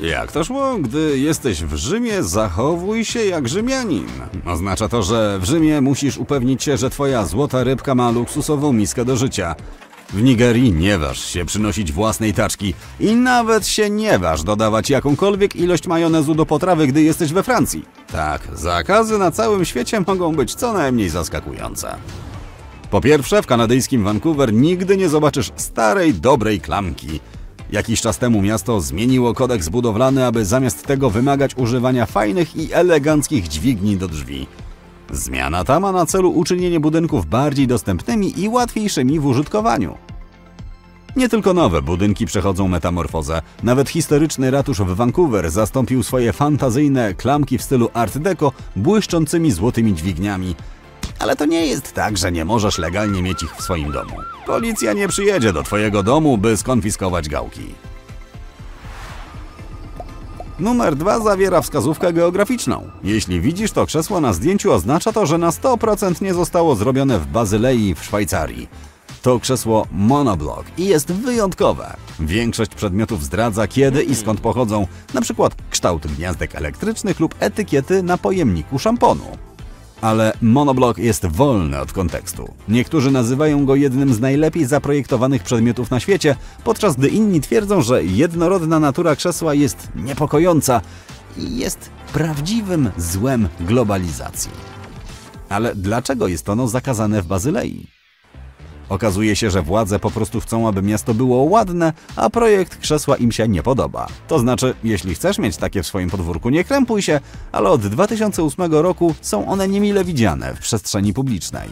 Jak to szło? Gdy jesteś w Rzymie, zachowuj się jak Rzymianin. Oznacza to, że w Rzymie musisz upewnić się, że twoja złota rybka ma luksusową miskę do życia. W Nigerii nie waż się przynosić własnej taczki i nawet się nie waż dodawać jakąkolwiek ilość majonezu do potrawy, gdy jesteś we Francji. Tak, zakazy na całym świecie mogą być co najmniej zaskakujące. Po pierwsze, w kanadyjskim Vancouver nigdy nie zobaczysz starej, dobrej klamki. Jakiś czas temu miasto zmieniło kodeks budowlany, aby zamiast tego wymagać używania fajnych i eleganckich dźwigni do drzwi. Zmiana ta ma na celu uczynienie budynków bardziej dostępnymi i łatwiejszymi w użytkowaniu. Nie tylko nowe budynki przechodzą metamorfozę. Nawet historyczny ratusz w Vancouver zastąpił swoje fantazyjne klamki w stylu Art Deco błyszczącymi złotymi dźwigniami. Ale to nie jest tak, że nie możesz legalnie mieć ich w swoim domu. Policja nie przyjedzie do twojego domu, by skonfiskować gałki. Numer 2 zawiera wskazówkę geograficzną. Jeśli widzisz to krzesło na zdjęciu, oznacza to, że na 100% nie zostało zrobione w Bazylei w Szwajcarii. To krzesło monoblock i jest wyjątkowe. Większość przedmiotów zdradza kiedy i skąd pochodzą, np. kształt gniazdek elektrycznych lub etykiety na pojemniku szamponu. Ale monoblock jest wolny od kontekstu. Niektórzy nazywają go jednym z najlepiej zaprojektowanych przedmiotów na świecie, podczas gdy inni twierdzą, że jednorodna natura krzesła jest niepokojąca i jest prawdziwym złem globalizacji. Ale dlaczego jest ono zakazane w Bazylei? Okazuje się, że władze po prostu chcą, aby miasto było ładne, a projekt krzesła im się nie podoba. To znaczy, jeśli chcesz mieć takie w swoim podwórku, nie krępuj się, ale od 2008 roku są one niemile widziane w przestrzeni publicznej.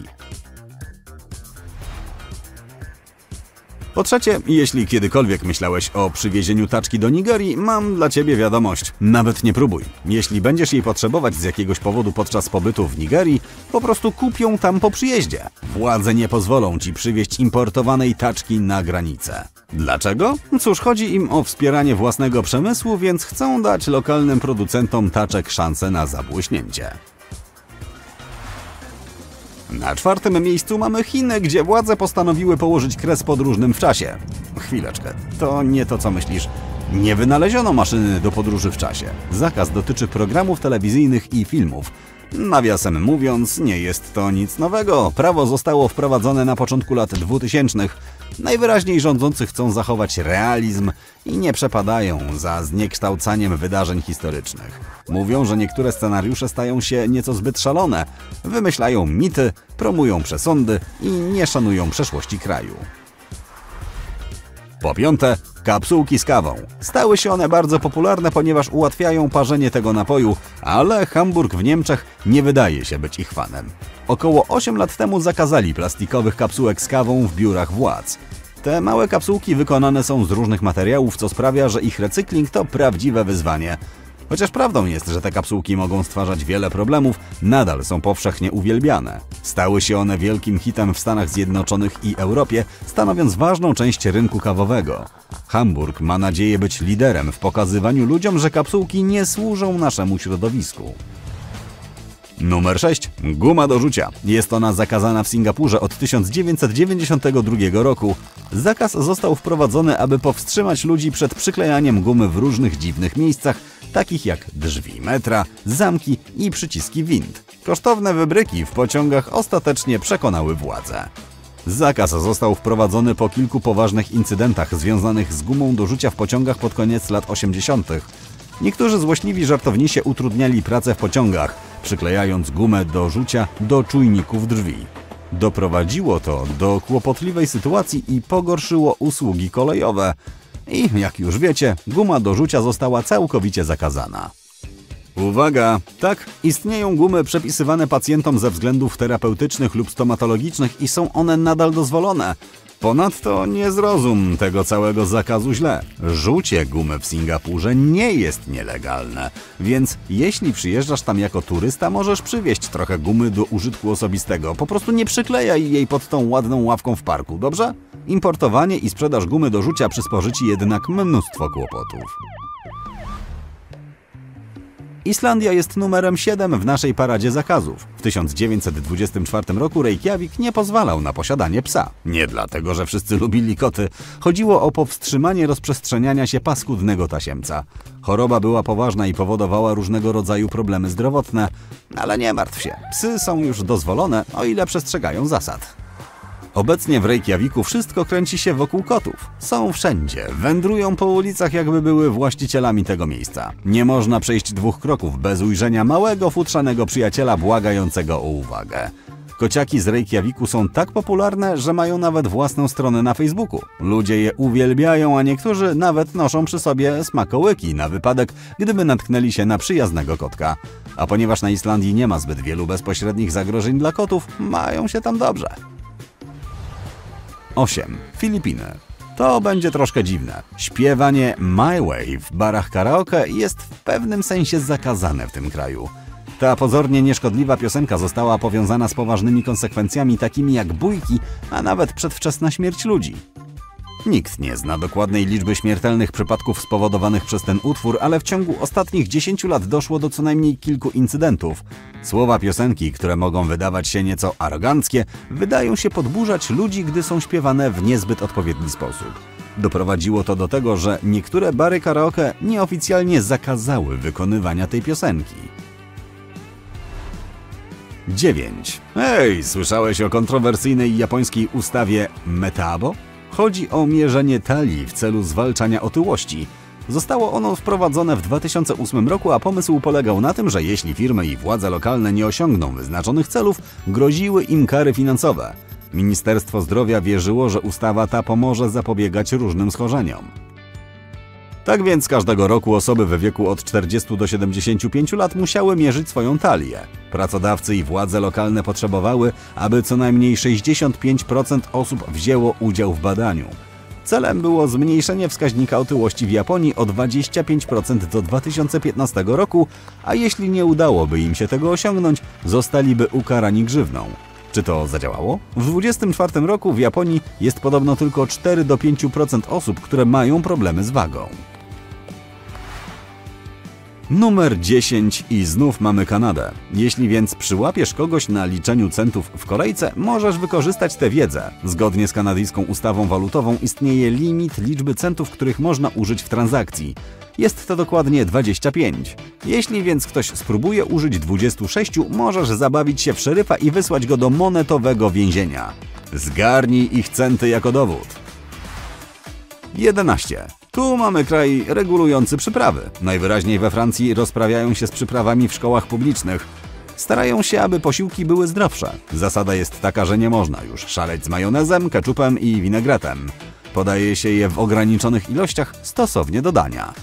Po trzecie, jeśli kiedykolwiek myślałeś o przywiezieniu taczki do Nigerii, mam dla ciebie wiadomość. Nawet nie próbuj. Jeśli będziesz jej potrzebować z jakiegoś powodu podczas pobytu w Nigerii, po prostu kup ją tam po przyjeździe. Władze nie pozwolą ci przywieźć importowanej taczki na granicę. Dlaczego? Cóż, chodzi im o wspieranie własnego przemysłu, więc chcą dać lokalnym producentom taczek szansę na zabłyśnięcie. Na czwartym miejscu mamy Chiny, gdzie władze postanowiły położyć kres podróżnym w czasie. Chwileczkę, to nie to co myślisz. Nie wynaleziono maszyny do podróży w czasie. Zakaz dotyczy programów telewizyjnych i filmów. Nawiasem mówiąc, nie jest to nic nowego. Prawo zostało wprowadzone na początku lat 2000. Najwyraźniej rządzący chcą zachować realizm i nie przepadają za zniekształcaniem wydarzeń historycznych. Mówią, że niektóre scenariusze stają się nieco zbyt szalone, wymyślają mity, promują przesądy i nie szanują przeszłości kraju. Po piąte, kapsułki z kawą. Stały się one bardzo popularne, ponieważ ułatwiają parzenie tego napoju, ale Hamburg w Niemczech nie wydaje się być ich fanem. Około 8 lat temu zakazali plastikowych kapsułek z kawą w biurach władz. Te małe kapsułki wykonane są z różnych materiałów, co sprawia, że ich recykling to prawdziwe wyzwanie. Chociaż prawdą jest, że te kapsułki mogą stwarzać wiele problemów, nadal są powszechnie uwielbiane. Stały się one wielkim hitem w Stanach Zjednoczonych i Europie, stanowiąc ważną część rynku kawowego. Hamburg ma nadzieję być liderem w pokazywaniu ludziom, że kapsułki nie służą naszemu środowisku. Numer 6. Guma do rzucia. Jest ona zakazana w Singapurze od 1992 roku. Zakaz został wprowadzony, aby powstrzymać ludzi przed przyklejaniem gumy w różnych dziwnych miejscach, takich jak drzwi metra, zamki i przyciski wind. Kosztowne wybryki w pociągach ostatecznie przekonały władze. Zakaz został wprowadzony po kilku poważnych incydentach związanych z gumą do rzucia w pociągach pod koniec lat 80. Niektórzy złośliwi żartownisie utrudniali pracę w pociągach, przyklejając gumę do rzucia do czujników drzwi. Doprowadziło to do kłopotliwej sytuacji i pogorszyło usługi kolejowe. I jak już wiecie, guma do rzucia została całkowicie zakazana. Uwaga! Tak, istnieją gumy przepisywane pacjentom ze względów terapeutycznych lub stomatologicznych i są one nadal dozwolone. Ponadto nie zrozum tego całego zakazu źle. Rzucie gumy w Singapurze nie jest nielegalne, więc jeśli przyjeżdżasz tam jako turysta, możesz przywieźć trochę gumy do użytku osobistego. Po prostu nie przyklejaj jej pod tą ładną ławką w parku, dobrze? Importowanie i sprzedaż gumy do rzucia przysporzy ci jednak mnóstwo kłopotów. Islandia jest numerem 7 w naszej paradzie zakazów. W 1924 roku Reykjavik nie pozwalał na posiadanie psa. Nie dlatego, że wszyscy lubili koty. Chodziło o powstrzymanie rozprzestrzeniania się paskudnego tasiemca. Choroba była poważna i powodowała różnego rodzaju problemy zdrowotne. Ale nie martw się, psy są już dozwolone, o ile przestrzegają zasad. Obecnie w Reykjaviku wszystko kręci się wokół kotów. Są wszędzie, wędrują po ulicach, jakby były właścicielami tego miejsca. Nie można przejść dwóch kroków bez ujrzenia małego, futrzanego przyjaciela błagającego o uwagę. Kociaki z Reykjaviku są tak popularne, że mają nawet własną stronę na Facebooku. Ludzie je uwielbiają, a niektórzy nawet noszą przy sobie smakołyki na wypadek, gdyby natknęli się na przyjaznego kotka. A ponieważ na Islandii nie ma zbyt wielu bezpośrednich zagrożeń dla kotów, mają się tam dobrze. 8. Filipiny. To będzie troszkę dziwne. Śpiewanie My Way w barach karaoke jest w pewnym sensie zakazane w tym kraju. Ta pozornie nieszkodliwa piosenka została powiązana z poważnymi konsekwencjami takimi jak bójki, a nawet przedwczesna śmierć ludzi. Nikt nie zna dokładnej liczby śmiertelnych przypadków spowodowanych przez ten utwór, ale w ciągu ostatnich 10 lat doszło do co najmniej kilku incydentów. Słowa piosenki, które mogą wydawać się nieco aroganckie, wydają się podburzać ludzi, gdy są śpiewane w niezbyt odpowiedni sposób. Doprowadziło to do tego, że niektóre bary karaoke nieoficjalnie zakazały wykonywania tej piosenki. 9. Hej, słyszałeś o kontrowersyjnej japońskiej ustawie Metabo? Chodzi o mierzenie talii w celu zwalczania otyłości. Zostało ono wprowadzone w 2008 roku, a pomysł polegał na tym, że jeśli firmy i władze lokalne nie osiągną wyznaczonych celów, groziły im kary finansowe. Ministerstwo Zdrowia wierzyło, że ustawa ta pomoże zapobiegać różnym schorzeniom. Tak więc każdego roku osoby w wieku od 40 do 75 lat musiały mierzyć swoją talię. Pracodawcy i władze lokalne potrzebowały, aby co najmniej 65% osób wzięło udział w badaniu. Celem było zmniejszenie wskaźnika otyłości w Japonii o 25% do 2015 roku, a jeśli nie udałoby im się tego osiągnąć, zostaliby ukarani grzywną. Czy to zadziałało? W 2024 roku w Japonii jest podobno tylko 4 do 5% osób, które mają problemy z wagą. Numer 10 i znów mamy Kanadę. Jeśli więc przyłapiesz kogoś na liczeniu centów w kolejce, możesz wykorzystać tę wiedzę. Zgodnie z kanadyjską ustawą walutową istnieje limit liczby centów, których można użyć w transakcji. Jest to dokładnie 25. Jeśli więc ktoś spróbuje użyć 26, możesz zabawić się w szeryfa i wysłać go do monetowego więzienia. Zgarnij ich centy jako dowód. 11. Tu mamy kraj regulujący przyprawy. Najwyraźniej we Francji rozprawiają się z przyprawami w szkołach publicznych. Starają się, aby posiłki były zdrowsze. Zasada jest taka, że nie można już szaleć z majonezem, keczupem i winegretem. Podaje się je w ograniczonych ilościach stosownie do dania.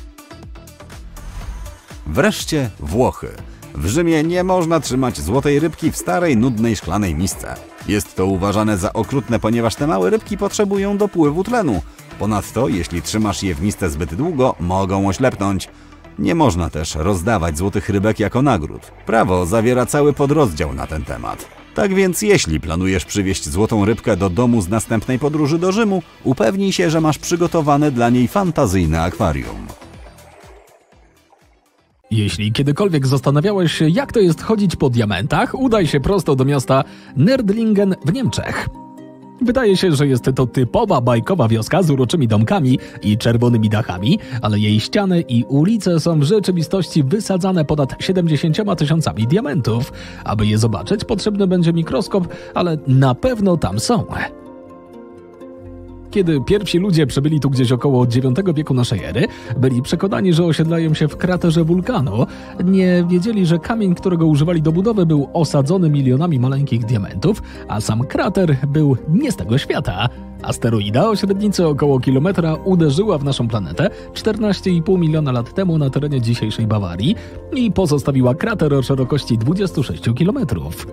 Wreszcie Włochy. W Rzymie nie można trzymać złotej rybki w starej, nudnej szklanej misce. Jest to uważane za okrutne, ponieważ te małe rybki potrzebują dopływu tlenu. Ponadto, jeśli trzymasz je w misce zbyt długo, mogą oślepnąć. Nie można też rozdawać złotych rybek jako nagród. Prawo zawiera cały podrozdział na ten temat. Tak więc jeśli planujesz przywieźć złotą rybkę do domu z następnej podróży do Rzymu, upewnij się, że masz przygotowane dla niej fantazyjne akwarium. Jeśli kiedykolwiek zastanawiałeś się, jak to jest chodzić po diamentach, udaj się prosto do miasta Nerdlingen w Niemczech. Wydaje się, że jest to typowa bajkowa wioska z uroczymi domkami i czerwonymi dachami, ale jej ściany i ulice są w rzeczywistości wysadzane ponad 70 tysiącami diamentów. Aby je zobaczyć, potrzebny będzie mikroskop, ale na pewno tam są. Kiedy pierwsi ludzie przybyli tu gdzieś około IX wieku naszej ery, byli przekonani, że osiedlają się w kraterze wulkanu. Nie wiedzieli, że kamień, którego używali do budowy, był osadzony milionami maleńkich diamentów, a sam krater był nie z tego świata. Asteroida o średnicy około kilometra uderzyła w naszą planetę 14,5 miliona lat temu na terenie dzisiejszej Bawarii i pozostawiła krater o szerokości 26 kilometrów.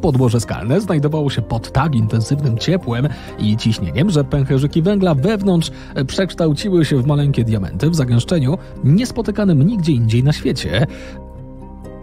Podłoże skalne znajdowało się pod tak intensywnym ciepłem i ciśnieniem, że pęcherzyki węgla wewnątrz przekształciły się w maleńkie diamenty w zagęszczeniu niespotykanym nigdzie indziej na świecie.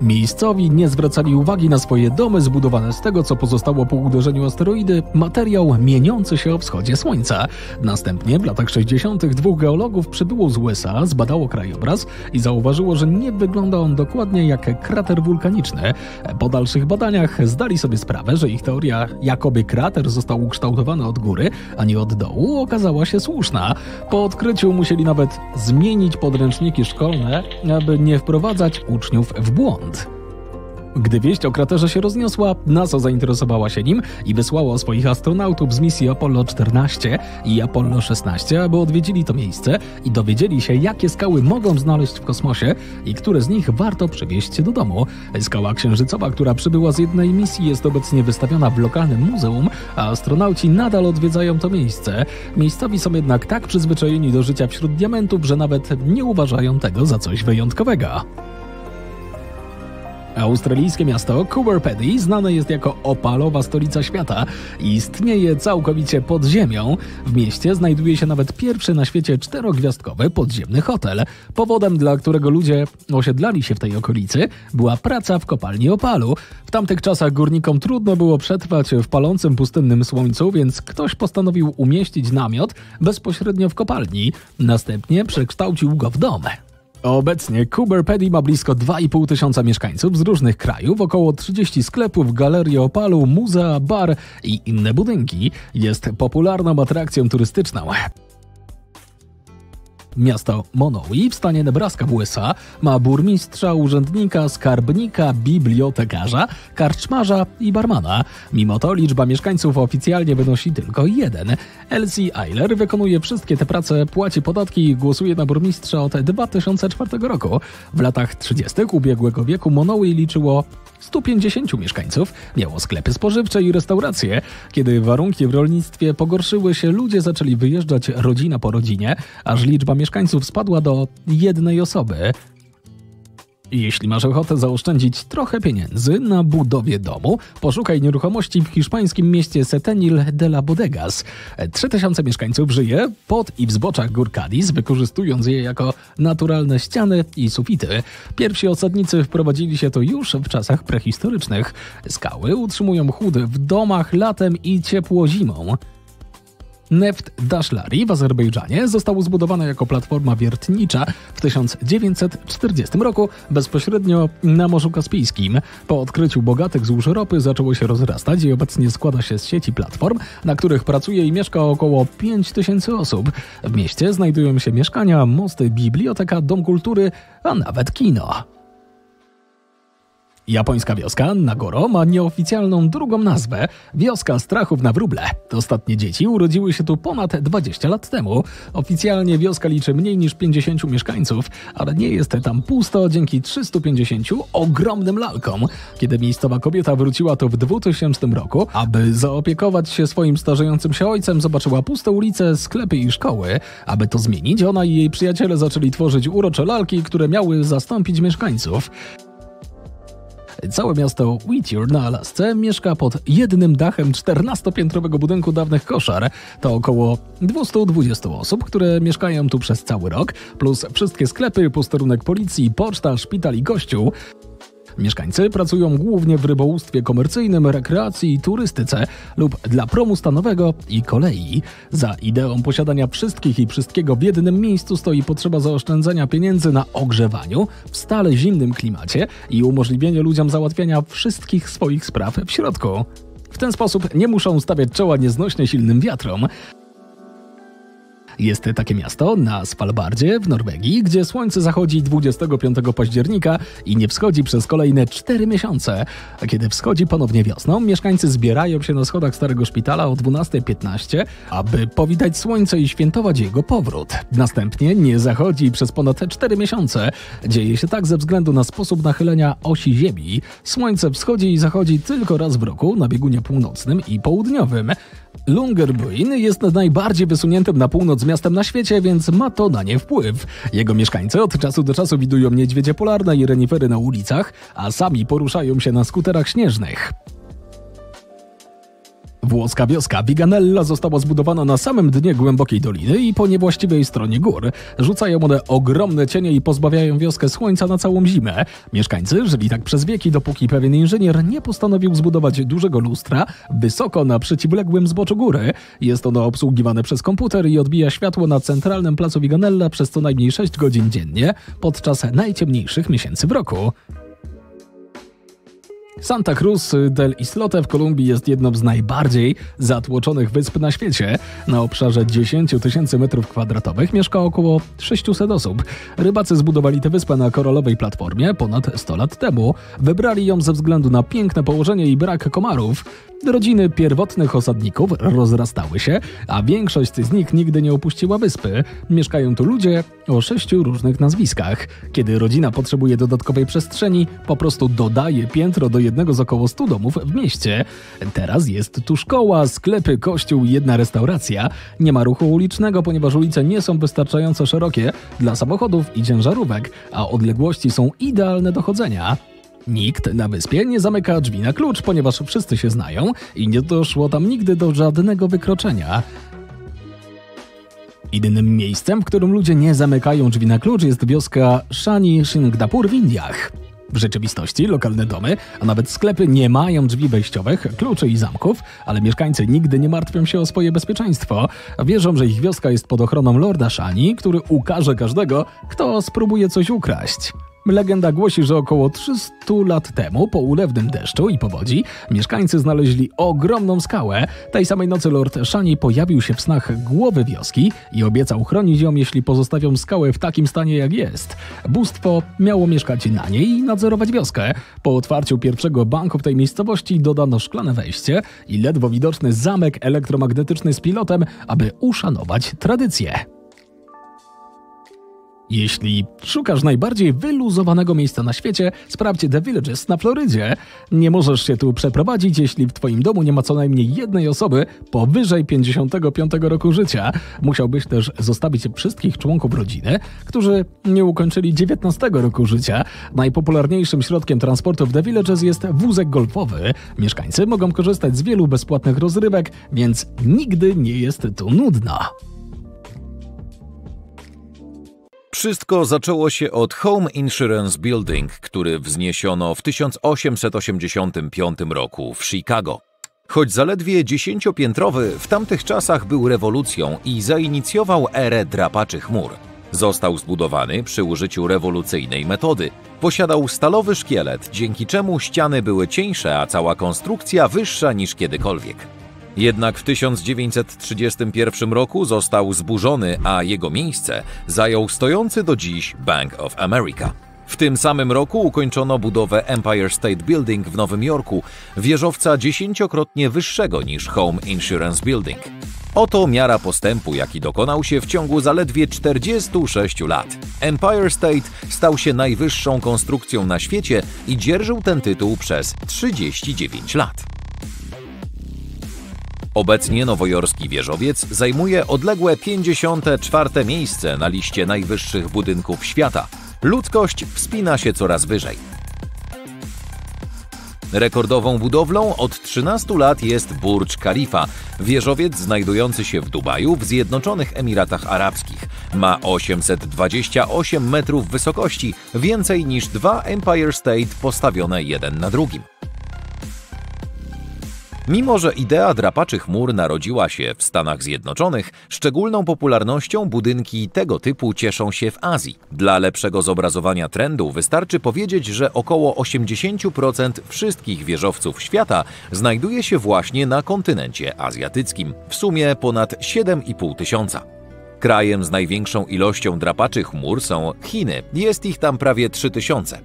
Miejscowi nie zwracali uwagi na swoje domy zbudowane z tego, co pozostało po uderzeniu asteroidy, materiał mieniący się o wschodzie Słońca. Następnie w latach 60. dwóch geologów przybyło z USA, zbadało krajobraz i zauważyło, że nie wygląda on dokładnie jak krater wulkaniczny. Po dalszych badaniach zdali sobie sprawę, że ich teoria, jakoby krater został ukształtowany od góry, a nie od dołu, okazała się słuszna. Po odkryciu musieli nawet zmienić podręczniki szkolne, aby nie wprowadzać uczniów w błąd. Gdy wieść o kraterze się rozniosła, NASA zainteresowała się nim i wysłała swoich astronautów z misji Apollo 14 i Apollo 16, aby odwiedzili to miejsce i dowiedzieli się, jakie skały mogą znaleźć w kosmosie i które z nich warto przywieźć do domu. Skała księżycowa, która przybyła z jednej misji, jest obecnie wystawiona w lokalnym muzeum, a astronauci nadal odwiedzają to miejsce. Miejscowi są jednak tak przyzwyczajeni do życia wśród diamentów, że nawet nie uważają tego za coś wyjątkowego. Australijskie miasto Cooper Pedy znane jest jako opalowa stolica świata i istnieje całkowicie pod ziemią. W mieście znajduje się nawet pierwszy na świecie czterogwiazdkowy podziemny hotel. Powodem, dla którego ludzie osiedlali się w tej okolicy, była praca w kopalni opalu. W tamtych czasach górnikom trudno było przetrwać w palącym pustynnym słońcu, więc ktoś postanowił umieścić namiot bezpośrednio w kopalni. Następnie przekształcił go w dom. Obecnie Cooper Pedy ma blisko 2,5 tysiąca mieszkańców z różnych krajów, około 30 sklepów, galerii opalu, muzea, bar i inne budynki. Jest popularną atrakcją turystyczną. Miasto Monowi w stanie Nebraska w USA ma burmistrza, urzędnika, skarbnika, bibliotekarza, karczmarza i barmana. Mimo to liczba mieszkańców oficjalnie wynosi tylko jeden. Elsie Eiler wykonuje wszystkie te prace, płaci podatki i głosuje na burmistrza od 2004 roku. W latach 30. ubiegłego wieku Monowi liczyło 150 mieszkańców, miało sklepy spożywcze i restauracje. Kiedy warunki w rolnictwie pogorszyły się, ludzie zaczęli wyjeżdżać rodzina po rodzinie, aż liczba mieszkańców spadła do jednej osoby. Jeśli masz ochotę zaoszczędzić trochę pieniędzy na budowie domu, poszukaj nieruchomości w hiszpańskim mieście Setenil de la Bodegas. 3000 mieszkańców żyje pod i w zboczach gór Cadiz, wykorzystując je jako naturalne ściany i sufity. Pierwsi osadnicy wprowadzili się to już w czasach prehistorycznych. Skały utrzymują chłód w domach latem i ciepło zimą. Neft Dashlari w Azerbejdżanie został zbudowany jako platforma wiertnicza w 1940 roku bezpośrednio na Morzu Kaspijskim. Po odkryciu bogatych złóż ropy zaczęło się rozrastać i obecnie składa się z sieci platform, na których pracuje i mieszka około 5 tysięcy osób. W mieście znajdują się mieszkania, mosty, biblioteka, dom kultury, a nawet kino. Japońska wioska Nagoro ma nieoficjalną drugą nazwę Wioska Strachów na Wróble. Ostatnie dzieci urodziły się tu ponad 20 lat temu. Oficjalnie wioska liczy mniej niż 50 mieszkańców, ale nie jest tam pusto dzięki 350 ogromnym lalkom. Kiedy miejscowa kobieta wróciła tu w 2000 roku, aby zaopiekować się swoim starzejącym się ojcem, zobaczyła puste ulice, sklepy i szkoły. Aby to zmienić, ona i jej przyjaciele zaczęli tworzyć urocze lalki, które miały zastąpić mieszkańców. Całe miasto Whittier na Alasce mieszka pod jednym dachem 14-piętrowego budynku dawnych koszar. To około 220 osób, które mieszkają tu przez cały rok, plus wszystkie sklepy, posterunek policji, poczta, szpital i kościół. Mieszkańcy pracują głównie w rybołówstwie komercyjnym, rekreacji i turystyce lub dla promu stanowego i kolei. Za ideą posiadania wszystkich i wszystkiego w jednym miejscu stoi potrzeba zaoszczędzania pieniędzy na ogrzewaniu w stale zimnym klimacie i umożliwienie ludziom załatwiania wszystkich swoich spraw w środku. W ten sposób nie muszą stawiać czoła nieznośnie silnym wiatrom. Jest takie miasto na Svalbardzie w Norwegii, gdzie słońce zachodzi 25 października i nie wschodzi przez kolejne 4 miesiące. A kiedy wschodzi ponownie wiosną, mieszkańcy zbierają się na schodach starego szpitala o 12.15, aby powitać słońce i świętować jego powrót. Następnie nie zachodzi przez ponad 4 miesiące. Dzieje się tak ze względu na sposób nachylenia osi Ziemi. Słońce wschodzi i zachodzi tylko raz w roku na biegunie północnym i południowym. Lungerbuin jest najbardziej wysuniętym na północ miastem na świecie, więc ma to na nie wpływ. Jego mieszkańcy od czasu do czasu widują niedźwiedzie polarne i renifery na ulicach, a sami poruszają się na skuterach śnieżnych. Włoska wioska Viganella została zbudowana na samym dnie głębokiej doliny i po niewłaściwej stronie gór. Rzucają one ogromne cienie i pozbawiają wioskę słońca na całą zimę. Mieszkańcy żyli tak przez wieki, dopóki pewien inżynier nie postanowił zbudować dużego lustra wysoko na przeciwległym zboczu góry. Jest ono obsługiwane przez komputer i odbija światło na centralnym placu Viganella przez co najmniej 6 godzin dziennie podczas najciemniejszych miesięcy w roku. Santa Cruz del Islote w Kolumbii jest jedną z najbardziej zatłoczonych wysp na świecie. Na obszarze 10 tysięcy metrów kwadratowych mieszka około 600 osób. Rybacy zbudowali tę wyspę na koralowej platformie ponad 100 lat temu. Wybrali ją ze względu na piękne położenie i brak komarów. Rodziny pierwotnych osadników rozrastały się, a większość z nich nigdy nie opuściła wyspy. Mieszkają tu ludzie o sześciu różnych nazwiskach. Kiedy rodzina potrzebuje dodatkowej przestrzeni, po prostu dodaje piętro do jednego z około 100 domów w mieście. Teraz jest tu szkoła, sklepy, kościół i jedna restauracja. Nie ma ruchu ulicznego, ponieważ ulice nie są wystarczająco szerokie dla samochodów i ciężarówek, a odległości są idealne do chodzenia. Nikt na wyspie nie zamyka drzwi na klucz, ponieważ wszyscy się znają i nie doszło tam nigdy do żadnego wykroczenia. Innym miejscem, w którym ludzie nie zamykają drzwi na klucz jest wioska Shani Shingdapur w Indiach. W rzeczywistości lokalne domy, a nawet sklepy nie mają drzwi wejściowych, kluczy i zamków, ale mieszkańcy nigdy nie martwią się o swoje bezpieczeństwo. Wierzą, że ich wioska jest pod ochroną Lorda Shani, który ukaże każdego, kto spróbuje coś ukraść. Legenda głosi, że około 300 lat temu, po ulewnym deszczu i powodzi, mieszkańcy znaleźli ogromną skałę. Tej samej nocy Lord Shani pojawił się w snach głowy wioski i obiecał chronić ją, jeśli pozostawią skałę w takim stanie, jak jest. Bóstwo miało mieszkać na niej i nadzorować wioskę. Po otwarciu pierwszego banku w tej miejscowości dodano szklane wejście i ledwo widoczny zamek elektromagnetyczny z pilotem, aby uszanować tradycję. Jeśli szukasz najbardziej wyluzowanego miejsca na świecie, sprawdź The Villages na Florydzie. Nie możesz się tu przeprowadzić, jeśli w twoim domu nie ma co najmniej jednej osoby powyżej 55 roku życia. Musiałbyś też zostawić wszystkich członków rodziny, którzy nie ukończyli 19 roku życia. Najpopularniejszym środkiem transportu w The Villages jest wózek golfowy. Mieszkańcy mogą korzystać z wielu bezpłatnych rozrywek, więc nigdy nie jest tu nudno. Wszystko zaczęło się od Home Insurance Building, który wzniesiono w 1885 roku w Chicago. Choć zaledwie dziesięciopiętrowy, w tamtych czasach był rewolucją i zainicjował erę drapaczy chmur. Został zbudowany przy użyciu rewolucyjnej metody. Posiadał stalowy szkielet, dzięki czemu ściany były cieńsze, a cała konstrukcja wyższa niż kiedykolwiek. Jednak w 1931 roku został zburzony, a jego miejsce zajął stojący do dziś Bank of America. W tym samym roku ukończono budowę Empire State Building w Nowym Jorku, wieżowca dziesięciokrotnie wyższego niż Home Insurance Building. Oto miara postępu, jaki dokonał się w ciągu zaledwie 46 lat. Empire State stał się najwyższą konstrukcją na świecie i dzierżył ten tytuł przez 39 lat. Obecnie nowojorski wieżowiec zajmuje odległe 54 miejsce na liście najwyższych budynków świata. Ludzkość wspina się coraz wyżej. Rekordową budowlą od 13 lat jest Burj Khalifa, wieżowiec znajdujący się w Dubaju w Zjednoczonych Emiratach Arabskich. Ma 828 metrów wysokości, więcej niż dwa Empire State postawione jeden na drugim. Mimo, że idea drapaczy chmur narodziła się w Stanach Zjednoczonych, szczególną popularnością budynki tego typu cieszą się w Azji. Dla lepszego zobrazowania trendu wystarczy powiedzieć, że około 80% wszystkich wieżowców świata znajduje się właśnie na kontynencie azjatyckim, w sumie ponad 7,5 tysiąca. Krajem z największą ilością drapaczy chmur są Chiny, jest ich tam prawie 3000.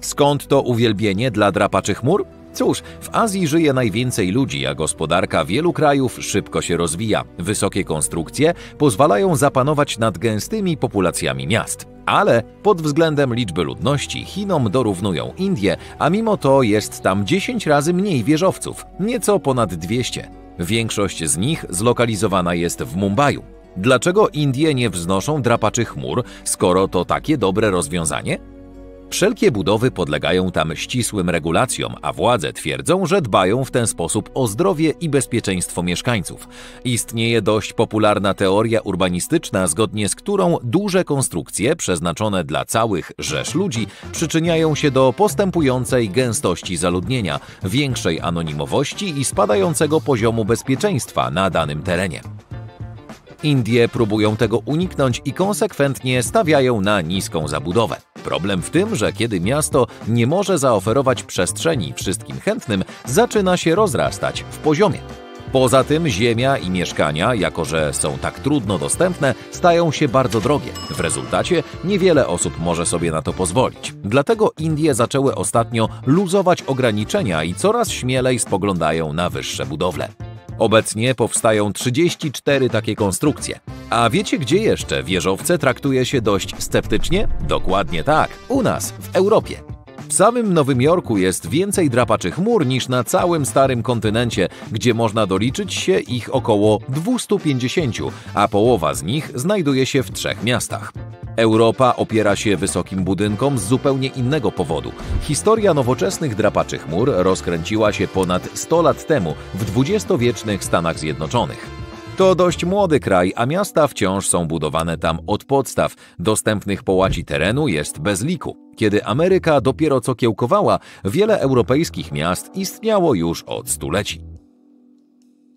Skąd to uwielbienie dla drapaczy chmur? Cóż, w Azji żyje najwięcej ludzi, a gospodarka wielu krajów szybko się rozwija. Wysokie konstrukcje pozwalają zapanować nad gęstymi populacjami miast. Ale pod względem liczby ludności Chinom dorównują Indie, a mimo to jest tam 10 razy mniej wieżowców, nieco ponad 200. Większość z nich zlokalizowana jest w Mumbai. Dlaczego Indie nie wznoszą drapaczy chmur, skoro to takie dobre rozwiązanie? Wszelkie budowy podlegają tam ścisłym regulacjom, a władze twierdzą, że dbają w ten sposób o zdrowie i bezpieczeństwo mieszkańców. Istnieje dość popularna teoria urbanistyczna, zgodnie z którą duże konstrukcje przeznaczone dla całych rzesz ludzi przyczyniają się do postępującej gęstości zaludnienia, większej anonimowości i spadającego poziomu bezpieczeństwa na danym terenie. Indie próbują tego uniknąć i konsekwentnie stawiają na niską zabudowę. Problem w tym, że kiedy miasto nie może zaoferować przestrzeni wszystkim chętnym, zaczyna się rozrastać w poziomie. Poza tym ziemia i mieszkania, jako że są tak trudno dostępne, stają się bardzo drogie. W rezultacie niewiele osób może sobie na to pozwolić. Dlatego Indie zaczęły ostatnio luzować ograniczenia i coraz śmielej spoglądają na wyższe budowle. Obecnie powstają 34 takie konstrukcje. A wiecie gdzie jeszcze wieżowce traktuje się dość sceptycznie? Dokładnie tak, u nas, w Europie. W samym Nowym Jorku jest więcej drapaczych chmur niż na całym starym kontynencie, gdzie można doliczyć się ich około 250, a połowa z nich znajduje się w trzech miastach. Europa opiera się wysokim budynkom z zupełnie innego powodu. Historia nowoczesnych drapaczy chmur rozkręciła się ponad 100 lat temu w dwudziestowiecznych Stanach Zjednoczonych. To dość młody kraj, a miasta wciąż są budowane tam od podstaw. Dostępnych połaci terenu jest bez liku. Kiedy Ameryka dopiero co kiełkowała, wiele europejskich miast istniało już od stuleci.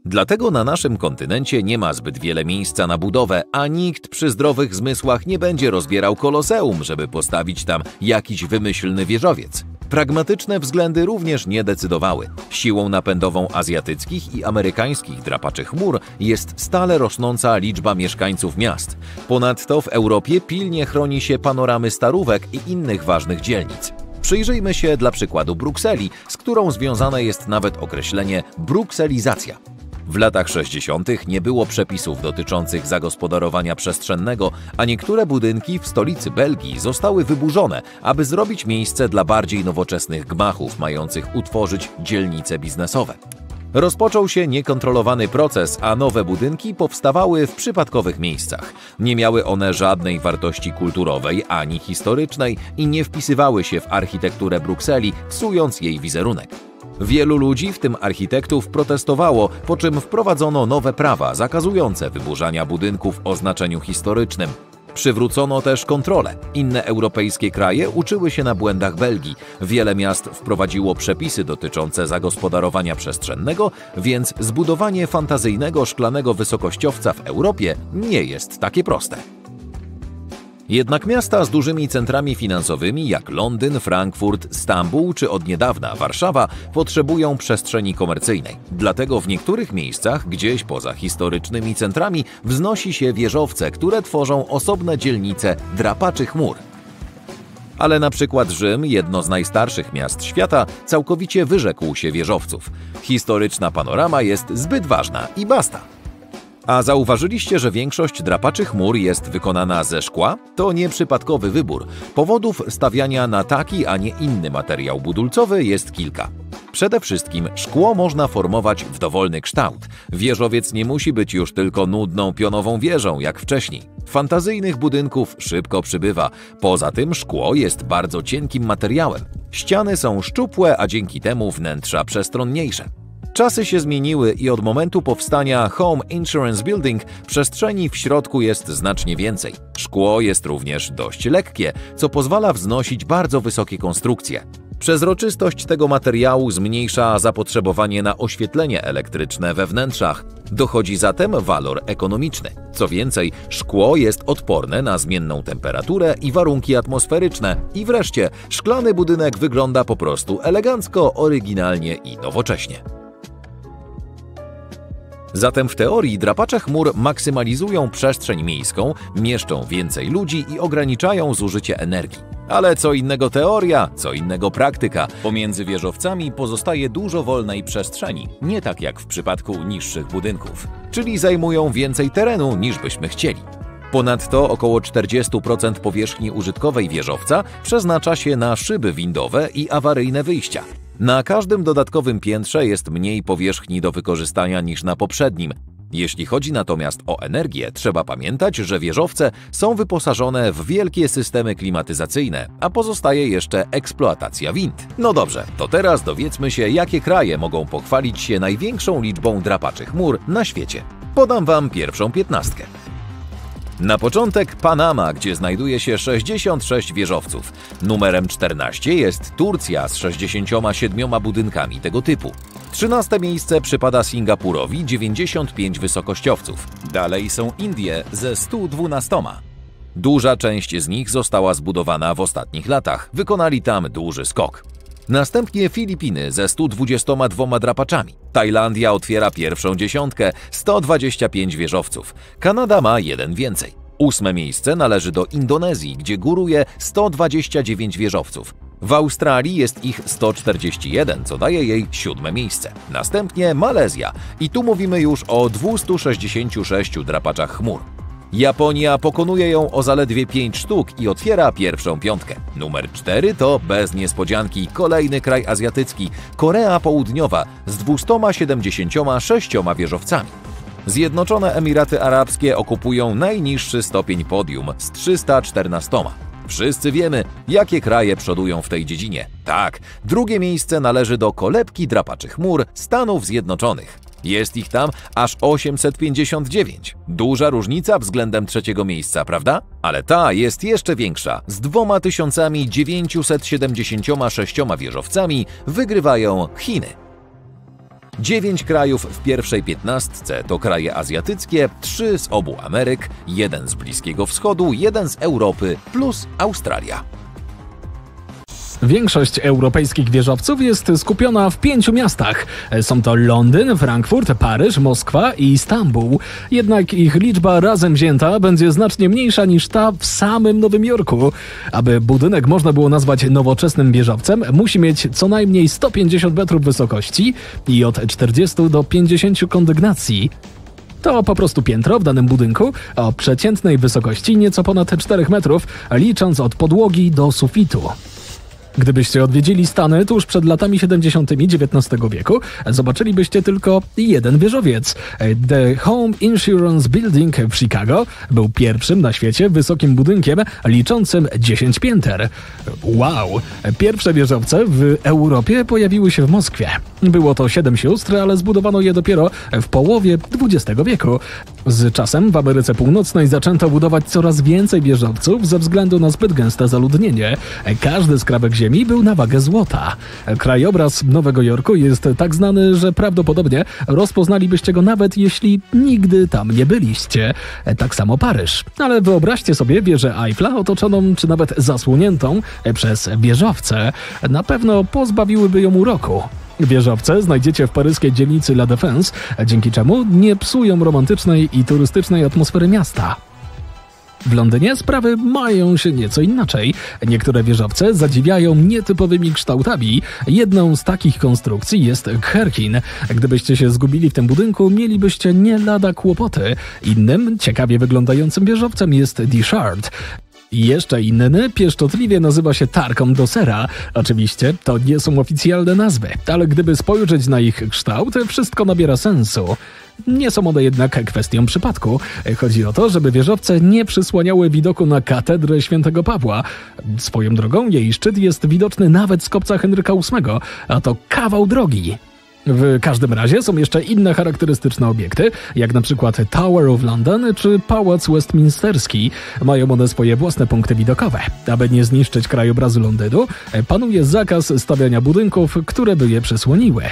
Dlatego na naszym kontynencie nie ma zbyt wiele miejsca na budowę, a nikt przy zdrowych zmysłach nie będzie rozbierał koloseum, żeby postawić tam jakiś wymyślny wieżowiec. Pragmatyczne względy również nie decydowały. Siłą napędową azjatyckich i amerykańskich drapaczy chmur jest stale rosnąca liczba mieszkańców miast. Ponadto w Europie pilnie chroni się panoramy starówek i innych ważnych dzielnic. Przyjrzyjmy się dla przykładu Brukseli, z którą związane jest nawet określenie brukselizacja. W latach 60. nie było przepisów dotyczących zagospodarowania przestrzennego, a niektóre budynki w stolicy Belgii zostały wyburzone, aby zrobić miejsce dla bardziej nowoczesnych gmachów mających utworzyć dzielnice biznesowe. Rozpoczął się niekontrolowany proces, a nowe budynki powstawały w przypadkowych miejscach. Nie miały one żadnej wartości kulturowej ani historycznej i nie wpisywały się w architekturę Brukseli, psując jej wizerunek. Wielu ludzi, w tym architektów, protestowało, po czym wprowadzono nowe prawa zakazujące wyburzania budynków o znaczeniu historycznym. Przywrócono też kontrolę. Inne europejskie kraje uczyły się na błędach Belgii. Wiele miast wprowadziło przepisy dotyczące zagospodarowania przestrzennego, więc zbudowanie fantazyjnego szklanego wysokościowca w Europie nie jest takie proste. Jednak miasta z dużymi centrami finansowymi jak Londyn, Frankfurt, Stambuł czy od niedawna Warszawa potrzebują przestrzeni komercyjnej. Dlatego w niektórych miejscach, gdzieś poza historycznymi centrami, wznosi się wieżowce, które tworzą osobne dzielnice drapaczy chmur. Ale na przykład Rzym, jedno z najstarszych miast świata, całkowicie wyrzekł się wieżowców. Historyczna panorama jest zbyt ważna i basta. A zauważyliście, że większość drapaczy chmur jest wykonana ze szkła? To nieprzypadkowy wybór. Powodów stawiania na taki, a nie inny materiał budulcowy jest kilka. Przede wszystkim szkło można formować w dowolny kształt. Wieżowiec nie musi być już tylko nudną pionową wieżą, jak wcześniej. Fantazyjnych budynków szybko przybywa. Poza tym szkło jest bardzo cienkim materiałem. Ściany są szczupłe, a dzięki temu wnętrza przestronniejsze. Czasy się zmieniły i od momentu powstania Home Insurance Building przestrzeni w środku jest znacznie więcej. Szkło jest również dość lekkie, co pozwala wznosić bardzo wysokie konstrukcje. Przezroczystość tego materiału zmniejsza zapotrzebowanie na oświetlenie elektryczne we wnętrzach. Dochodzi zatem walor ekonomiczny. Co więcej, szkło jest odporne na zmienną temperaturę i warunki atmosferyczne. I wreszcie, szklany budynek wygląda po prostu elegancko, oryginalnie i nowocześnie. Zatem w teorii drapacze chmur maksymalizują przestrzeń miejską, mieszczą więcej ludzi i ograniczają zużycie energii. Ale co innego teoria, co innego praktyka. Pomiędzy wieżowcami pozostaje dużo wolnej przestrzeni, nie tak jak w przypadku niższych budynków. Czyli zajmują więcej terenu niż byśmy chcieli. Ponadto około 40% powierzchni użytkowej wieżowca przeznacza się na szyby windowe i awaryjne wyjścia. Na każdym dodatkowym piętrze jest mniej powierzchni do wykorzystania niż na poprzednim. Jeśli chodzi natomiast o energię, trzeba pamiętać, że wieżowce są wyposażone w wielkie systemy klimatyzacyjne, a pozostaje jeszcze eksploatacja wind. No dobrze, to teraz dowiedzmy się, jakie kraje mogą pochwalić się największą liczbą drapaczy chmur na świecie. Podam Wam pierwszą piętnastkę. Na początek Panama, gdzie znajduje się 66 wieżowców. Numerem 14 jest Turcja z 67 budynkami tego typu. 13 miejsce przypada Singapurowi 95 wysokościowców. Dalej są Indie ze 112. Duża część z nich została zbudowana w ostatnich latach. Wykonali tam duży skok. Następnie Filipiny ze 122 drapaczami. Tajlandia otwiera pierwszą dziesiątkę, 125 wieżowców. Kanada ma jeden więcej. Ósme miejsce należy do Indonezji, gdzie góruje 129 wieżowców. W Australii jest ich 141, co daje jej siódme miejsce. Następnie Malezja i tu mówimy już o 266 drapaczach chmur. Japonia pokonuje ją o zaledwie 5 sztuk i otwiera pierwszą piątkę. Numer 4 to bez niespodzianki kolejny kraj azjatycki Korea Południowa z 276 wieżowcami. Zjednoczone Emiraty Arabskie okupują najniższy stopień podium z 314. Wszyscy wiemy, jakie kraje przodują w tej dziedzinie. Tak, drugie miejsce należy do kolebki drapaczy chmur Stanów Zjednoczonych. Jest ich tam aż 859. Duża różnica względem trzeciego miejsca, prawda? Ale ta jest jeszcze większa. Z 2976 wieżowcami wygrywają Chiny. Dziewięć krajów w pierwszej piętnastce to kraje azjatyckie, trzy z obu Ameryk, jeden z Bliskiego Wschodu, jeden z Europy plus Australia. Większość europejskich wieżowców jest skupiona w pięciu miastach. Są to Londyn, Frankfurt, Paryż, Moskwa i Stambuł. Jednak ich liczba razem wzięta będzie znacznie mniejsza niż ta w samym Nowym Jorku. Aby budynek można było nazwać nowoczesnym wieżowcem, musi mieć co najmniej 150 metrów wysokości i od 40 do 50 kondygnacji. To po prostu piętro w danym budynku o przeciętnej wysokości nieco ponad 4 metrów, licząc od podłogi do sufitu. Gdybyście odwiedzili Stany tuż przed latami 70. XIX wieku, zobaczylibyście tylko jeden wieżowiec. The Home Insurance Building w Chicago był pierwszym na świecie wysokim budynkiem liczącym 10 pięter. Wow! Pierwsze wieżowce w Europie pojawiły się w Moskwie. Było to siedem sióstr, ale zbudowano je dopiero w połowie XX wieku. Z czasem w Ameryce Północnej zaczęto budować coraz więcej wieżowców ze względu na zbyt gęste zaludnienie. Każdy skrawek ziemi był na wagę złota. Krajobraz Nowego Jorku jest tak znany, że prawdopodobnie rozpoznalibyście go nawet jeśli nigdy tam nie byliście. Tak samo Paryż. Ale wyobraźcie sobie wieżę Eiffla otoczoną czy nawet zasłoniętą przez wieżowce. Na pewno pozbawiłyby ją uroku. Wieżowce znajdziecie w paryskiej dzielnicy La Défense, dzięki czemu nie psują romantycznej i turystycznej atmosfery miasta. W Londynie sprawy mają się nieco inaczej. Niektóre wieżowce zadziwiają nietypowymi kształtami. Jedną z takich konstrukcji jest Herkin. Gdybyście się zgubili w tym budynku, mielibyście nie lada kłopoty. Innym, ciekawie wyglądającym wieżowcem jest Dishard. Jeszcze inny pieszczotliwie nazywa się Tarkom do Sera. Oczywiście to nie są oficjalne nazwy, ale gdyby spojrzeć na ich kształt, wszystko nabiera sensu. Nie są one jednak kwestią przypadku. Chodzi o to, żeby wieżowce nie przysłaniały widoku na katedrę świętego Pawła. Swoją drogą jej szczyt jest widoczny nawet z kopca Henryka VIII, a to kawał drogi. W każdym razie są jeszcze inne charakterystyczne obiekty, jak na przykład Tower of London czy Pałac Westminsterski. Mają one swoje własne punkty widokowe. Aby nie zniszczyć krajobrazu Londynu, panuje zakaz stawiania budynków, które by je przysłoniły.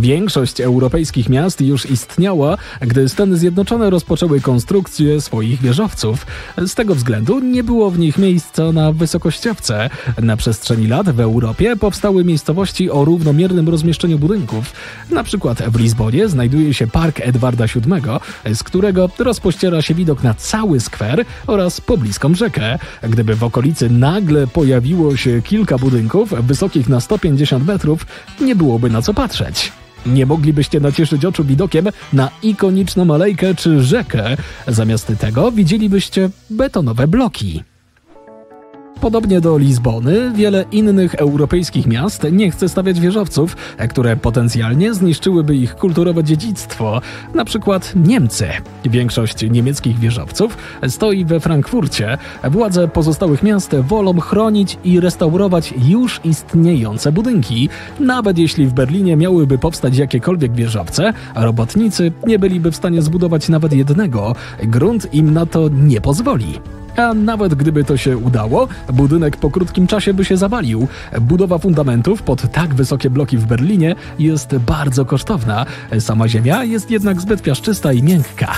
Większość europejskich miast już istniała, gdy Stany Zjednoczone rozpoczęły konstrukcję swoich wieżowców. Z tego względu nie było w nich miejsca na wysokościowce. Na przestrzeni lat w Europie powstały miejscowości o równomiernym rozmieszczeniu budynków. Na przykład w Lizbonie znajduje się Park Edwarda VII, z którego rozpościera się widok na cały skwer oraz pobliską rzekę. Gdyby w okolicy nagle pojawiło się kilka budynków wysokich na 150 metrów, nie byłoby na co patrzeć. Nie moglibyście nacieszyć oczu widokiem na ikoniczną alejkę czy rzekę. Zamiast tego widzielibyście betonowe bloki. Podobnie do Lizbony, wiele innych europejskich miast nie chce stawiać wieżowców, które potencjalnie zniszczyłyby ich kulturowe dziedzictwo. Na przykład Niemcy. Większość niemieckich wieżowców stoi we Frankfurcie. Władze pozostałych miast wolą chronić i restaurować już istniejące budynki. Nawet jeśli w Berlinie miałyby powstać jakiekolwiek wieżowce, robotnicy nie byliby w stanie zbudować nawet jednego. Grunt im na to nie pozwoli. A nawet gdyby to się udało, budynek po krótkim czasie by się zawalił. Budowa fundamentów pod tak wysokie bloki w Berlinie jest bardzo kosztowna. Sama ziemia jest jednak zbyt piaszczysta i miękka.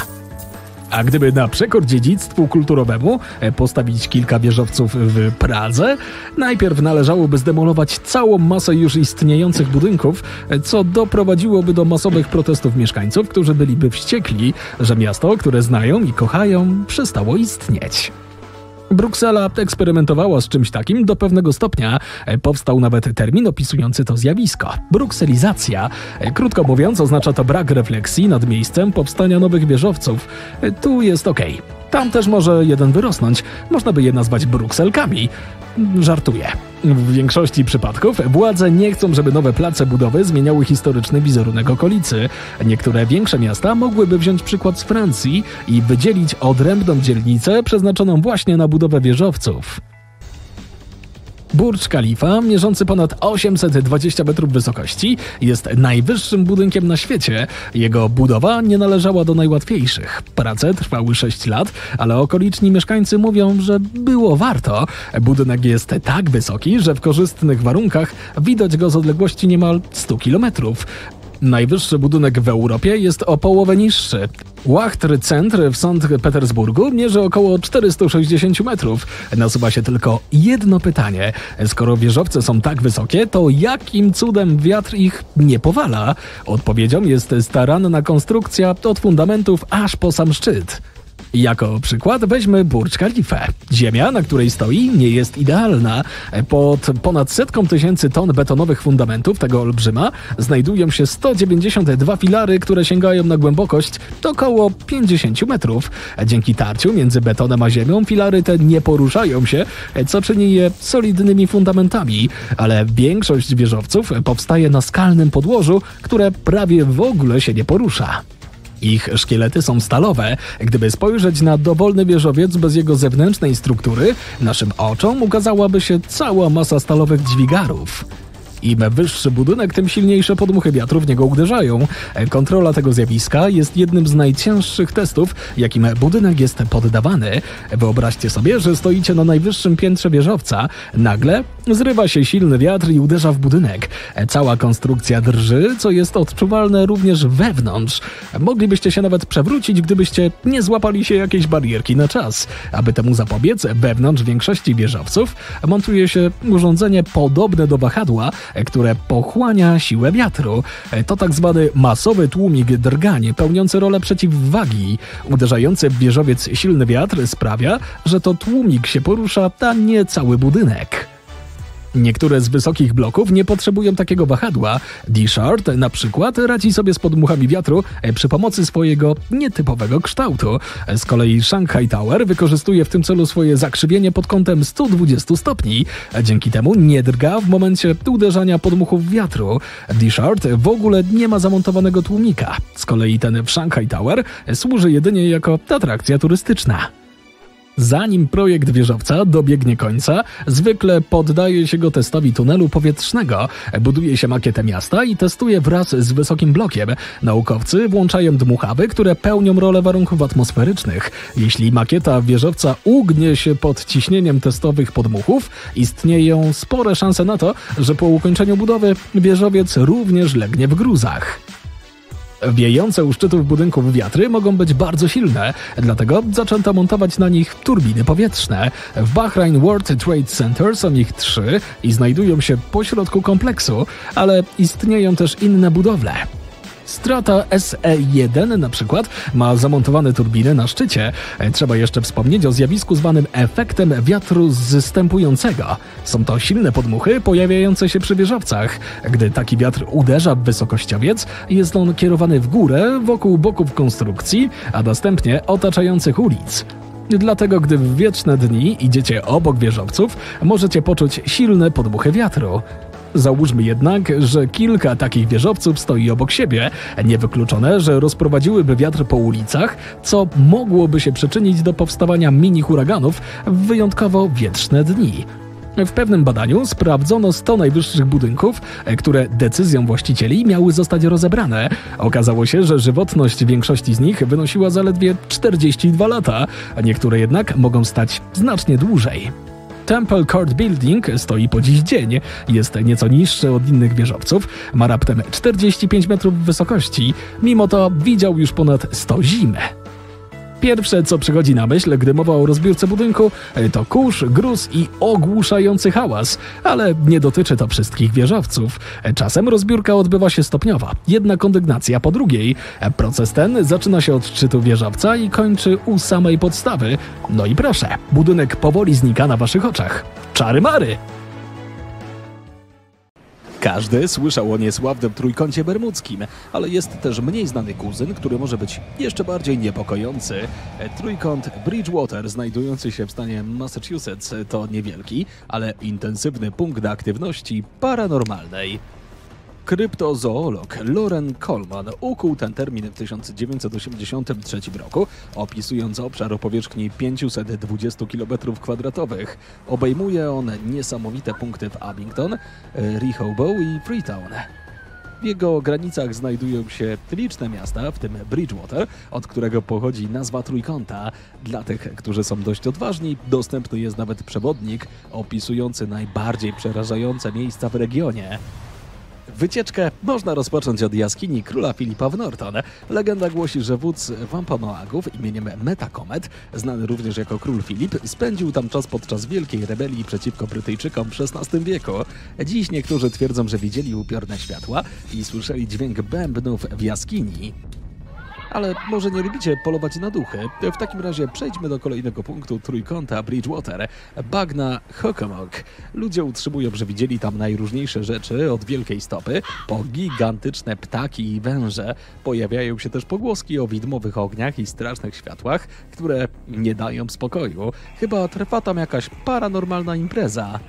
A gdyby na przekór dziedzictwu kulturowemu postawić kilka wieżowców w Pradze, najpierw należałoby zdemolować całą masę już istniejących budynków, co doprowadziłoby do masowych protestów mieszkańców, którzy byliby wściekli, że miasto, które znają i kochają, przestało istnieć. Bruksela eksperymentowała z czymś takim do pewnego stopnia. Powstał nawet termin opisujący to zjawisko. Brukselizacja. Krótko mówiąc, oznacza to brak refleksji nad miejscem powstania nowych wieżowców. Tu jest ok. Tam też może jeden wyrosnąć. Można by je nazwać brukselkami. Żartuję. W większości przypadków władze nie chcą, żeby nowe place budowy zmieniały historyczny wizerunek okolicy. Niektóre większe miasta mogłyby wziąć przykład z Francji i wydzielić odrębną dzielnicę przeznaczoną właśnie na budowę wieżowców. Burcz Khalifa, mierzący ponad 820 metrów wysokości, jest najwyższym budynkiem na świecie. Jego budowa nie należała do najłatwiejszych. Prace trwały 6 lat, ale okoliczni mieszkańcy mówią, że było warto. Budynek jest tak wysoki, że w korzystnych warunkach widać go z odległości niemal 100 kilometrów. Najwyższy budynek w Europie jest o połowę niższy. Łachtr Centr w Sankt Petersburgu mierzy około 460 metrów. Nasuwa się tylko jedno pytanie. Skoro wieżowce są tak wysokie, to jakim cudem wiatr ich nie powala? Odpowiedzią jest staranna konstrukcja od fundamentów aż po sam szczyt. Jako przykład weźmy Burj Khalifa. Ziemia, na której stoi, nie jest idealna. Pod ponad setką tysięcy ton betonowych fundamentów tego olbrzyma znajdują się 192 filary, które sięgają na głębokość około 50 metrów. Dzięki tarciu między betonem a ziemią filary te nie poruszają się, co czyni je solidnymi fundamentami, ale większość wieżowców powstaje na skalnym podłożu, które prawie w ogóle się nie porusza. Ich szkielety są stalowe. Gdyby spojrzeć na dowolny wieżowiec bez jego zewnętrznej struktury, naszym oczom ukazałaby się cała masa stalowych dźwigarów. Im wyższy budynek, tym silniejsze podmuchy wiatru w niego uderzają. Kontrola tego zjawiska jest jednym z najcięższych testów, jakim budynek jest poddawany. Wyobraźcie sobie, że stoicie na najwyższym piętrze wieżowca. Nagle zrywa się silny wiatr i uderza w budynek. Cała konstrukcja drży, co jest odczuwalne również wewnątrz. Moglibyście się nawet przewrócić, gdybyście nie złapali się jakiejś barierki na czas. Aby temu zapobiec, wewnątrz większości wieżowców montuje się urządzenie podobne do wahadła, które pochłania siłę wiatru. To tak zwany masowy tłumik drganie, pełniący rolę przeciwwagi. Uderzający w wieżowiec silny wiatr sprawia, że to tłumik się porusza, a nie cały budynek. Niektóre z wysokich bloków nie potrzebują takiego wahadła. D-Shard na przykład radzi sobie z podmuchami wiatru przy pomocy swojego nietypowego kształtu. Z kolei Shanghai Tower wykorzystuje w tym celu swoje zakrzywienie pod kątem 120 stopni. Dzięki temu nie drga w momencie uderzania podmuchów wiatru. D-Shard w ogóle nie ma zamontowanego tłumika. Z kolei ten w Shanghai Tower służy jedynie jako atrakcja turystyczna. Zanim projekt wieżowca dobiegnie końca, zwykle poddaje się go testowi tunelu powietrznego, buduje się makietę miasta i testuje wraz z wysokim blokiem. Naukowcy włączają dmuchawy, które pełnią rolę warunków atmosferycznych. Jeśli makieta wieżowca ugnie się pod ciśnieniem testowych podmuchów, istnieją spore szanse na to, że po ukończeniu budowy wieżowiec również legnie w gruzach. Wiejące u szczytów budynków wiatry mogą być bardzo silne, dlatego zaczęto montować na nich turbiny powietrzne. W Bahrain World Trade Center są ich trzy i znajdują się pośrodku kompleksu, ale istnieją też inne budowle. Strata SE1 na przykład ma zamontowane turbiny na szczycie. Trzeba jeszcze wspomnieć o zjawisku zwanym efektem wiatru zstępującego. Są to silne podmuchy pojawiające się przy wieżowcach. Gdy taki wiatr uderza w wysokościowiec, jest on kierowany w górę wokół boków konstrukcji, a następnie otaczających ulic. Dlatego, gdy w wieczne dni idziecie obok wieżowców, możecie poczuć silne podmuchy wiatru. Załóżmy jednak, że kilka takich wieżowców stoi obok siebie. Niewykluczone, że rozprowadziłyby wiatr po ulicach, co mogłoby się przyczynić do powstawania mini huraganów w wyjątkowo wietrzne dni. W pewnym badaniu sprawdzono 100 najwyższych budynków, które decyzją właścicieli miały zostać rozebrane. Okazało się, że żywotność większości z nich wynosiła zaledwie 42 lata, a niektóre jednak mogą stać znacznie dłużej. Temple Court Building stoi po dziś dzień. Jest nieco niższy od innych wieżowców, ma raptem 45 metrów wysokości. Mimo to widział już ponad 100 zim. Pierwsze, co przychodzi na myśl, gdy mowa o rozbiórce budynku, to kurz, gruz i ogłuszający hałas, ale nie dotyczy to wszystkich wieżowców. Czasem rozbiórka odbywa się stopniowo, jedna kondygnacja po drugiej. Proces ten zaczyna się od szczytu wieżowca i kończy u samej podstawy. No i proszę, budynek powoli znika na waszych oczach. Czary mary! Każdy słyszał o niesławnym trójkącie bermudzkim, ale jest też mniej znany kuzyn, który może być jeszcze bardziej niepokojący. Trójkąt Bridgewater, znajdujący się w stanie Massachusetts, to niewielki, ale intensywny punkt aktywności paranormalnej. Kryptozoolog Loren Coleman ukuł ten termin w 1983 roku, opisując obszar o powierzchni 520 km2. Obejmuje on niesamowite punkty w Abington, Rehoboth i Freetown. W jego granicach znajdują się liczne miasta, w tym Bridgewater, od którego pochodzi nazwa trójkąta. Dla tych, którzy są dość odważni, dostępny jest nawet przewodnik opisujący najbardziej przerażające miejsca w regionie. Wycieczkę można rozpocząć od jaskini króla Filipa w Norton. Legenda głosi, że wódz Wampanoagów imieniem Metacomet, znany również jako król Filip, spędził tam czas podczas wielkiej rebelii przeciwko Brytyjczykom w XVI wieku. Dziś niektórzy twierdzą, że widzieli upiorne światła i słyszeli dźwięk bębnów w jaskini. Ale może nie lubicie polować na duchy? W takim razie przejdźmy do kolejnego punktu trójkąta Bridgewater. Bagna Hockomock. Ludzie utrzymują, że widzieli tam najróżniejsze rzeczy, od wielkiej stopy po gigantyczne ptaki i węże. Pojawiają się też pogłoski o widmowych ogniach i strasznych światłach, które nie dają spokoju. Chyba trwa tam jakaś paranormalna impreza.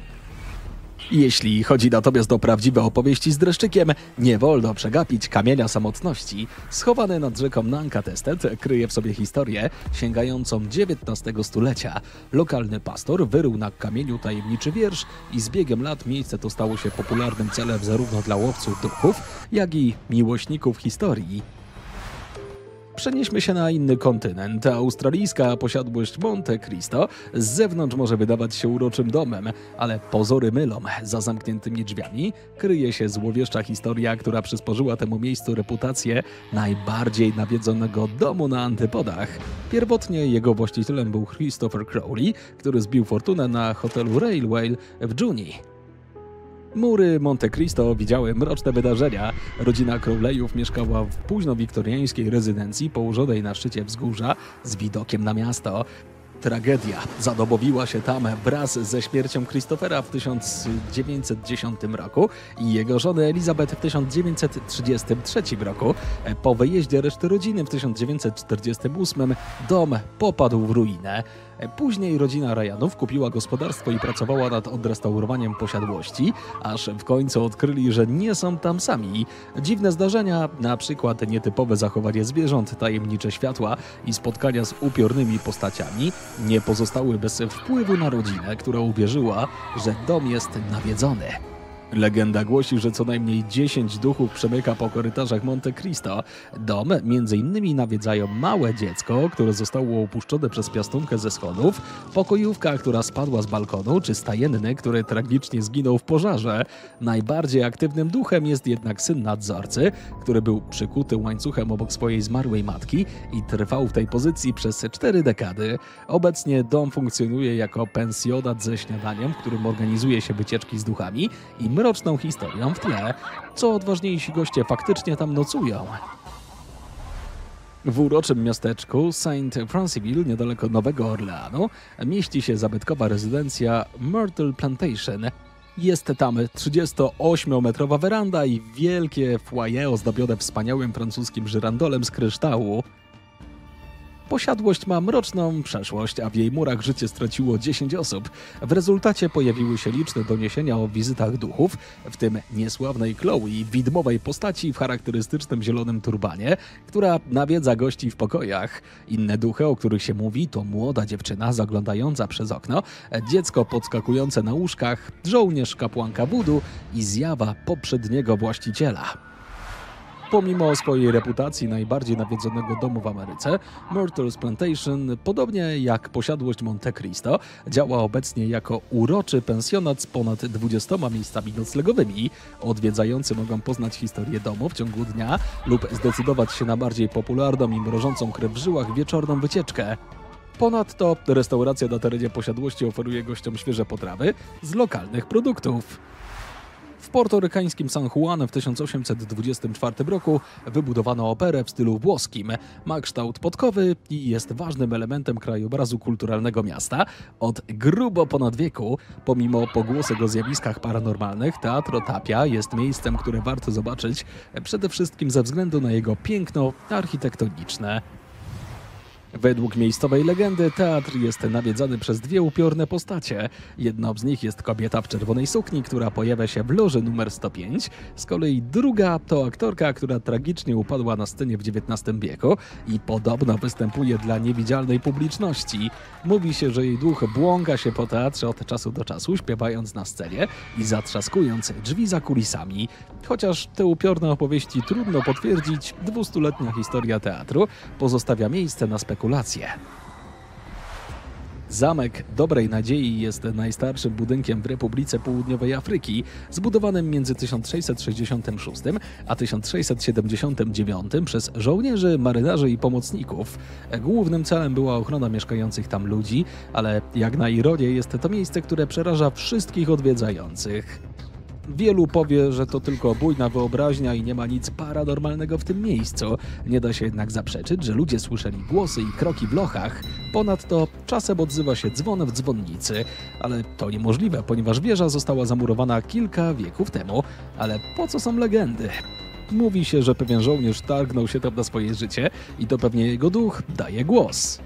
Jeśli chodzi natomiast o prawdziwe opowieści z dreszczykiem, nie wolno przegapić kamienia samotności. Schowany nad rzeką Nankatestet kryje w sobie historię sięgającą XIX stulecia. Lokalny pastor wyrył na kamieniu tajemniczy wiersz i z biegiem lat miejsce to stało się popularnym celem zarówno dla łowców duchów, jak i miłośników historii. Przenieśmy się na inny kontynent. Australijska posiadłość Monte Cristo z zewnątrz może wydawać się uroczym domem, ale pozory mylą. Za zamkniętymi drzwiami kryje się złowieszcza historia, która przysporzyła temu miejscu reputację najbardziej nawiedzonego domu na antypodach. Pierwotnie jego właścicielem był Christopher Crowley, który zbił fortunę na hotelu Railway w Juni. Mury Monte Cristo widziały mroczne wydarzenia. Rodzina Crowleyów mieszkała w późnowiktoriańskiej rezydencji położonej na szczycie wzgórza z widokiem na miasto. Tragedia zadobowiła się tam wraz ze śmiercią Christophera w 1910 roku i jego żony Elizabeth w 1933 roku. Po wyjeździe reszty rodziny w 1948 dom popadł w ruinę. Później rodzina Ryanów kupiła gospodarstwo i pracowała nad odrestaurowaniem posiadłości, aż w końcu odkryli, że nie są tam sami. Dziwne zdarzenia, na przykład nietypowe zachowanie zwierząt, tajemnicze światła i spotkania z upiornymi postaciami, nie pozostały bez wpływu na rodzinę, która uwierzyła, że dom jest nawiedzony. Legenda głosi, że co najmniej 10 duchów przemyka po korytarzach Monte Cristo. Dom między innymi nawiedzają małe dziecko, które zostało opuszczone przez piastunkę ze schodów, pokojówka, która spadła z balkonu, czy stajenny, który tragicznie zginął w pożarze. Najbardziej aktywnym duchem jest jednak syn nadzorcy, który był przykuty łańcuchem obok swojej zmarłej matki i trwał w tej pozycji przez cztery dekady. Obecnie dom funkcjonuje jako pensjonat ze śniadaniem, w którym organizuje się wycieczki z duchami i mroczną historią w tle, co odważniejsi goście faktycznie tam nocują. W uroczym miasteczku Saint Franceville, niedaleko Nowego Orleanu, mieści się zabytkowa rezydencja Myrtle Plantation. Jest tam 38-metrowa weranda i wielkie foyer ozdobione wspaniałym francuskim żyrandolem z kryształu. Posiadłość ma mroczną przeszłość, a w jej murach życie straciło 10 osób. W rezultacie pojawiły się liczne doniesienia o wizytach duchów, w tym niesławnej Chloe, widmowej postaci w charakterystycznym zielonym turbanie, która nawiedza gości w pokojach. Inne duchy, o których się mówi, to młoda dziewczyna zaglądająca przez okno, dziecko podskakujące na łóżkach, żołnierz kapłanka wudu i zjawa poprzedniego właściciela. Pomimo swojej reputacji najbardziej nawiedzonego domu w Ameryce, Myrtle's Plantation, podobnie jak posiadłość Monte Cristo, działa obecnie jako uroczy pensjonat z ponad 20 miejscami noclegowymi. Odwiedzający mogą poznać historię domu w ciągu dnia lub zdecydować się na bardziej popularną i mrożącą krew w żyłach wieczorną wycieczkę. Ponadto restauracja na terenie posiadłości oferuje gościom świeże potrawy z lokalnych produktów. Portorykańskim San Juan w 1824 roku wybudowano operę w stylu włoskim. Ma kształt podkowy i jest ważnym elementem krajobrazu kulturalnego miasta. Od grubo ponad wieku, pomimo pogłosek o zjawiskach paranormalnych, Teatro Tapia jest miejscem, które warto zobaczyć przede wszystkim ze względu na jego piękno architektoniczne. Według miejscowej legendy teatr jest nawiedzany przez dwie upiorne postacie. Jedną z nich jest kobieta w czerwonej sukni, która pojawia się w loży numer 105. Z kolei druga to aktorka, która tragicznie upadła na scenie w XIX wieku i podobno występuje dla niewidzialnej publiczności. Mówi się, że jej duch błąka się po teatrze od czasu do czasu, śpiewając na scenie i zatrzaskując drzwi za kulisami. Chociaż te upiorne opowieści trudno potwierdzić, dwustuletnia historia teatru pozostawia miejsce na spekulacje. Zamek Dobrej Nadziei jest najstarszym budynkiem w Republice Południowej Afryki, zbudowanym między 1666 a 1679 przez żołnierzy, marynarzy i pomocników. Głównym celem była ochrona mieszkających tam ludzi, ale jak na ironię jest to miejsce, które przeraża wszystkich odwiedzających. Wielu powie, że to tylko bujna wyobraźnia i nie ma nic paranormalnego w tym miejscu. Nie da się jednak zaprzeczyć, że ludzie słyszeli głosy i kroki w lochach. Ponadto czasem odzywa się dzwon w dzwonnicy. Ale to niemożliwe, ponieważ wieża została zamurowana kilka wieków temu. Ale po co są legendy? Mówi się, że pewien żołnierz targnął się tam na swoje życie i to pewnie jego duch daje głos.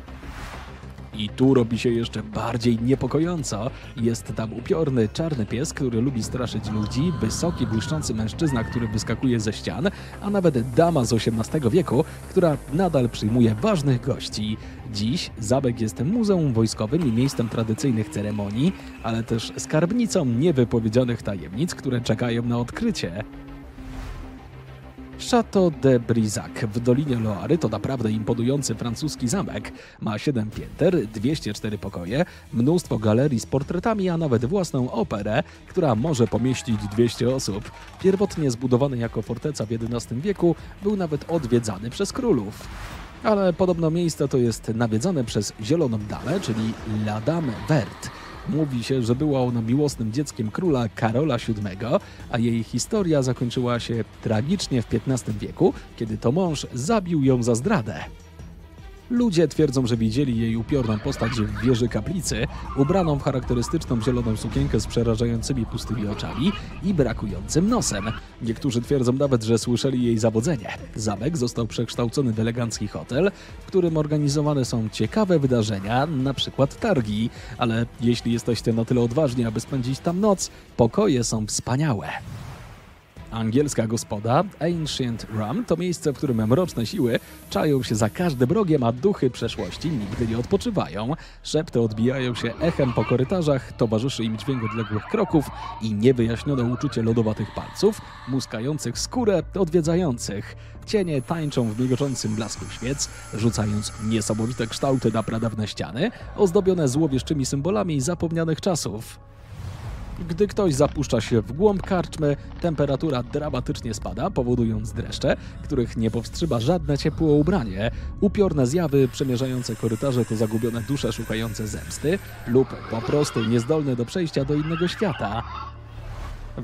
I tu robi się jeszcze bardziej niepokojąco. Jest tam upiorny czarny pies, który lubi straszyć ludzi, wysoki, błyszczący mężczyzna, który wyskakuje ze ścian, a nawet dama z XVIII wieku, która nadal przyjmuje ważnych gości. Dziś zamek jest muzeum wojskowym i miejscem tradycyjnych ceremonii, ale też skarbnicą niewypowiedzianych tajemnic, które czekają na odkrycie. Château de Brisac w Dolinie Loary to naprawdę imponujący francuski zamek. Ma 7 pięter, 204 pokoje, mnóstwo galerii z portretami, a nawet własną operę, która może pomieścić 200 osób. Pierwotnie zbudowany jako forteca w XI wieku, był nawet odwiedzany przez królów. Ale podobno miejsce to jest nawiedzane przez Zieloną Damę, czyli La Dame Verte Mówi się, że była ona miłosnym dzieckiem króla Karola VII, a jej historia zakończyła się tragicznie w XV wieku, kiedy to mąż zabił ją za zdradę. Ludzie twierdzą, że widzieli jej upiorną postać w wieży kaplicy, ubraną w charakterystyczną zieloną sukienkę z przerażającymi pustymi oczami i brakującym nosem. Niektórzy twierdzą nawet, że słyszeli jej zawodzenie. Zamek został przekształcony w elegancki hotel, w którym organizowane są ciekawe wydarzenia, na przykład targi. Ale jeśli jesteście na tyle odważni, aby spędzić tam noc, pokoje są wspaniałe. Angielska gospoda, Ancient Rum, to miejsce, w którym mroczne siły czają się za każdym rogiem, a duchy przeszłości nigdy nie odpoczywają. Szepty odbijają się echem po korytarzach, towarzyszy im dźwięk odległych kroków i niewyjaśnione uczucie lodowatych palców, muskających skórę odwiedzających. Cienie tańczą w migoczącym blasku świec, rzucając niesamowite kształty na pradawne ściany, ozdobione złowieszczymi symbolami zapomnianych czasów. Gdy ktoś zapuszcza się w głąb karczmy, temperatura dramatycznie spada, powodując dreszcze, których nie powstrzyma żadne ciepłe ubranie. Upiorne zjawy przemierzające korytarze to zagubione dusze szukające zemsty lub po prostu niezdolne do przejścia do innego świata.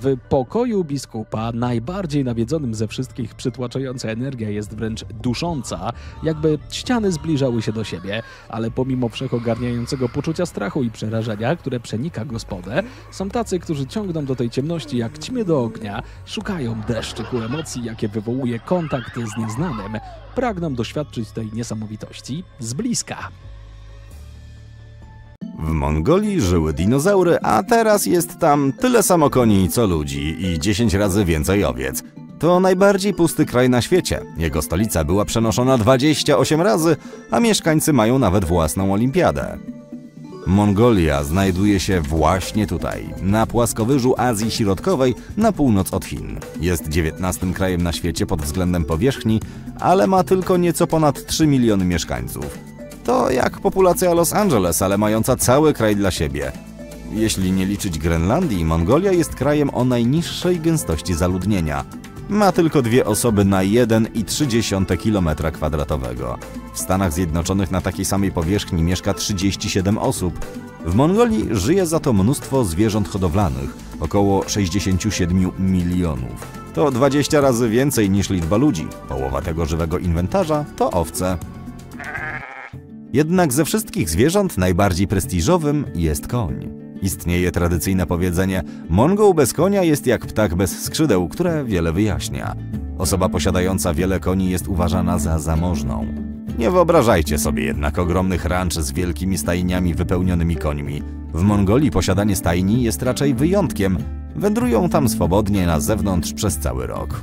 W pokoju biskupa najbardziej nawiedzonym ze wszystkich przytłaczająca energia jest wręcz dusząca, jakby ściany zbliżały się do siebie, ale pomimo wszechogarniającego poczucia strachu i przerażenia, które przenika gospodę, są tacy, którzy ciągną do tej ciemności jak ćmy do ognia, szukają deszczy ku emocji, jakie wywołuje kontakt z nieznanym, pragną doświadczyć tej niesamowitości z bliska. W Mongolii żyły dinozaury, a teraz jest tam tyle samo koni co ludzi i 10 razy więcej owiec. To najbardziej pusty kraj na świecie. Jego stolica była przenoszona 28 razy, a mieszkańcy mają nawet własną olimpiadę. Mongolia znajduje się właśnie tutaj, na płaskowyżu Azji Środkowej, na północ od Chin. Jest 19 krajem na świecie pod względem powierzchni, ale ma tylko nieco ponad 3 miliony mieszkańców. To jak populacja Los Angeles, ale mająca cały kraj dla siebie. Jeśli nie liczyć Grenlandii, Mongolia jest krajem o najniższej gęstości zaludnienia. Ma tylko dwie osoby na 1,3 km kwadratowego. W Stanach Zjednoczonych na takiej samej powierzchni mieszka 37 osób. W Mongolii żyje za to mnóstwo zwierząt hodowlanych, około 67 milionów. To 20 razy więcej niż liczba ludzi. Połowa tego żywego inwentarza to owce. Jednak ze wszystkich zwierząt najbardziej prestiżowym jest koń. Istnieje tradycyjne powiedzenie: Mongoł bez konia jest jak ptak bez skrzydeł, które wiele wyjaśnia. Osoba posiadająca wiele koni jest uważana za zamożną. Nie wyobrażajcie sobie jednak ogromnych ranch z wielkimi stajniami wypełnionymi końmi. W Mongolii posiadanie stajni jest raczej wyjątkiem. Wędrują tam swobodnie na zewnątrz przez cały rok.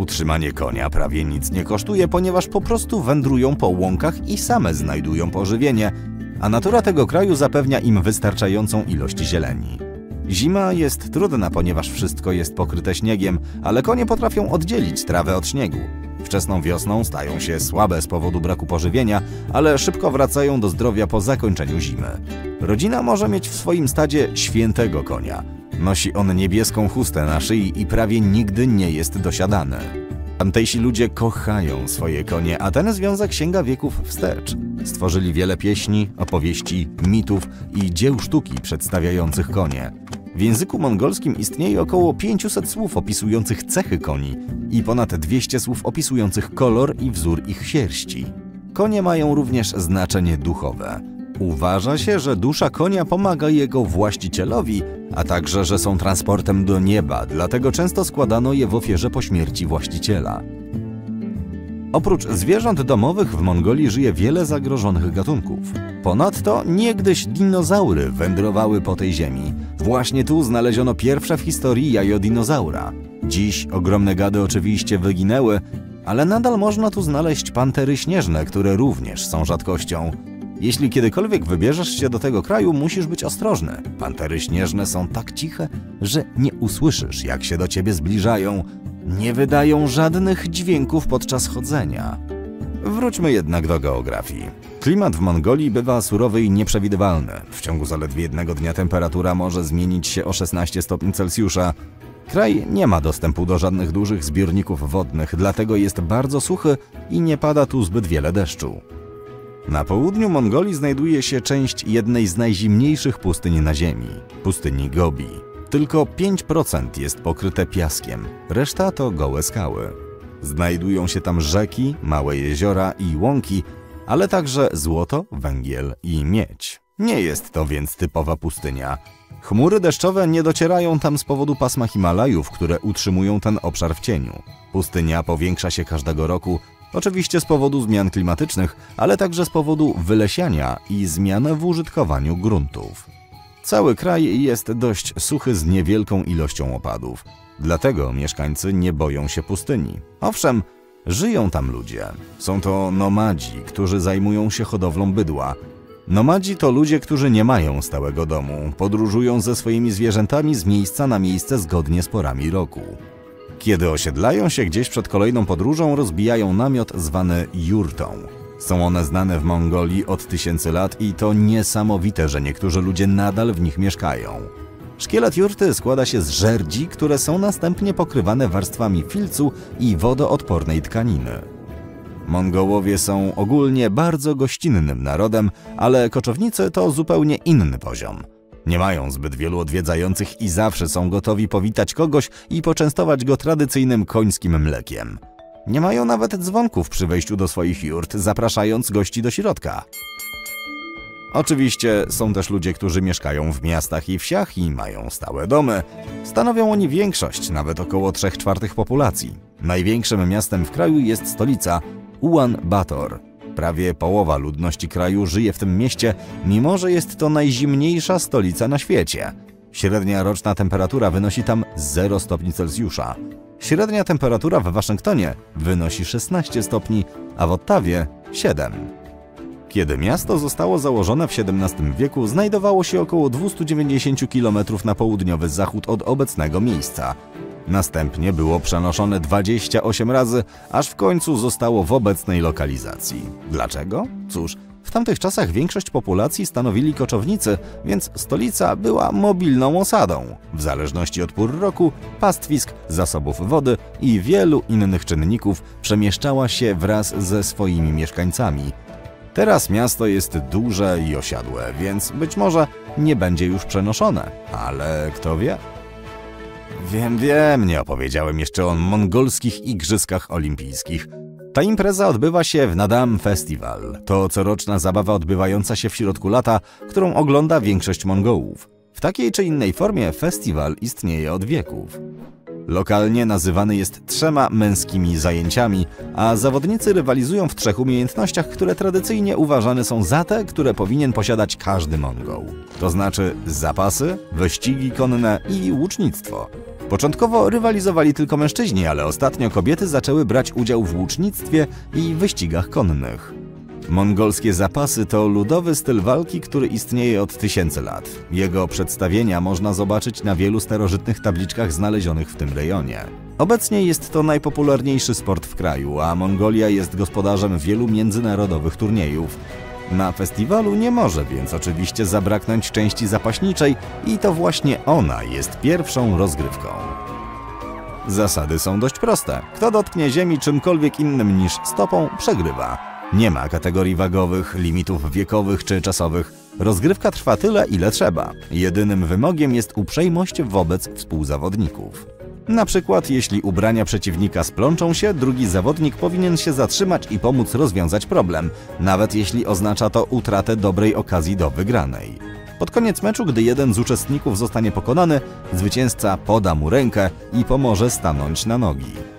Utrzymanie konia prawie nic nie kosztuje, ponieważ po prostu wędrują po łąkach i same znajdują pożywienie, a natura tego kraju zapewnia im wystarczającą ilość zieleni. Zima jest trudna, ponieważ wszystko jest pokryte śniegiem, ale konie potrafią oddzielić trawę od śniegu. Wczesną wiosną stają się słabe z powodu braku pożywienia, ale szybko wracają do zdrowia po zakończeniu zimy. Rodzina może mieć w swoim stadzie świętego konia. Nosi on niebieską chustę na szyi i prawie nigdy nie jest dosiadany. Tamtejsi ludzie kochają swoje konie, a ten związek sięga wieków wstecz. Stworzyli wiele pieśni, opowieści, mitów i dzieł sztuki przedstawiających konie. W języku mongolskim istnieje około 500 słów opisujących cechy koni i ponad 200 słów opisujących kolor i wzór ich sierści. Konie mają również znaczenie duchowe. Uważa się, że dusza konia pomaga jego właścicielowi, a także, że są transportem do nieba, dlatego często składano je w ofierze po śmierci właściciela. Oprócz zwierząt domowych w Mongolii żyje wiele zagrożonych gatunków. Ponadto niegdyś dinozaury wędrowały po tej ziemi. Właśnie tu znaleziono pierwsze w historii jajo dinozaura. Dziś ogromne gady oczywiście wyginęły, ale nadal można tu znaleźć pantery śnieżne, które również są rzadkością. Jeśli kiedykolwiek wybierzesz się do tego kraju, musisz być ostrożny. Pantery śnieżne są tak ciche, że nie usłyszysz, jak się do ciebie zbliżają. Nie wydają żadnych dźwięków podczas chodzenia. Wróćmy jednak do geografii. Klimat w Mongolii bywa surowy i nieprzewidywalny. W ciągu zaledwie jednego dnia temperatura może zmienić się o 16 stopni Celsjusza. Kraj nie ma dostępu do żadnych dużych zbiorników wodnych, dlatego jest bardzo suchy i nie pada tu zbyt wiele deszczu. Na południu Mongolii znajduje się część jednej z najzimniejszych pustyni na Ziemi pustyni Gobi. Tylko 5% jest pokryte piaskiem, reszta to gołe skały. Znajdują się tam rzeki, małe jeziora i łąki, ale także złoto, węgiel i miedź. Nie jest to więc typowa pustynia. Chmury deszczowe nie docierają tam z powodu pasma Himalajów, które utrzymują ten obszar w cieniu. Pustynia powiększa się każdego roku, Oczywiście z powodu zmian klimatycznych, ale także z powodu wylesiania i zmian w użytkowaniu gruntów. Cały kraj jest dość suchy z niewielką ilością opadów. Dlatego mieszkańcy nie boją się pustyni. Owszem, żyją tam ludzie. Są to nomadzi, którzy zajmują się hodowlą bydła. Nomadzi to ludzie, którzy nie mają stałego domu, podróżują ze swoimi zwierzętami z miejsca na miejsce zgodnie z porami roku. Kiedy osiedlają się gdzieś przed kolejną podróżą, rozbijają namiot zwany jurtą. Są one znane w Mongolii od tysięcy lat i to niesamowite, że niektórzy ludzie nadal w nich mieszkają. Szkielet jurty składa się z żerdzi, które są następnie pokrywane warstwami filcu i wodoodpornej tkaniny. Mongołowie są ogólnie bardzo gościnnym narodem, ale koczownicy to zupełnie inny poziom. Nie mają zbyt wielu odwiedzających i zawsze są gotowi powitać kogoś i poczęstować go tradycyjnym końskim mlekiem. Nie mają nawet dzwonków przy wejściu do swoich jurt, zapraszając gości do środka. Oczywiście są też ludzie, którzy mieszkają w miastach i wsiach i mają stałe domy. Stanowią oni większość, nawet około 3 czwartych populacji. Największym miastem w kraju jest stolica Ulan Bator. Prawie połowa ludności kraju żyje w tym mieście, mimo że jest to najzimniejsza stolica na świecie. Średnia roczna temperatura wynosi tam 0 stopni Celsjusza. Średnia temperatura w Waszyngtonie wynosi 16 stopni, a w Ottawie 7. Kiedy miasto zostało założone w XVII wieku, znajdowało się około 290 km na południowy zachód od obecnego miejsca. Następnie było przenoszone 28 razy, aż w końcu zostało w obecnej lokalizacji. Dlaczego? Cóż, w tamtych czasach większość populacji stanowili koczownicy, więc stolica była mobilną osadą. W zależności od pór roku, pastwisk, zasobów wody i wielu innych czynników przemieszczała się wraz ze swoimi mieszkańcami. Teraz miasto jest duże i osiadłe, więc być może nie będzie już przenoszone, ale kto wie? Wiem, wiem, nie opowiedziałem jeszcze o mongolskich Igrzyskach Olimpijskich. Ta impreza odbywa się w Nadam Festival. To coroczna zabawa odbywająca się w środku lata, którą ogląda większość Mongołów. W takiej czy innej formie festiwal istnieje od wieków. Lokalnie nazywany jest trzema męskimi zajęciami, a zawodnicy rywalizują w trzech umiejętnościach, które tradycyjnie uważane są za te, które powinien posiadać każdy Mongoł. To znaczy zapasy, wyścigi konne i łucznictwo. Początkowo rywalizowali tylko mężczyźni, ale ostatnio kobiety zaczęły brać udział w łucznictwie i wyścigach konnych. Mongolskie zapasy to ludowy styl walki, który istnieje od tysięcy lat. Jego przedstawienia można zobaczyć na wielu starożytnych tabliczkach znalezionych w tym rejonie. Obecnie jest to najpopularniejszy sport w kraju, a Mongolia jest gospodarzem wielu międzynarodowych turniejów. Na festiwalu nie może więc oczywiście zabraknąć części zapaśniczej i to właśnie ona jest pierwszą rozgrywką. Zasady są dość proste. Kto dotknie ziemi czymkolwiek innym niż stopą, przegrywa. Nie ma kategorii wagowych, limitów wiekowych czy czasowych. Rozgrywka trwa tyle, ile trzeba. Jedynym wymogiem jest uprzejmość wobec współzawodników. Na przykład, jeśli ubrania przeciwnika splączą się, drugi zawodnik powinien się zatrzymać i pomóc rozwiązać problem, nawet jeśli oznacza to utratę dobrej okazji do wygranej. Pod koniec meczu, gdy jeden z uczestników zostanie pokonany, zwycięzca poda mu rękę i pomoże stanąć na nogi.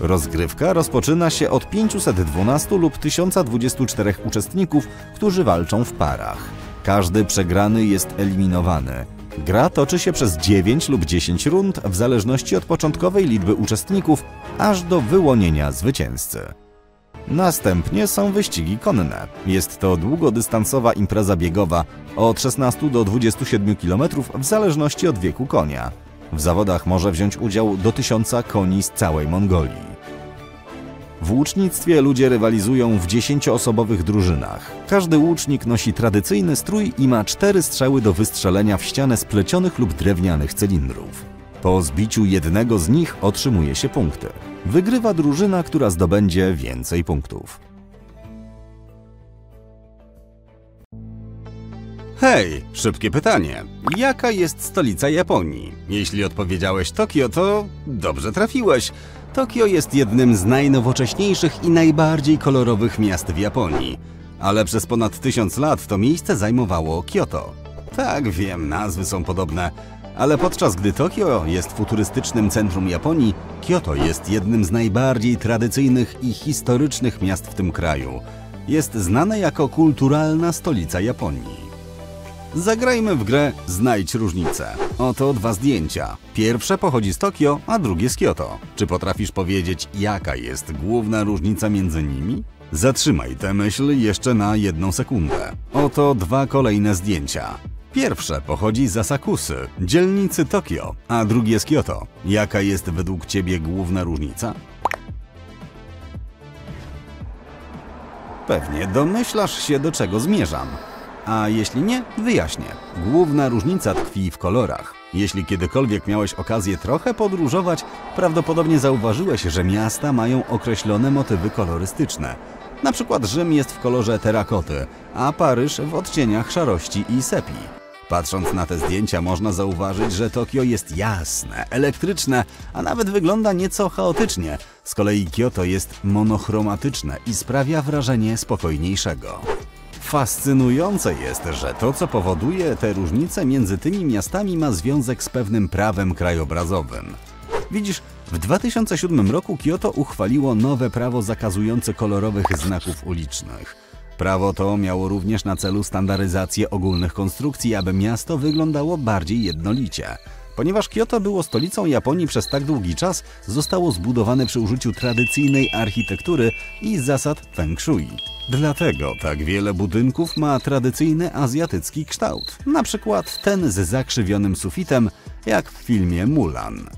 Rozgrywka rozpoczyna się od 512 lub 1024 uczestników, którzy walczą w parach. Każdy przegrany jest eliminowany. Gra toczy się przez 9 lub 10 rund w zależności od początkowej liczby uczestników, aż do wyłonienia zwycięzcy. Następnie są wyścigi konne. Jest to długodystansowa impreza biegowa od 16 do 27 km w zależności od wieku konia. W zawodach może wziąć udział do tysiąca koni z całej Mongolii. W łucznictwie ludzie rywalizują w dziesięcioosobowych drużynach. Każdy łucznik nosi tradycyjny strój i ma cztery strzały do wystrzelenia w ścianę z lub drewnianych cylindrów. Po zbiciu jednego z nich otrzymuje się punkty. Wygrywa drużyna, która zdobędzie więcej punktów. Hej, szybkie pytanie. Jaka jest stolica Japonii? Jeśli odpowiedziałeś Tokio, to dobrze trafiłeś. Tokio jest jednym z najnowocześniejszych i najbardziej kolorowych miast w Japonii. Ale przez ponad tysiąc lat to miejsce zajmowało Kyoto. Tak, wiem, nazwy są podobne, ale podczas gdy Tokio jest futurystycznym centrum Japonii, Kyoto jest jednym z najbardziej tradycyjnych i historycznych miast w tym kraju. Jest znane jako kulturalna stolica Japonii. Zagrajmy w grę Znajdź różnicę. Oto dwa zdjęcia. Pierwsze pochodzi z Tokio, a drugie z Kyoto. Czy potrafisz powiedzieć, jaka jest główna różnica między nimi? Zatrzymaj tę myśl jeszcze na jedną sekundę. Oto dwa kolejne zdjęcia. Pierwsze pochodzi z Asakusy, dzielnicy Tokio, a drugie z Kyoto. Jaka jest według Ciebie główna różnica? Pewnie domyślasz się, do czego zmierzam. A jeśli nie, wyjaśnię. Główna różnica tkwi w kolorach. Jeśli kiedykolwiek miałeś okazję trochę podróżować, prawdopodobnie zauważyłeś, że miasta mają określone motywy kolorystyczne. Na przykład Rzym jest w kolorze terakoty, a Paryż w odcieniach szarości i sepii. Patrząc na te zdjęcia można zauważyć, że Tokio jest jasne, elektryczne, a nawet wygląda nieco chaotycznie. Z kolei Kyoto jest monochromatyczne i sprawia wrażenie spokojniejszego. Fascynujące jest, że to, co powoduje te różnice między tymi miastami, ma związek z pewnym prawem krajobrazowym. Widzisz, w 2007 roku Kyoto uchwaliło nowe prawo zakazujące kolorowych znaków ulicznych. Prawo to miało również na celu standaryzację ogólnych konstrukcji, aby miasto wyglądało bardziej jednolicie. Ponieważ Kyoto było stolicą Japonii przez tak długi czas, zostało zbudowane przy użyciu tradycyjnej architektury i zasad feng shui. Dlatego tak wiele budynków ma tradycyjny azjatycki kształt, na przykład ten z zakrzywionym sufitem, jak w filmie Mulan.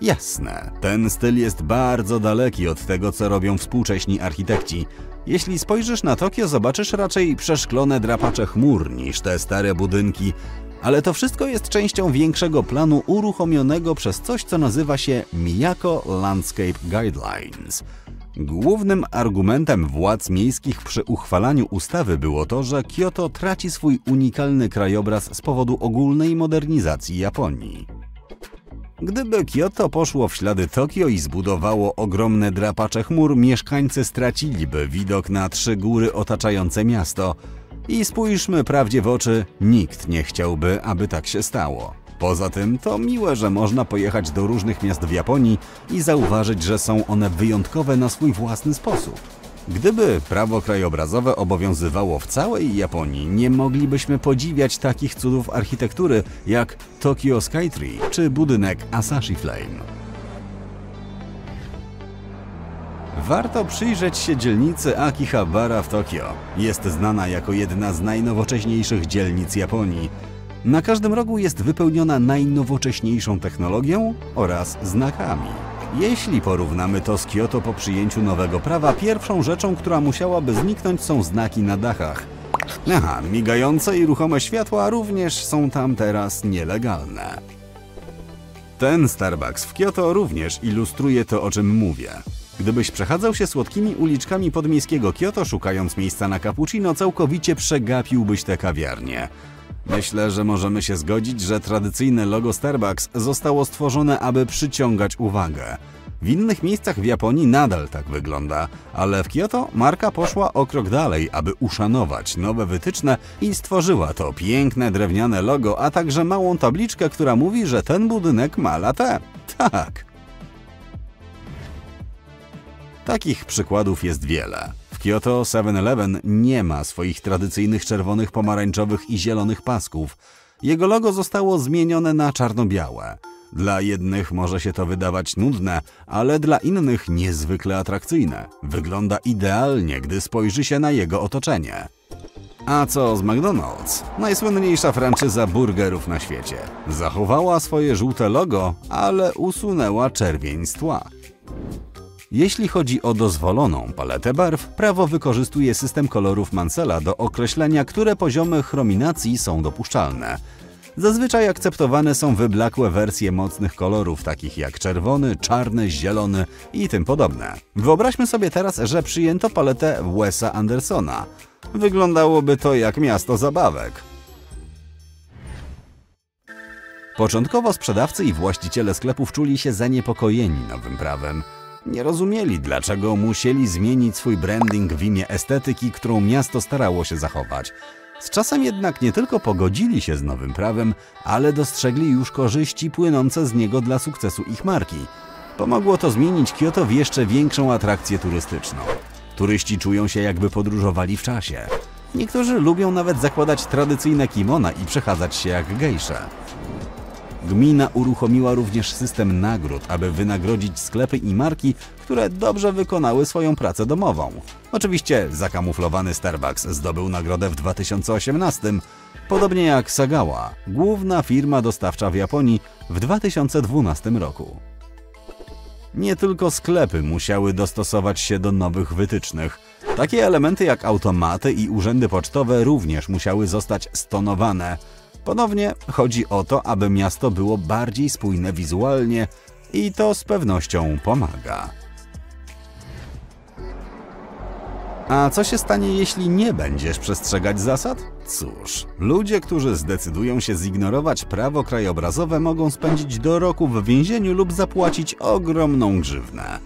Jasne, ten styl jest bardzo daleki od tego, co robią współcześni architekci. Jeśli spojrzysz na Tokio, zobaczysz raczej przeszklone drapacze chmur niż te stare budynki, ale to wszystko jest częścią większego planu uruchomionego przez coś, co nazywa się Miyako Landscape Guidelines. Głównym argumentem władz miejskich przy uchwalaniu ustawy było to, że Kyoto traci swój unikalny krajobraz z powodu ogólnej modernizacji Japonii. Gdyby Kyoto poszło w ślady Tokio i zbudowało ogromne drapacze chmur, mieszkańcy straciliby widok na trzy góry otaczające miasto. I spójrzmy prawdzie w oczy, nikt nie chciałby, aby tak się stało. Poza tym to miłe, że można pojechać do różnych miast w Japonii i zauważyć, że są one wyjątkowe na swój własny sposób. Gdyby prawo krajobrazowe obowiązywało w całej Japonii, nie moglibyśmy podziwiać takich cudów architektury jak Tokyo Skytree czy budynek Asahi Flame. Warto przyjrzeć się dzielnicy Akihabara w Tokio. Jest znana jako jedna z najnowocześniejszych dzielnic Japonii. Na każdym rogu jest wypełniona najnowocześniejszą technologią oraz znakami. Jeśli porównamy to z Kyoto po przyjęciu nowego prawa, pierwszą rzeczą, która musiałaby zniknąć są znaki na dachach. Aha, migające i ruchome światła również są tam teraz nielegalne. Ten Starbucks w Kyoto również ilustruje to, o czym mówię. Gdybyś przechadzał się słodkimi uliczkami podmiejskiego Kyoto, szukając miejsca na cappuccino, całkowicie przegapiłbyś tę kawiarnię. Myślę, że możemy się zgodzić, że tradycyjne logo Starbucks zostało stworzone, aby przyciągać uwagę. W innych miejscach w Japonii nadal tak wygląda, ale w Kyoto marka poszła o krok dalej, aby uszanować nowe wytyczne i stworzyła to piękne drewniane logo, a także małą tabliczkę, która mówi, że ten budynek ma latę. Tak. Takich przykładów jest wiele. Kyoto 7-Eleven nie ma swoich tradycyjnych czerwonych, pomarańczowych i zielonych pasków. Jego logo zostało zmienione na czarno-białe. Dla jednych może się to wydawać nudne, ale dla innych niezwykle atrakcyjne. Wygląda idealnie, gdy spojrzy się na jego otoczenie. A co z McDonald's? Najsłynniejsza franczyza burgerów na świecie. Zachowała swoje żółte logo, ale usunęła czerwień z tła. Jeśli chodzi o dozwoloną paletę barw, prawo wykorzystuje system kolorów Mansella do określenia, które poziomy chrominacji są dopuszczalne. Zazwyczaj akceptowane są wyblakłe wersje mocnych kolorów, takich jak czerwony, czarny, zielony i tym podobne. Wyobraźmy sobie teraz, że przyjęto paletę Wesa Andersona. Wyglądałoby to jak miasto zabawek. Początkowo sprzedawcy i właściciele sklepów czuli się zaniepokojeni nowym prawem. Nie rozumieli, dlaczego musieli zmienić swój branding w imię estetyki, którą miasto starało się zachować. Z czasem jednak nie tylko pogodzili się z nowym prawem, ale dostrzegli już korzyści płynące z niego dla sukcesu ich marki. Pomogło to zmienić Kyoto w jeszcze większą atrakcję turystyczną. Turyści czują się jakby podróżowali w czasie. Niektórzy lubią nawet zakładać tradycyjne kimona i przechadzać się jak gejsze. Gmina uruchomiła również system nagród, aby wynagrodzić sklepy i marki, które dobrze wykonały swoją pracę domową. Oczywiście zakamuflowany Starbucks zdobył nagrodę w 2018, podobnie jak Sagawa, główna firma dostawcza w Japonii w 2012 roku. Nie tylko sklepy musiały dostosować się do nowych wytycznych. Takie elementy jak automaty i urzędy pocztowe również musiały zostać stonowane – Ponownie chodzi o to, aby miasto było bardziej spójne wizualnie i to z pewnością pomaga. A co się stanie, jeśli nie będziesz przestrzegać zasad? Cóż, ludzie, którzy zdecydują się zignorować prawo krajobrazowe, mogą spędzić do roku w więzieniu lub zapłacić ogromną grzywnę.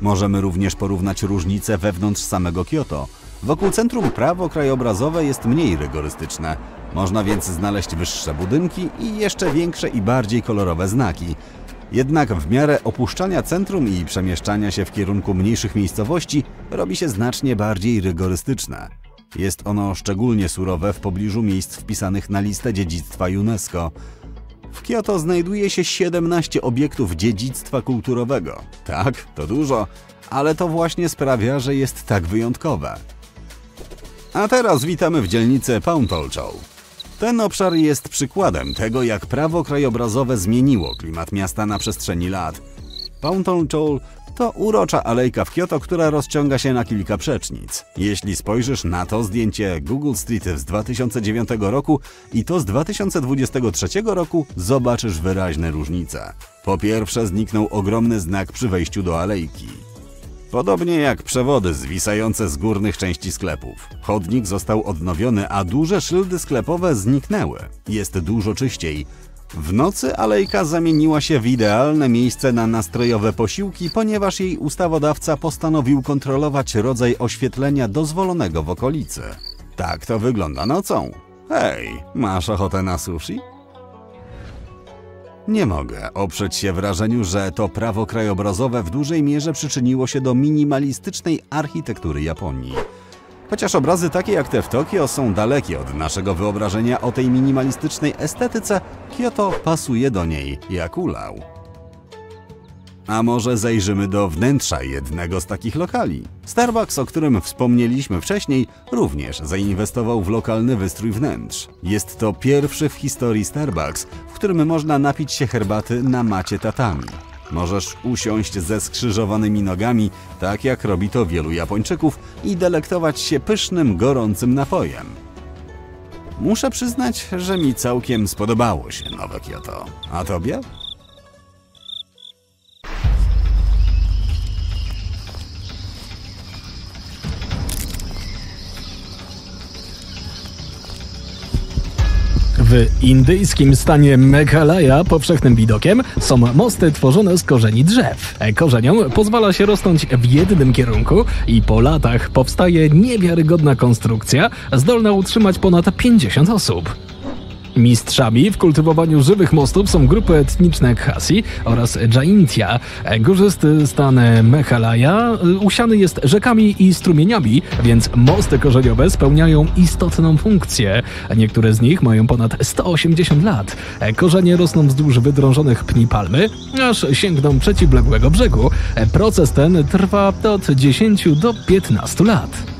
Możemy również porównać różnice wewnątrz samego Kyoto. Wokół centrum prawo krajobrazowe jest mniej rygorystyczne. Można więc znaleźć wyższe budynki i jeszcze większe i bardziej kolorowe znaki. Jednak w miarę opuszczania centrum i przemieszczania się w kierunku mniejszych miejscowości robi się znacznie bardziej rygorystyczne. Jest ono szczególnie surowe w pobliżu miejsc wpisanych na listę dziedzictwa UNESCO. W Kyoto znajduje się 17 obiektów dziedzictwa kulturowego. Tak, to dużo, ale to właśnie sprawia, że jest tak wyjątkowe. A teraz witamy w dzielnicę Pauntolchow. Ten obszar jest przykładem tego, jak prawo krajobrazowe zmieniło klimat miasta na przestrzeni lat. Pauntolchow to urocza alejka w Kyoto, która rozciąga się na kilka przecznic. Jeśli spojrzysz na to zdjęcie Google Street z 2009 roku i to z 2023 roku, zobaczysz wyraźne różnice. Po pierwsze, zniknął ogromny znak przy wejściu do alejki. Podobnie jak przewody zwisające z górnych części sklepów. Chodnik został odnowiony, a duże szyldy sklepowe zniknęły. Jest dużo czyściej. W nocy alejka zamieniła się w idealne miejsce na nastrojowe posiłki, ponieważ jej ustawodawca postanowił kontrolować rodzaj oświetlenia dozwolonego w okolicy. Tak to wygląda nocą. Hej, masz ochotę na sushi? Nie mogę oprzeć się wrażeniu, że to prawo krajobrazowe w dużej mierze przyczyniło się do minimalistycznej architektury Japonii. Chociaż obrazy takie jak te w Tokio są dalekie od naszego wyobrażenia o tej minimalistycznej estetyce, Kyoto pasuje do niej jak ulał. A może zajrzymy do wnętrza jednego z takich lokali? Starbucks, o którym wspomnieliśmy wcześniej, również zainwestował w lokalny wystrój wnętrz. Jest to pierwszy w historii Starbucks, w którym można napić się herbaty na macie tatami. Możesz usiąść ze skrzyżowanymi nogami, tak jak robi to wielu Japończyków, i delektować się pysznym, gorącym napojem. Muszę przyznać, że mi całkiem spodobało się nowe Kyoto. A tobie? W indyjskim stanie Meghalaya powszechnym widokiem są mosty tworzone z korzeni drzew. Korzeniom pozwala się rosnąć w jednym kierunku i po latach powstaje niewiarygodna konstrukcja zdolna utrzymać ponad 50 osób. Mistrzami w kultywowaniu żywych mostów są grupy etniczne Khasi oraz Jaintia. Górzysty stan Meghalaya usiany jest rzekami i strumieniami, więc mosty korzeniowe spełniają istotną funkcję. Niektóre z nich mają ponad 180 lat. Korzenie rosną wzdłuż wydrążonych pni palmy, aż sięgną przeciwległego brzegu. Proces ten trwa od 10 do 15 lat.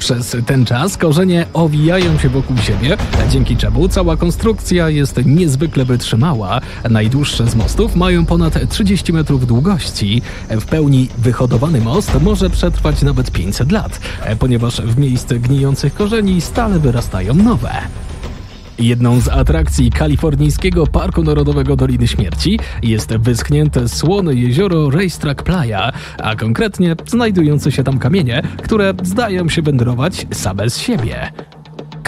Przez ten czas korzenie owijają się wokół siebie, dzięki czemu cała konstrukcja jest niezwykle wytrzymała. Najdłuższe z mostów mają ponad 30 metrów długości. W pełni wyhodowany most może przetrwać nawet 500 lat, ponieważ w miejsce gnijących korzeni stale wyrastają nowe. Jedną z atrakcji kalifornijskiego Parku Narodowego Doliny Śmierci jest wyschnięte słone jezioro Racetrack Playa, a konkretnie znajdujące się tam kamienie, które zdają się wędrować same z siebie.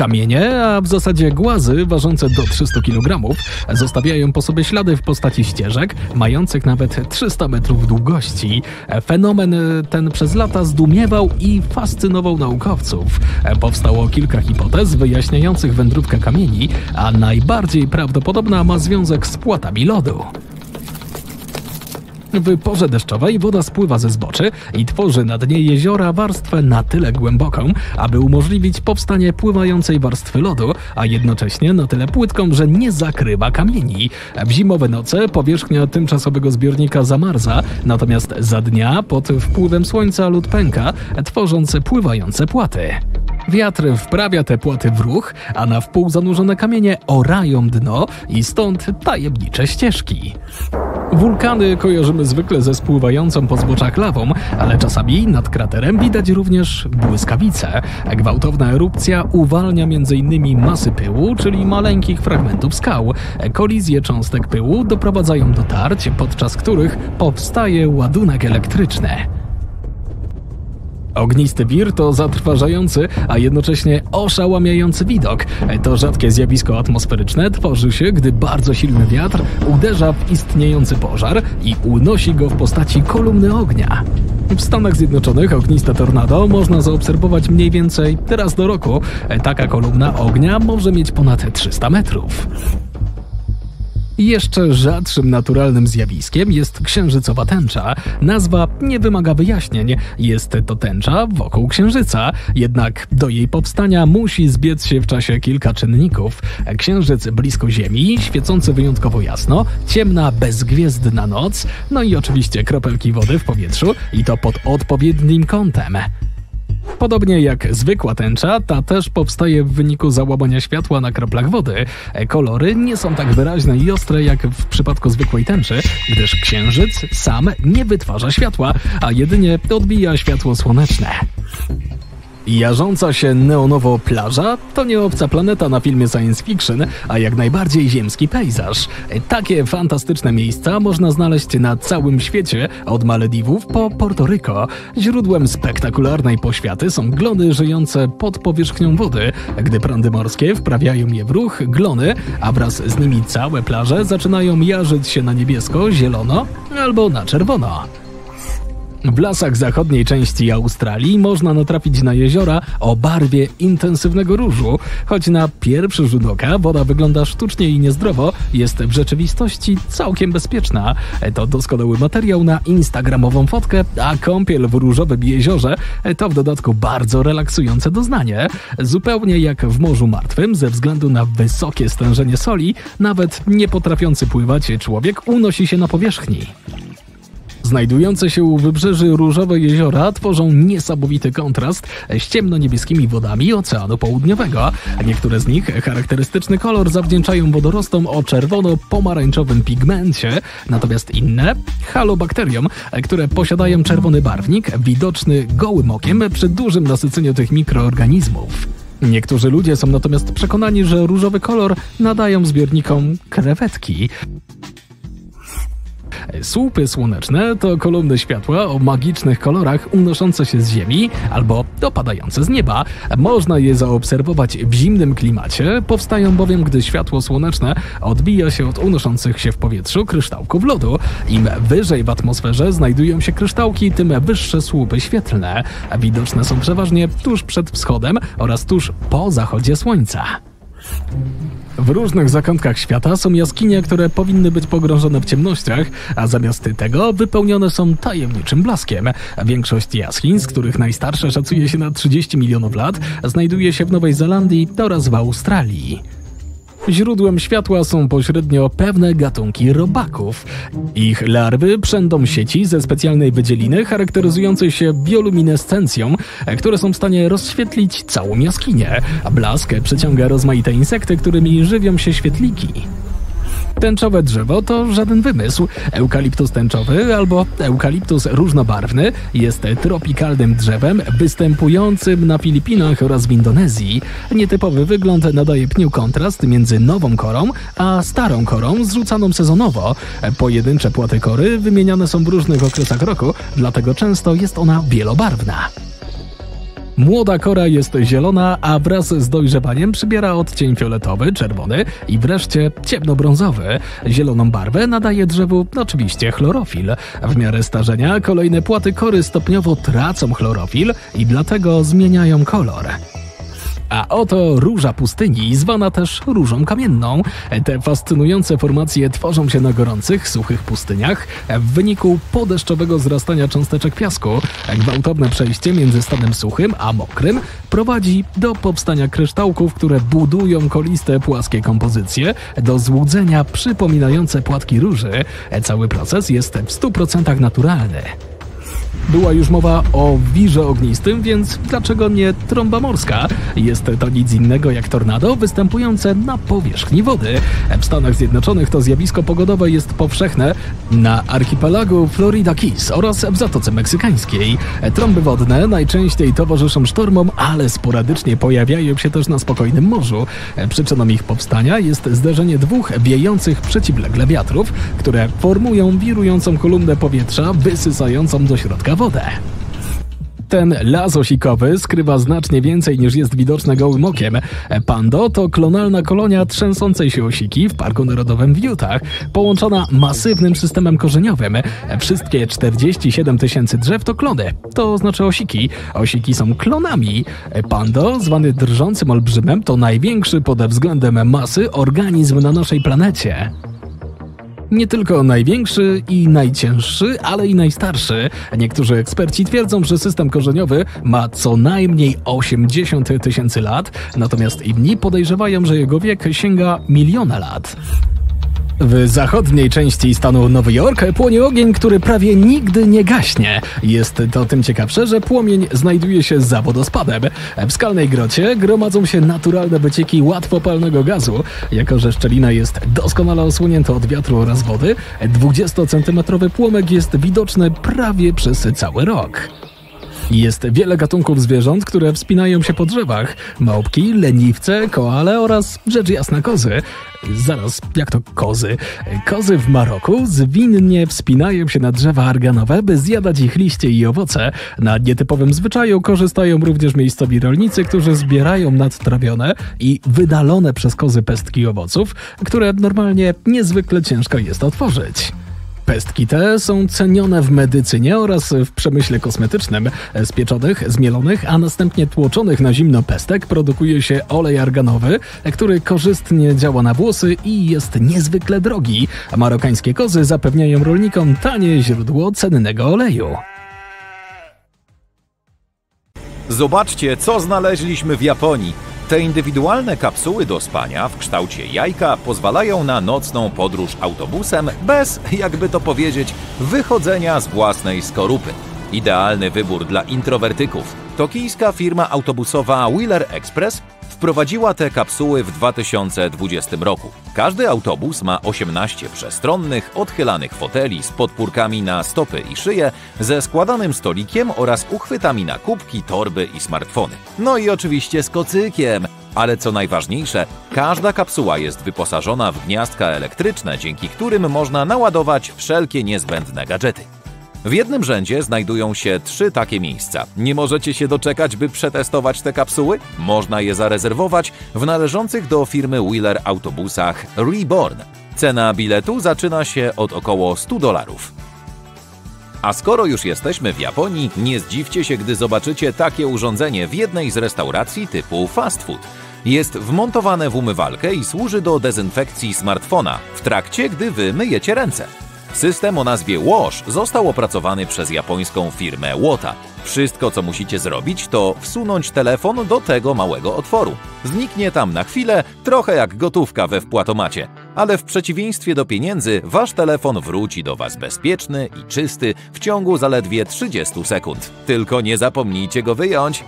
Kamienie, a w zasadzie głazy ważące do 300 kg, zostawiają po sobie ślady w postaci ścieżek, mających nawet 300 metrów długości. Fenomen ten przez lata zdumiewał i fascynował naukowców. Powstało kilka hipotez wyjaśniających wędrówkę kamieni, a najbardziej prawdopodobna ma związek z płatami lodu. W porze deszczowej woda spływa ze zboczy i tworzy na dnie jeziora warstwę na tyle głęboką, aby umożliwić powstanie pływającej warstwy lodu, a jednocześnie na tyle płytką, że nie zakrywa kamieni. W zimowe noce powierzchnia tymczasowego zbiornika zamarza, natomiast za dnia pod wpływem słońca lód pęka, tworząc pływające płaty. Wiatr wprawia te płaty w ruch, a na wpół zanurzone kamienie orają dno i stąd tajemnicze ścieżki. Wulkany kojarzymy zwykle ze spływającą po zboczach lawą, ale czasami nad kraterem widać również błyskawice. Gwałtowna erupcja uwalnia m.in. masy pyłu, czyli maleńkich fragmentów skał. Kolizje cząstek pyłu doprowadzają do tarć, podczas których powstaje ładunek elektryczny. Ognisty wir to zatrważający, a jednocześnie oszałamiający widok. To rzadkie zjawisko atmosferyczne tworzy się, gdy bardzo silny wiatr uderza w istniejący pożar i unosi go w postaci kolumny ognia. W Stanach Zjednoczonych ogniste tornado można zaobserwować mniej więcej raz do roku. Taka kolumna ognia może mieć ponad 300 metrów. Jeszcze rzadszym naturalnym zjawiskiem jest księżycowa tęcza. Nazwa nie wymaga wyjaśnień. Jest to tęcza wokół księżyca, jednak do jej powstania musi zbiec się w czasie kilka czynników. Księżyc blisko Ziemi, świecący wyjątkowo jasno, ciemna, bezgwiezdna noc, no i oczywiście kropelki wody w powietrzu i to pod odpowiednim kątem. Podobnie jak zwykła tęcza, ta też powstaje w wyniku załamania światła na kroplach wody. Kolory nie są tak wyraźne i ostre jak w przypadku zwykłej tęczy, gdyż księżyc sam nie wytwarza światła, a jedynie odbija światło słoneczne. Jarząca się neonowo plaża to nie obca planeta na filmie science fiction, a jak najbardziej ziemski pejzaż. Takie fantastyczne miejsca można znaleźć na całym świecie, od Malediwów po Porto Źródłem spektakularnej poświaty są glony żyjące pod powierzchnią wody. Gdy prądy morskie wprawiają je w ruch, glony, a wraz z nimi całe plaże zaczynają jarzyć się na niebiesko, zielono albo na czerwono. W lasach zachodniej części Australii można natrafić na jeziora o barwie intensywnego różu. Choć na pierwszy rzut oka woda wygląda sztucznie i niezdrowo, jest w rzeczywistości całkiem bezpieczna. To doskonały materiał na instagramową fotkę, a kąpiel w różowym jeziorze to w dodatku bardzo relaksujące doznanie. Zupełnie jak w Morzu Martwym, ze względu na wysokie stężenie soli, nawet nie potrafiący pływać człowiek unosi się na powierzchni. Znajdujące się u wybrzeży różowe jeziora tworzą niesamowity kontrast z ciemno-niebieskimi wodami Oceanu Południowego. Niektóre z nich charakterystyczny kolor zawdzięczają wodorostom o czerwono-pomarańczowym pigmencie, natomiast inne halobakteriom, które posiadają czerwony barwnik, widoczny gołym okiem przy dużym nasyceniu tych mikroorganizmów. Niektórzy ludzie są natomiast przekonani, że różowy kolor nadają zbiornikom krewetki. Słupy słoneczne to kolumny światła o magicznych kolorach unoszące się z Ziemi albo dopadające z nieba. Można je zaobserwować w zimnym klimacie, powstają bowiem, gdy światło słoneczne odbija się od unoszących się w powietrzu kryształków lodu. Im wyżej w atmosferze znajdują się kryształki, tym wyższe słupy świetlne. Widoczne są przeważnie tuż przed wschodem oraz tuż po zachodzie słońca. W różnych zakątkach świata są jaskinie, które powinny być pogrążone w ciemnościach, a zamiast tego wypełnione są tajemniczym blaskiem. Większość jaskiń, z których najstarsze szacuje się na 30 milionów lat, znajduje się w Nowej Zelandii oraz w Australii. Źródłem światła są pośrednio pewne gatunki robaków. Ich larwy przędą sieci ze specjalnej wydzieliny charakteryzującej się bioluminescencją, które są w stanie rozświetlić całą jaskinię. Blask przyciąga rozmaite insekty, którymi żywią się świetliki. Tęczowe drzewo to żaden wymysł. Eukaliptus tęczowy albo eukaliptus różnobarwny jest tropikalnym drzewem występującym na Filipinach oraz w Indonezji. Nietypowy wygląd nadaje pniu kontrast między nową korą a starą korą zrzucaną sezonowo. Pojedyncze płaty kory wymieniane są w różnych okresach roku, dlatego często jest ona wielobarwna. Młoda kora jest zielona, a wraz z dojrzewaniem przybiera odcień fioletowy, czerwony i wreszcie ciemnobrązowy. Zieloną barwę nadaje drzewu oczywiście chlorofil. W miarę starzenia kolejne płaty kory stopniowo tracą chlorofil i dlatego zmieniają kolor. A oto róża pustyni, zwana też różą kamienną. Te fascynujące formacje tworzą się na gorących, suchych pustyniach w wyniku podeszczowego zrastania cząsteczek piasku. Gwałtowne przejście między stanem suchym a mokrym prowadzi do powstania kryształków, które budują koliste, płaskie kompozycje do złudzenia przypominające płatki róży. Cały proces jest w 100% naturalny. Była już mowa o wirze ognistym, więc dlaczego nie trąba morska? Jest to nic innego jak tornado występujące na powierzchni wody. W Stanach Zjednoczonych to zjawisko pogodowe jest powszechne na archipelagu Florida Keys oraz w Zatoce Meksykańskiej. Trąby wodne najczęściej towarzyszą sztormom, ale sporadycznie pojawiają się też na spokojnym morzu. Przyczyną ich powstania jest zderzenie dwóch wiejących przeciwlegle wiatrów, które formują wirującą kolumnę powietrza wysysającą do środka wodę. Ten las osikowy skrywa znacznie więcej niż jest widoczne gołym okiem. Pando to klonalna kolonia trzęsącej się osiki w Parku Narodowym w Utah, połączona masywnym systemem korzeniowym. Wszystkie 47 tysięcy drzew to klony, to znaczy osiki. Osiki są klonami. Pando, zwany drżącym olbrzymem, to największy pod względem masy organizm na naszej planecie. Nie tylko największy i najcięższy, ale i najstarszy. Niektórzy eksperci twierdzą, że system korzeniowy ma co najmniej 80 tysięcy lat, natomiast inni podejrzewają, że jego wiek sięga miliona lat. W zachodniej części stanu Nowy Jork płonie ogień, który prawie nigdy nie gaśnie. Jest to tym ciekawsze, że płomień znajduje się za wodospadem. W skalnej grocie gromadzą się naturalne wycieki łatwopalnego gazu. Jako, że szczelina jest doskonale osłonięta od wiatru oraz wody, 20-centymetrowy płomek jest widoczny prawie przez cały rok. Jest wiele gatunków zwierząt, które wspinają się po drzewach. Małpki, leniwce, koale oraz rzecz jasna kozy. Zaraz, jak to kozy? Kozy w Maroku zwinnie wspinają się na drzewa arganowe, by zjadać ich liście i owoce. Na nietypowym zwyczaju korzystają również miejscowi rolnicy, którzy zbierają nadtrawione i wydalone przez kozy pestki owoców, które normalnie niezwykle ciężko jest otworzyć. Pestki te są cenione w medycynie oraz w przemyśle kosmetycznym. Z pieczonych, zmielonych, a następnie tłoczonych na zimno pestek produkuje się olej arganowy, który korzystnie działa na włosy i jest niezwykle drogi. Marokańskie kozy zapewniają rolnikom tanie źródło cennego oleju. Zobaczcie, co znaleźliśmy w Japonii. Te indywidualne kapsuły do spania w kształcie jajka pozwalają na nocną podróż autobusem bez, jakby to powiedzieć, wychodzenia z własnej skorupy. Idealny wybór dla introwertyków. Tokijska firma autobusowa Wheeler Express wprowadziła te kapsuły w 2020 roku. Każdy autobus ma 18 przestronnych, odchylanych foteli z podpórkami na stopy i szyję, ze składanym stolikiem oraz uchwytami na kubki, torby i smartfony. No i oczywiście z kocykiem. Ale co najważniejsze, każda kapsuła jest wyposażona w gniazdka elektryczne, dzięki którym można naładować wszelkie niezbędne gadżety. W jednym rzędzie znajdują się trzy takie miejsca. Nie możecie się doczekać, by przetestować te kapsuły? Można je zarezerwować w należących do firmy Wheeler autobusach Reborn. Cena biletu zaczyna się od około 100 dolarów. A skoro już jesteśmy w Japonii, nie zdziwcie się, gdy zobaczycie takie urządzenie w jednej z restauracji typu fast food. Jest wmontowane w umywalkę i służy do dezynfekcji smartfona w trakcie, gdy wy myjecie ręce. System o nazwie Wash został opracowany przez japońską firmę Wota. Wszystko, co musicie zrobić, to wsunąć telefon do tego małego otworu. Zniknie tam na chwilę, trochę jak gotówka we wpłatomacie. Ale w przeciwieństwie do pieniędzy, wasz telefon wróci do was bezpieczny i czysty w ciągu zaledwie 30 sekund. Tylko nie zapomnijcie go wyjąć.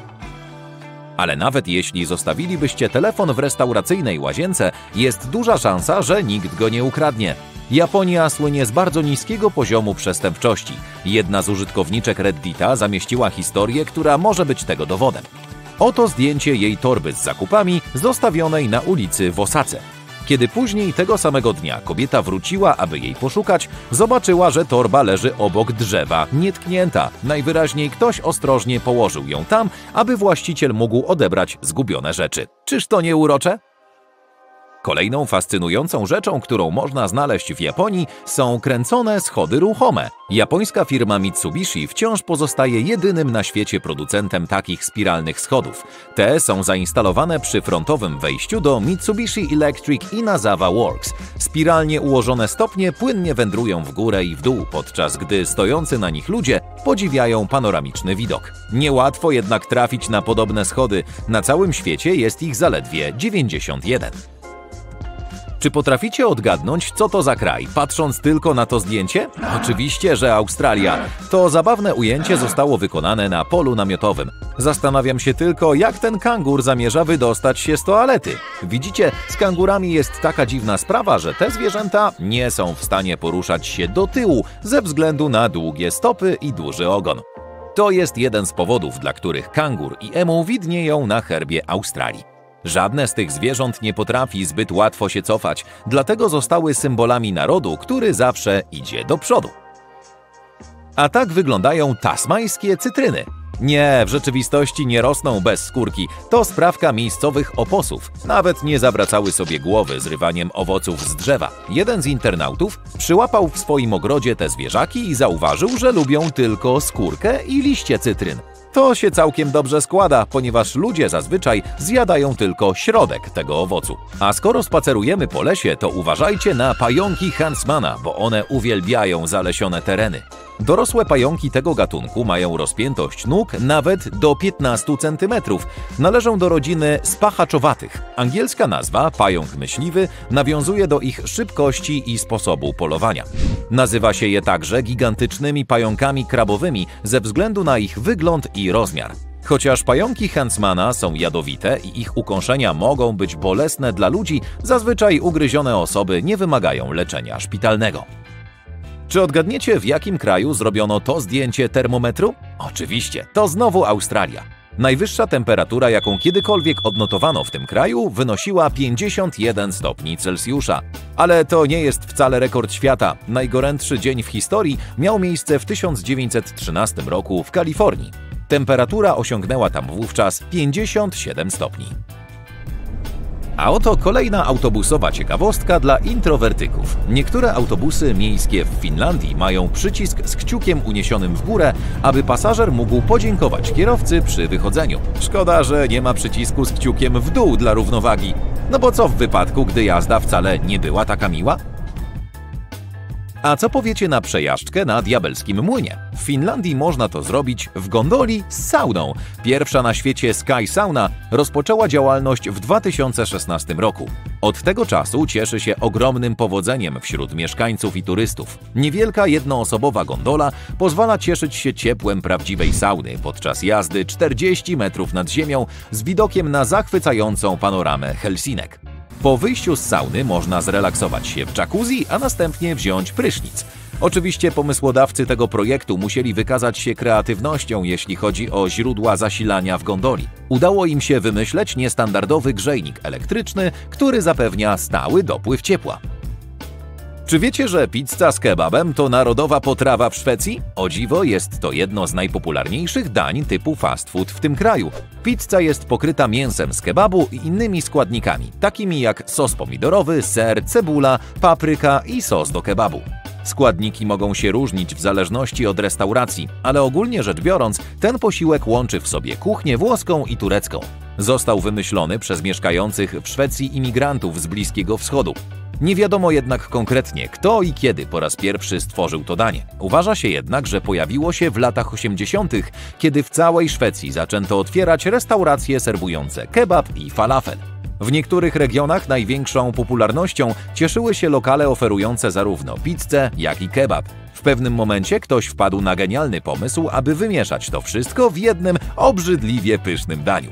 Ale nawet jeśli zostawilibyście telefon w restauracyjnej łazience, jest duża szansa, że nikt go nie ukradnie. Japonia słynie z bardzo niskiego poziomu przestępczości. Jedna z użytkowniczek Reddita zamieściła historię, która może być tego dowodem. Oto zdjęcie jej torby z zakupami zostawionej na ulicy w Osace. Kiedy później tego samego dnia kobieta wróciła, aby jej poszukać, zobaczyła, że torba leży obok drzewa, nietknięta. Najwyraźniej ktoś ostrożnie położył ją tam, aby właściciel mógł odebrać zgubione rzeczy. Czyż to nie urocze? Kolejną fascynującą rzeczą, którą można znaleźć w Japonii, są kręcone schody ruchome. Japońska firma Mitsubishi wciąż pozostaje jedynym na świecie producentem takich spiralnych schodów. Te są zainstalowane przy frontowym wejściu do Mitsubishi Electric Inazawa Works. Spiralnie ułożone stopnie płynnie wędrują w górę i w dół, podczas gdy stojący na nich ludzie podziwiają panoramiczny widok. Niełatwo jednak trafić na podobne schody. Na całym świecie jest ich zaledwie 91. Czy potraficie odgadnąć, co to za kraj, patrząc tylko na to zdjęcie? Oczywiście, że Australia. To zabawne ujęcie zostało wykonane na polu namiotowym. Zastanawiam się tylko, jak ten kangur zamierza wydostać się z toalety. Widzicie, z kangurami jest taka dziwna sprawa, że te zwierzęta nie są w stanie poruszać się do tyłu ze względu na długie stopy i duży ogon. To jest jeden z powodów, dla których kangur i emu widnieją na herbie Australii. Żadne z tych zwierząt nie potrafi zbyt łatwo się cofać, dlatego zostały symbolami narodu, który zawsze idzie do przodu. A tak wyglądają tasmańskie cytryny. Nie, w rzeczywistości nie rosną bez skórki. To sprawka miejscowych oposów. Nawet nie zawracały sobie głowy zrywaniem owoców z drzewa. Jeden z internautów przyłapał w swoim ogrodzie te zwierzaki i zauważył, że lubią tylko skórkę i liście cytryn. To się całkiem dobrze składa, ponieważ ludzie zazwyczaj zjadają tylko środek tego owocu. A skoro spacerujemy po lesie, to uważajcie na pająki Hansmana, bo one uwielbiają zalesione tereny. Dorosłe pająki tego gatunku mają rozpiętość nóg nawet do 15 cm. Należą do rodziny spachaczowatych. Angielska nazwa, pająk myśliwy, nawiązuje do ich szybkości i sposobu polowania. Nazywa się je także gigantycznymi pająkami krabowymi ze względu na ich wygląd i rozmiar. Chociaż pająki Hansmana są jadowite i ich ukąszenia mogą być bolesne dla ludzi, zazwyczaj ugryzione osoby nie wymagają leczenia szpitalnego. Czy odgadniecie, w jakim kraju zrobiono to zdjęcie termometru? Oczywiście, to znowu Australia. Najwyższa temperatura, jaką kiedykolwiek odnotowano w tym kraju, wynosiła 51 stopni Celsjusza. Ale to nie jest wcale rekord świata. Najgorętszy dzień w historii miał miejsce w 1913 roku w Kalifornii. Temperatura osiągnęła tam wówczas 57 stopni. A oto kolejna autobusowa ciekawostka dla introwertyków. Niektóre autobusy miejskie w Finlandii mają przycisk z kciukiem uniesionym w górę, aby pasażer mógł podziękować kierowcy przy wychodzeniu. Szkoda, że nie ma przycisku z kciukiem w dół dla równowagi. No bo co w wypadku, gdy jazda wcale nie była taka miła? A co powiecie na przejażdżkę na diabelskim młynie? W Finlandii można to zrobić w gondoli z sauną. Pierwsza na świecie Sky Sauna rozpoczęła działalność w 2016 roku. Od tego czasu cieszy się ogromnym powodzeniem wśród mieszkańców i turystów. Niewielka jednoosobowa gondola pozwala cieszyć się ciepłem prawdziwej sauny podczas jazdy 40 metrów nad ziemią z widokiem na zachwycającą panoramę Helsinek. Po wyjściu z sauny można zrelaksować się w jacuzzi, a następnie wziąć prysznic. Oczywiście pomysłodawcy tego projektu musieli wykazać się kreatywnością, jeśli chodzi o źródła zasilania w gondoli. Udało im się wymyśleć niestandardowy grzejnik elektryczny, który zapewnia stały dopływ ciepła. Czy wiecie, że pizza z kebabem to narodowa potrawa w Szwecji? O dziwo, jest to jedno z najpopularniejszych dań typu fast food w tym kraju. Pizza jest pokryta mięsem z kebabu i innymi składnikami, takimi jak sos pomidorowy, ser, cebula, papryka i sos do kebabu. Składniki mogą się różnić w zależności od restauracji, ale ogólnie rzecz biorąc, ten posiłek łączy w sobie kuchnię włoską i turecką. Został wymyślony przez mieszkających w Szwecji imigrantów z Bliskiego Wschodu. Nie wiadomo jednak konkretnie, kto i kiedy po raz pierwszy stworzył to danie. Uważa się jednak, że pojawiło się w latach 80., kiedy w całej Szwecji zaczęto otwierać restauracje serwujące kebab i falafel. W niektórych regionach największą popularnością cieszyły się lokale oferujące zarówno pizzę, jak i kebab. W pewnym momencie ktoś wpadł na genialny pomysł, aby wymieszać to wszystko w jednym obrzydliwie pysznym daniu.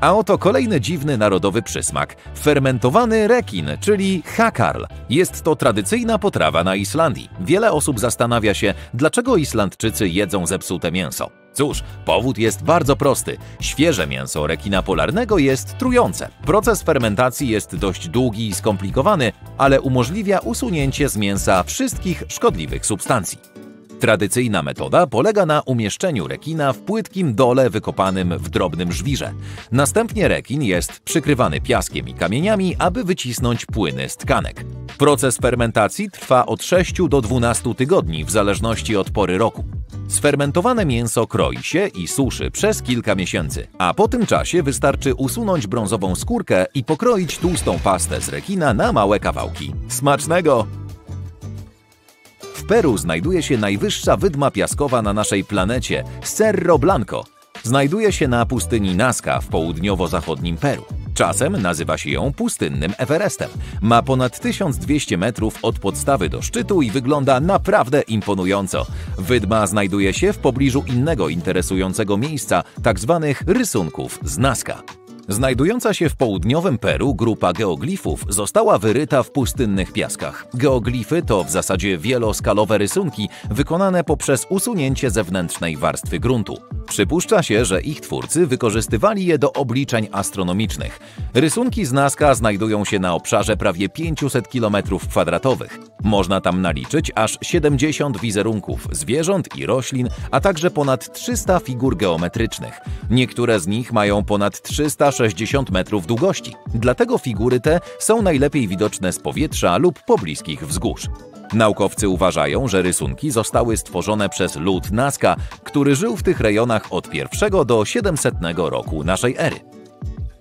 A oto kolejny dziwny narodowy przysmak fermentowany rekin, czyli hakarl. Jest to tradycyjna potrawa na Islandii. Wiele osób zastanawia się, dlaczego Islandczycy jedzą zepsute mięso. Cóż, powód jest bardzo prosty. Świeże mięso rekina polarnego jest trujące. Proces fermentacji jest dość długi i skomplikowany, ale umożliwia usunięcie z mięsa wszystkich szkodliwych substancji. Tradycyjna metoda polega na umieszczeniu rekina w płytkim dole wykopanym w drobnym żwirze. Następnie rekin jest przykrywany piaskiem i kamieniami, aby wycisnąć płyny z tkanek. Proces fermentacji trwa od 6 do 12 tygodni w zależności od pory roku. Sfermentowane mięso kroi się i suszy przez kilka miesięcy, a po tym czasie wystarczy usunąć brązową skórkę i pokroić tłustą pastę z rekina na małe kawałki. Smacznego! Peru znajduje się najwyższa wydma piaskowa na naszej planecie Cerro Blanco. Znajduje się na pustyni Nazca w południowo-zachodnim Peru. Czasem nazywa się ją pustynnym Everestem. Ma ponad 1200 metrów od podstawy do szczytu i wygląda naprawdę imponująco. Wydma znajduje się w pobliżu innego interesującego miejsca, tzw. rysunków z Nazca. Znajdująca się w południowym Peru grupa geoglifów została wyryta w pustynnych piaskach. Geoglify to w zasadzie wieloskalowe rysunki wykonane poprzez usunięcie zewnętrznej warstwy gruntu. Przypuszcza się, że ich twórcy wykorzystywali je do obliczeń astronomicznych. Rysunki z Nazca znajdują się na obszarze prawie 500 km2. Można tam naliczyć aż 70 wizerunków zwierząt i roślin, a także ponad 300 figur geometrycznych. Niektóre z nich mają ponad 360 metrów długości, dlatego figury te są najlepiej widoczne z powietrza lub pobliskich wzgórz. Naukowcy uważają, że rysunki zostały stworzone przez lud Nazca, który żył w tych rejonach od 1 do 700 roku naszej ery.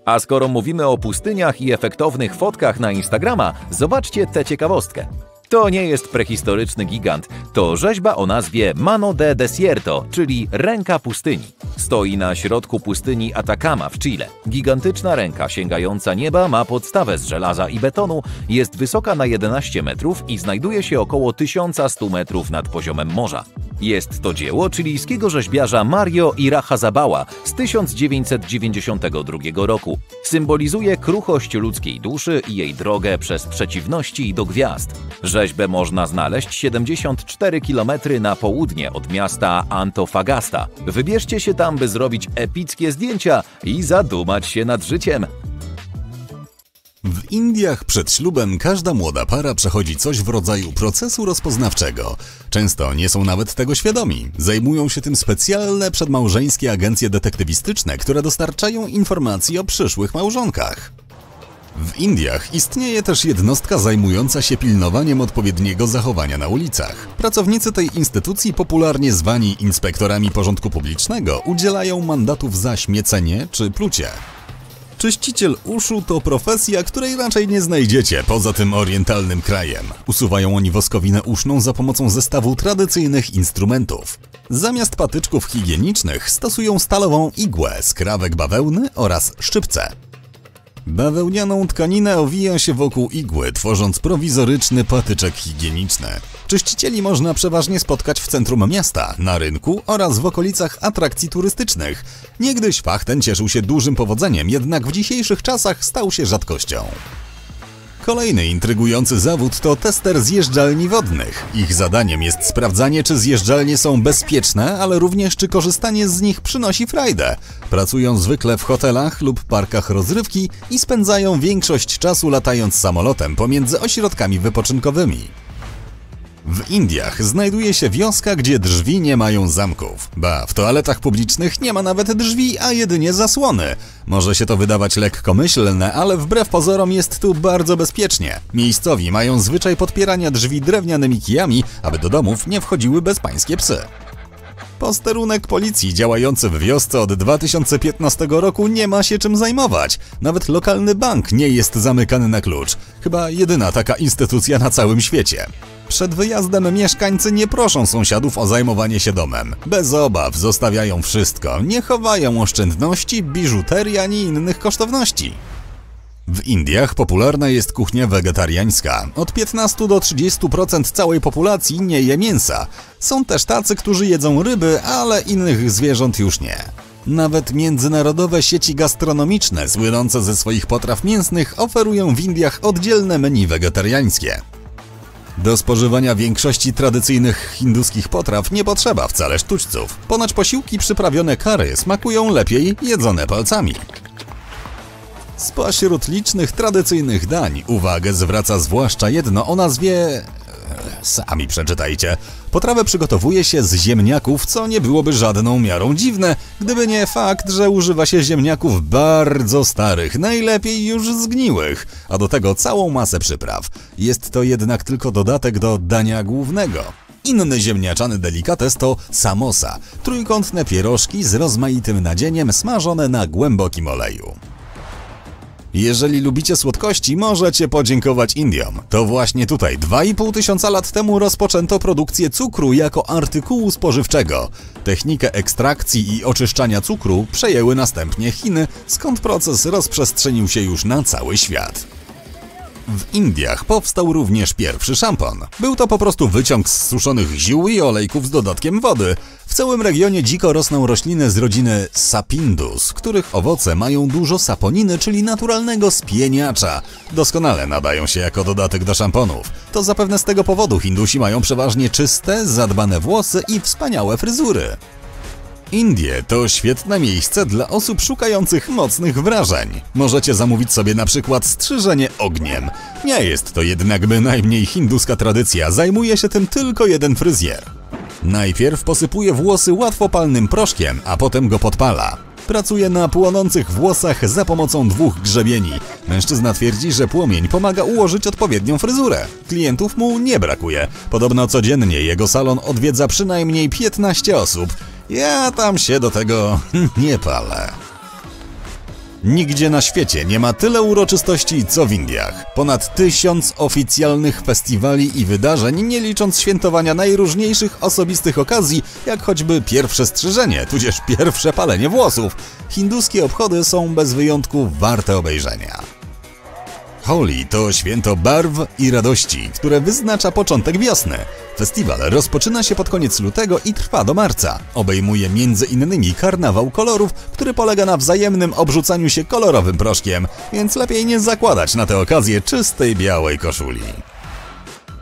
A skoro mówimy o pustyniach i efektownych fotkach na Instagrama, zobaczcie tę ciekawostkę. To nie jest prehistoryczny gigant, to rzeźba o nazwie Mano de Desierto, czyli ręka pustyni. Stoi na środku pustyni Atacama w Chile. Gigantyczna ręka sięgająca nieba ma podstawę z żelaza i betonu, jest wysoka na 11 metrów i znajduje się około 1100 metrów nad poziomem morza. Jest to dzieło chilijskiego rzeźbiarza Mario Irachazabała z 1992 roku. Symbolizuje kruchość ludzkiej duszy i jej drogę przez przeciwności do gwiazd. Rzeźbę można znaleźć 74 km na południe od miasta Antofagasta. Wybierzcie się tam, by zrobić epickie zdjęcia i zadumać się nad życiem. W Indiach przed ślubem każda młoda para przechodzi coś w rodzaju procesu rozpoznawczego. Często nie są nawet tego świadomi. Zajmują się tym specjalne przedmałżeńskie agencje detektywistyczne, które dostarczają informacji o przyszłych małżonkach. W Indiach istnieje też jednostka zajmująca się pilnowaniem odpowiedniego zachowania na ulicach. Pracownicy tej instytucji, popularnie zwani inspektorami porządku publicznego, udzielają mandatów za śmiecenie czy plucie. Czyściciel uszu to profesja, której raczej nie znajdziecie poza tym orientalnym krajem. Usuwają oni woskowinę uszną za pomocą zestawu tradycyjnych instrumentów. Zamiast patyczków higienicznych stosują stalową igłę, skrawek bawełny oraz szczypce. Bawełnianą tkaninę owija się wokół igły, tworząc prowizoryczny patyczek higieniczny. Czyścicieli można przeważnie spotkać w centrum miasta, na rynku oraz w okolicach atrakcji turystycznych. Niegdyś fach ten cieszył się dużym powodzeniem, jednak w dzisiejszych czasach stał się rzadkością. Kolejny intrygujący zawód to tester zjeżdżalni wodnych. Ich zadaniem jest sprawdzanie, czy zjeżdżalnie są bezpieczne, ale również czy korzystanie z nich przynosi frajdę. Pracują zwykle w hotelach lub parkach rozrywki i spędzają większość czasu latając samolotem pomiędzy ośrodkami wypoczynkowymi. W Indiach znajduje się wioska, gdzie drzwi nie mają zamków. Ba, w toaletach publicznych nie ma nawet drzwi, a jedynie zasłony. Może się to wydawać lekkomyślne, ale wbrew pozorom jest tu bardzo bezpiecznie. Miejscowi mają zwyczaj podpierania drzwi drewnianymi kijami, aby do domów nie wchodziły bezpańskie psy. Posterunek policji działający w wiosce od 2015 roku nie ma się czym zajmować. Nawet lokalny bank nie jest zamykany na klucz. Chyba jedyna taka instytucja na całym świecie. Przed wyjazdem mieszkańcy nie proszą sąsiadów o zajmowanie się domem. Bez obaw zostawiają wszystko, nie chowają oszczędności, biżuterii ani innych kosztowności. W Indiach popularna jest kuchnia wegetariańska. Od 15 do 30% całej populacji nie je mięsa. Są też tacy, którzy jedzą ryby, ale innych zwierząt już nie. Nawet międzynarodowe sieci gastronomiczne słynące ze swoich potraw mięsnych oferują w Indiach oddzielne menu wegetariańskie. Do spożywania większości tradycyjnych hinduskich potraw nie potrzeba wcale sztućców. Ponoć posiłki przyprawione kary smakują lepiej jedzone palcami. Spośród licznych tradycyjnych dań uwagę zwraca zwłaszcza jedno o nazwie... Sami przeczytajcie. Potrawę przygotowuje się z ziemniaków, co nie byłoby żadną miarą dziwne, gdyby nie fakt, że używa się ziemniaków bardzo starych, najlepiej już zgniłych, a do tego całą masę przypraw. Jest to jednak tylko dodatek do dania głównego. Inny ziemniaczany delikates to samosa, trójkątne pierożki z rozmaitym nadzieniem smażone na głębokim oleju. Jeżeli lubicie słodkości, możecie podziękować Indiom. To właśnie tutaj 2,5 tysiąca lat temu rozpoczęto produkcję cukru jako artykułu spożywczego. Technikę ekstrakcji i oczyszczania cukru przejęły następnie Chiny, skąd proces rozprzestrzenił się już na cały świat. W Indiach powstał również pierwszy szampon. Był to po prostu wyciąg z suszonych ziół i olejków z dodatkiem wody. W całym regionie dziko rosną rośliny z rodziny Sapindus, których owoce mają dużo saponiny, czyli naturalnego spieniacza. Doskonale nadają się jako dodatek do szamponów. To zapewne z tego powodu Hindusi mają przeważnie czyste, zadbane włosy i wspaniałe fryzury. Indie to świetne miejsce dla osób szukających mocnych wrażeń. Możecie zamówić sobie na przykład strzyżenie ogniem. Nie jest to jednak bynajmniej hinduska tradycja, zajmuje się tym tylko jeden fryzjer. Najpierw posypuje włosy łatwopalnym proszkiem, a potem go podpala. Pracuje na płonących włosach za pomocą dwóch grzebieni. Mężczyzna twierdzi, że płomień pomaga ułożyć odpowiednią fryzurę. Klientów mu nie brakuje. Podobno codziennie jego salon odwiedza przynajmniej 15 osób. Ja tam się do tego nie palę. Nigdzie na świecie nie ma tyle uroczystości co w Indiach. Ponad tysiąc oficjalnych festiwali i wydarzeń, nie licząc świętowania najróżniejszych osobistych okazji, jak choćby pierwsze strzyżenie, tudzież pierwsze palenie włosów. Hinduskie obchody są bez wyjątku warte obejrzenia. Holi to święto barw i radości, które wyznacza początek wiosny. Festiwal rozpoczyna się pod koniec lutego i trwa do marca. Obejmuje między innymi karnawał kolorów, który polega na wzajemnym obrzucaniu się kolorowym proszkiem, więc lepiej nie zakładać na tę okazję czystej białej koszuli.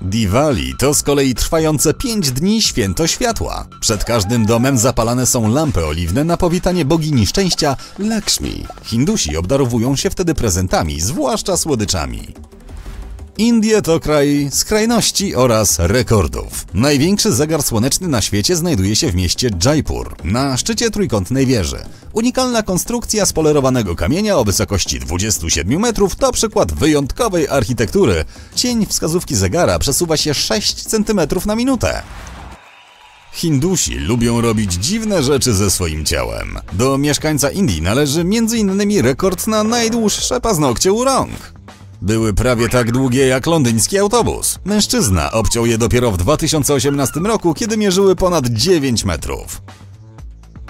Diwali to z kolei trwające 5 dni święto światła. Przed każdym domem zapalane są lampy oliwne na powitanie bogini szczęścia Lakshmi. Hindusi obdarowują się wtedy prezentami, zwłaszcza słodyczami. Indie to kraj skrajności oraz rekordów. Największy zegar słoneczny na świecie znajduje się w mieście Jaipur, na szczycie trójkątnej wieży. Unikalna konstrukcja z polerowanego kamienia o wysokości 27 metrów to przykład wyjątkowej architektury. Cień wskazówki zegara przesuwa się 6 cm na minutę. Hindusi lubią robić dziwne rzeczy ze swoim ciałem. Do mieszkańca Indii należy m.in. rekord na najdłuższe paznokcie u rąk. Były prawie tak długie jak londyński autobus. Mężczyzna obciął je dopiero w 2018 roku, kiedy mierzyły ponad 9 metrów.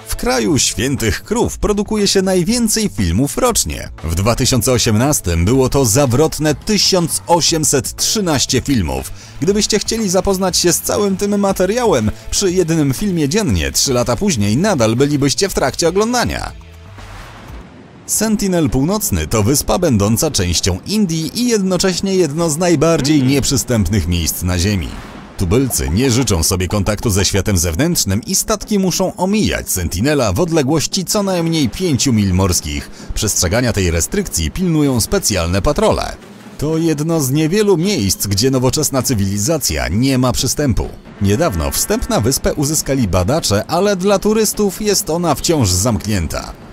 W kraju świętych krów produkuje się najwięcej filmów rocznie. W 2018 było to zawrotne 1813 filmów. Gdybyście chcieli zapoznać się z całym tym materiałem, przy jednym filmie dziennie, 3 lata później nadal bylibyście w trakcie oglądania. Sentinel Północny to wyspa będąca częścią Indii i jednocześnie jedno z najbardziej nieprzystępnych miejsc na Ziemi. Tubylcy nie życzą sobie kontaktu ze światem zewnętrznym i statki muszą omijać Sentinela w odległości co najmniej 5 mil morskich. Przestrzegania tej restrykcji pilnują specjalne patrole. To jedno z niewielu miejsc, gdzie nowoczesna cywilizacja nie ma przystępu. Niedawno wstęp na wyspę uzyskali badacze, ale dla turystów jest ona wciąż zamknięta.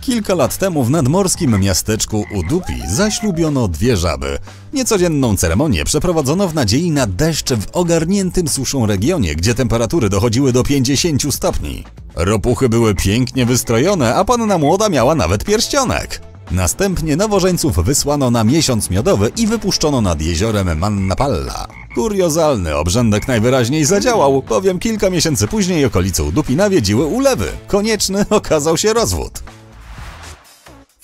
Kilka lat temu w nadmorskim miasteczku Udupi zaślubiono dwie żaby. Niecodzienną ceremonię przeprowadzono w nadziei na deszcze w ogarniętym suszą regionie, gdzie temperatury dochodziły do 50 stopni. Ropuchy były pięknie wystrojone, a panna młoda miała nawet pierścionek. Następnie nowożeńców wysłano na miesiąc miodowy i wypuszczono nad jeziorem Mannapalla. Kuriozalny obrzędek najwyraźniej zadziałał, bowiem kilka miesięcy później okolice Udupi nawiedziły ulewy. Konieczny okazał się rozwód.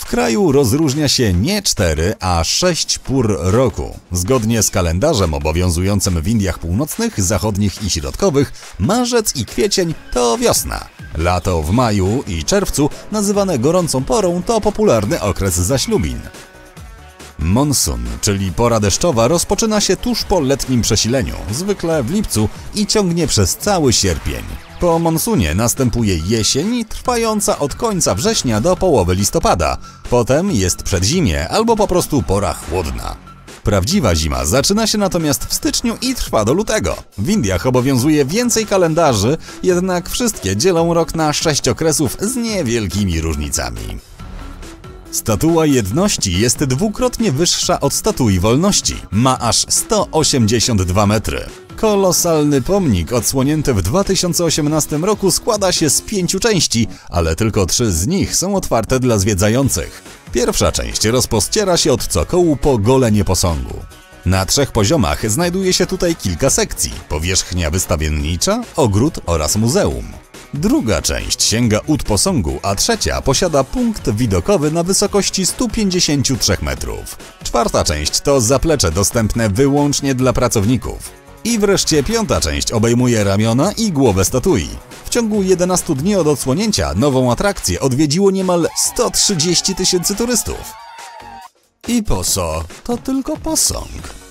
W kraju rozróżnia się nie 4, a 6 pór roku. Zgodnie z kalendarzem obowiązującym w Indiach Północnych, Zachodnich i Środkowych, marzec i kwiecień to wiosna. Lato w maju i czerwcu, nazywane gorącą porą, to popularny okres zaślubin. Monsun, czyli pora deszczowa, rozpoczyna się tuż po letnim przesileniu, zwykle w lipcu i ciągnie przez cały sierpień. Po monsunie następuje jesień, trwająca od końca września do połowy listopada. Potem jest przedzimie albo po prostu pora chłodna. Prawdziwa zima zaczyna się natomiast w styczniu i trwa do lutego. W Indiach obowiązuje więcej kalendarzy, jednak wszystkie dzielą rok na sześć okresów z niewielkimi różnicami. Statua Jedności jest dwukrotnie wyższa od Statui Wolności. Ma aż 182 metry. Kolosalny pomnik odsłonięty w 2018 roku składa się z pięciu części, ale tylko trzy z nich są otwarte dla zwiedzających. Pierwsza część rozpościera się od cokołu po golenie posągu. Na trzech poziomach znajduje się tutaj kilka sekcji: powierzchnia wystawiennicza, ogród oraz muzeum. Druga część sięga ud posągu, a trzecia posiada punkt widokowy na wysokości 153 metrów. Czwarta część to zaplecze dostępne wyłącznie dla pracowników. I wreszcie piąta część obejmuje ramiona i głowę statui. W ciągu 11 dni od odsłonięcia nową atrakcję odwiedziło niemal 130 tysięcy turystów. I po co? To tylko posąg.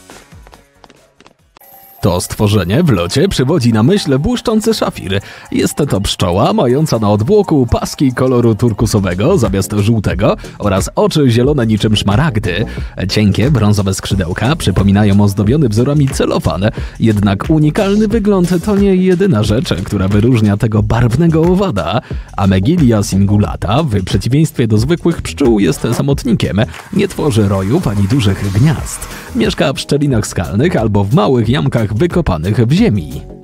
To stworzenie w locie przywodzi na myśl błyszczący szafir. Jest to pszczoła mająca na odwłoku paski koloru turkusowego zamiast żółtego oraz oczy zielone niczym szmaragdy. Cienkie, brązowe skrzydełka przypominają ozdobiony wzorami celofan, jednak unikalny wygląd to nie jedyna rzecz, która wyróżnia tego barwnego owada. Amegilia singulata, w przeciwieństwie do zwykłych pszczół, jest samotnikiem. Nie tworzy rojów ani dużych gniazd. Mieszka w szczelinach skalnych albo w małych jamkach wykopanych w ziemi.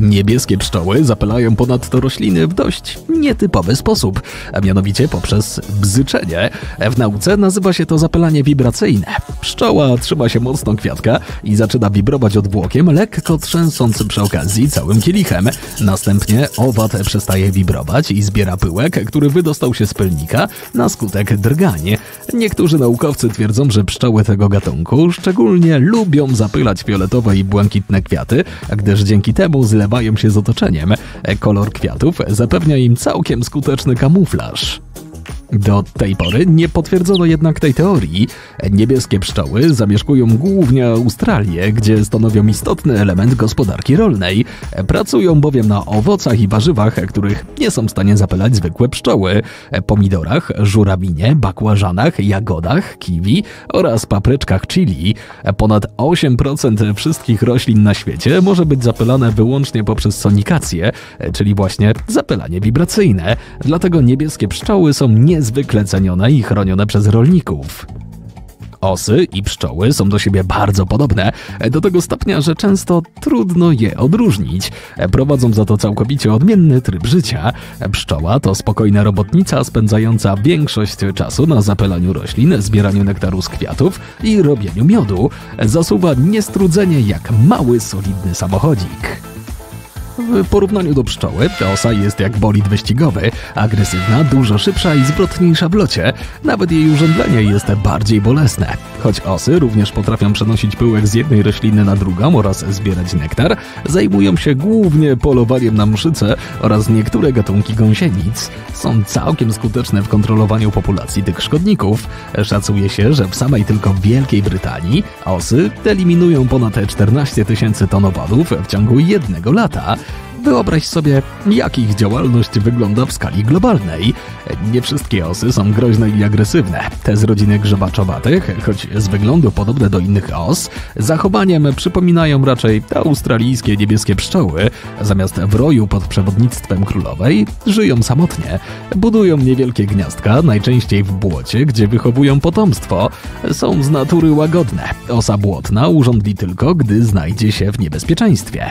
Niebieskie pszczoły zapylają ponadto rośliny w dość nietypowy sposób, a mianowicie poprzez bzyczenie. W nauce nazywa się to zapylanie wibracyjne. Pszczoła trzyma się mocno kwiatka i zaczyna wibrować odwłokiem, lekko trzęsąc przy okazji całym kielichem. Następnie owad przestaje wibrować i zbiera pyłek, który wydostał się z pylnika na skutek drgań. Niektórzy naukowcy twierdzą, że pszczoły tego gatunku szczególnie lubią zapylać fioletowe i błękitne kwiaty, gdyż dzięki temu zlewają zlewają się z otoczeniem. Kolor kwiatów zapewnia im całkiem skuteczny kamuflaż. Do tej pory nie potwierdzono jednak tej teorii. Niebieskie pszczoły zamieszkują głównie Australię, gdzie stanowią istotny element gospodarki rolnej. Pracują bowiem na owocach i warzywach, których nie są w stanie zapylać zwykłe pszczoły. Pomidorach, żurawinie, bakłażanach, jagodach, kiwi oraz papryczkach chili. Ponad 8% wszystkich roślin na świecie może być zapylane wyłącznie poprzez sonikację, czyli właśnie zapylanie wibracyjne. Dlatego niebieskie pszczoły są nie niezwykle cenione i chronione przez rolników. Osy i pszczoły są do siebie bardzo podobne, do tego stopnia, że często trudno je odróżnić. Prowadzą za to całkowicie odmienny tryb życia. Pszczoła to spokojna robotnica spędzająca większość czasu na zapylaniu roślin, zbieraniu nektaru z kwiatów i robieniu miodu. Zasuwa niestrudzenie jak mały, solidny samochodzik. W porównaniu do pszczoły, osa jest jak bolid wyścigowy, agresywna, dużo szybsza i zwrotniejsza w locie. Nawet jej urządzenie jest bardziej bolesne. Choć osy również potrafią przenosić pyłek z jednej rośliny na drugą oraz zbierać nektar, zajmują się głównie polowaniem na mszyce oraz niektóre gatunki gąsienic. Są całkiem skuteczne w kontrolowaniu populacji tych szkodników. Szacuje się, że w samej tylko Wielkiej Brytanii osy eliminują ponad 14 tysięcy ton owadów w ciągu jednego lata. Wyobraź sobie, jak ich działalność wygląda w skali globalnej. Nie wszystkie osy są groźne i agresywne. Te z rodziny grzebaczowatych, choć z wyglądu podobne do innych os, zachowaniem przypominają raczej australijskie niebieskie pszczoły. Zamiast w roju pod przewodnictwem królowej, żyją samotnie. Budują niewielkie gniazdka, najczęściej w błocie, gdzie wychowują potomstwo. Są z natury łagodne. Osa błotna urządli tylko, gdy znajdzie się w niebezpieczeństwie.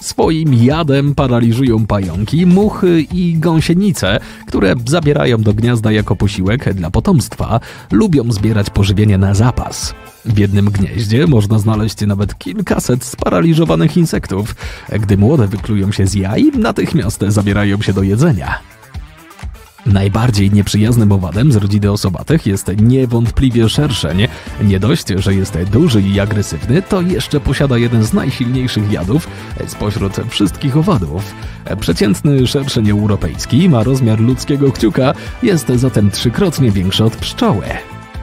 Swoim jadem paraliżują pająki, muchy i gąsienice, które zabierają do gniazda jako posiłek dla potomstwa. Lubią zbierać pożywienie na zapas. W jednym gnieździe można znaleźć nawet kilkaset sparaliżowanych insektów. Gdy młode wyklują się z jaj, natychmiast zabierają się do jedzenia. Najbardziej nieprzyjaznym owadem z rodziny osobatych jest niewątpliwie szerszeń. Nie dość, że jest duży i agresywny, to jeszcze posiada jeden z najsilniejszych jadów spośród wszystkich owadów. Przeciętny szerszeń europejski ma rozmiar ludzkiego kciuka, jest zatem trzykrotnie większy od pszczoły.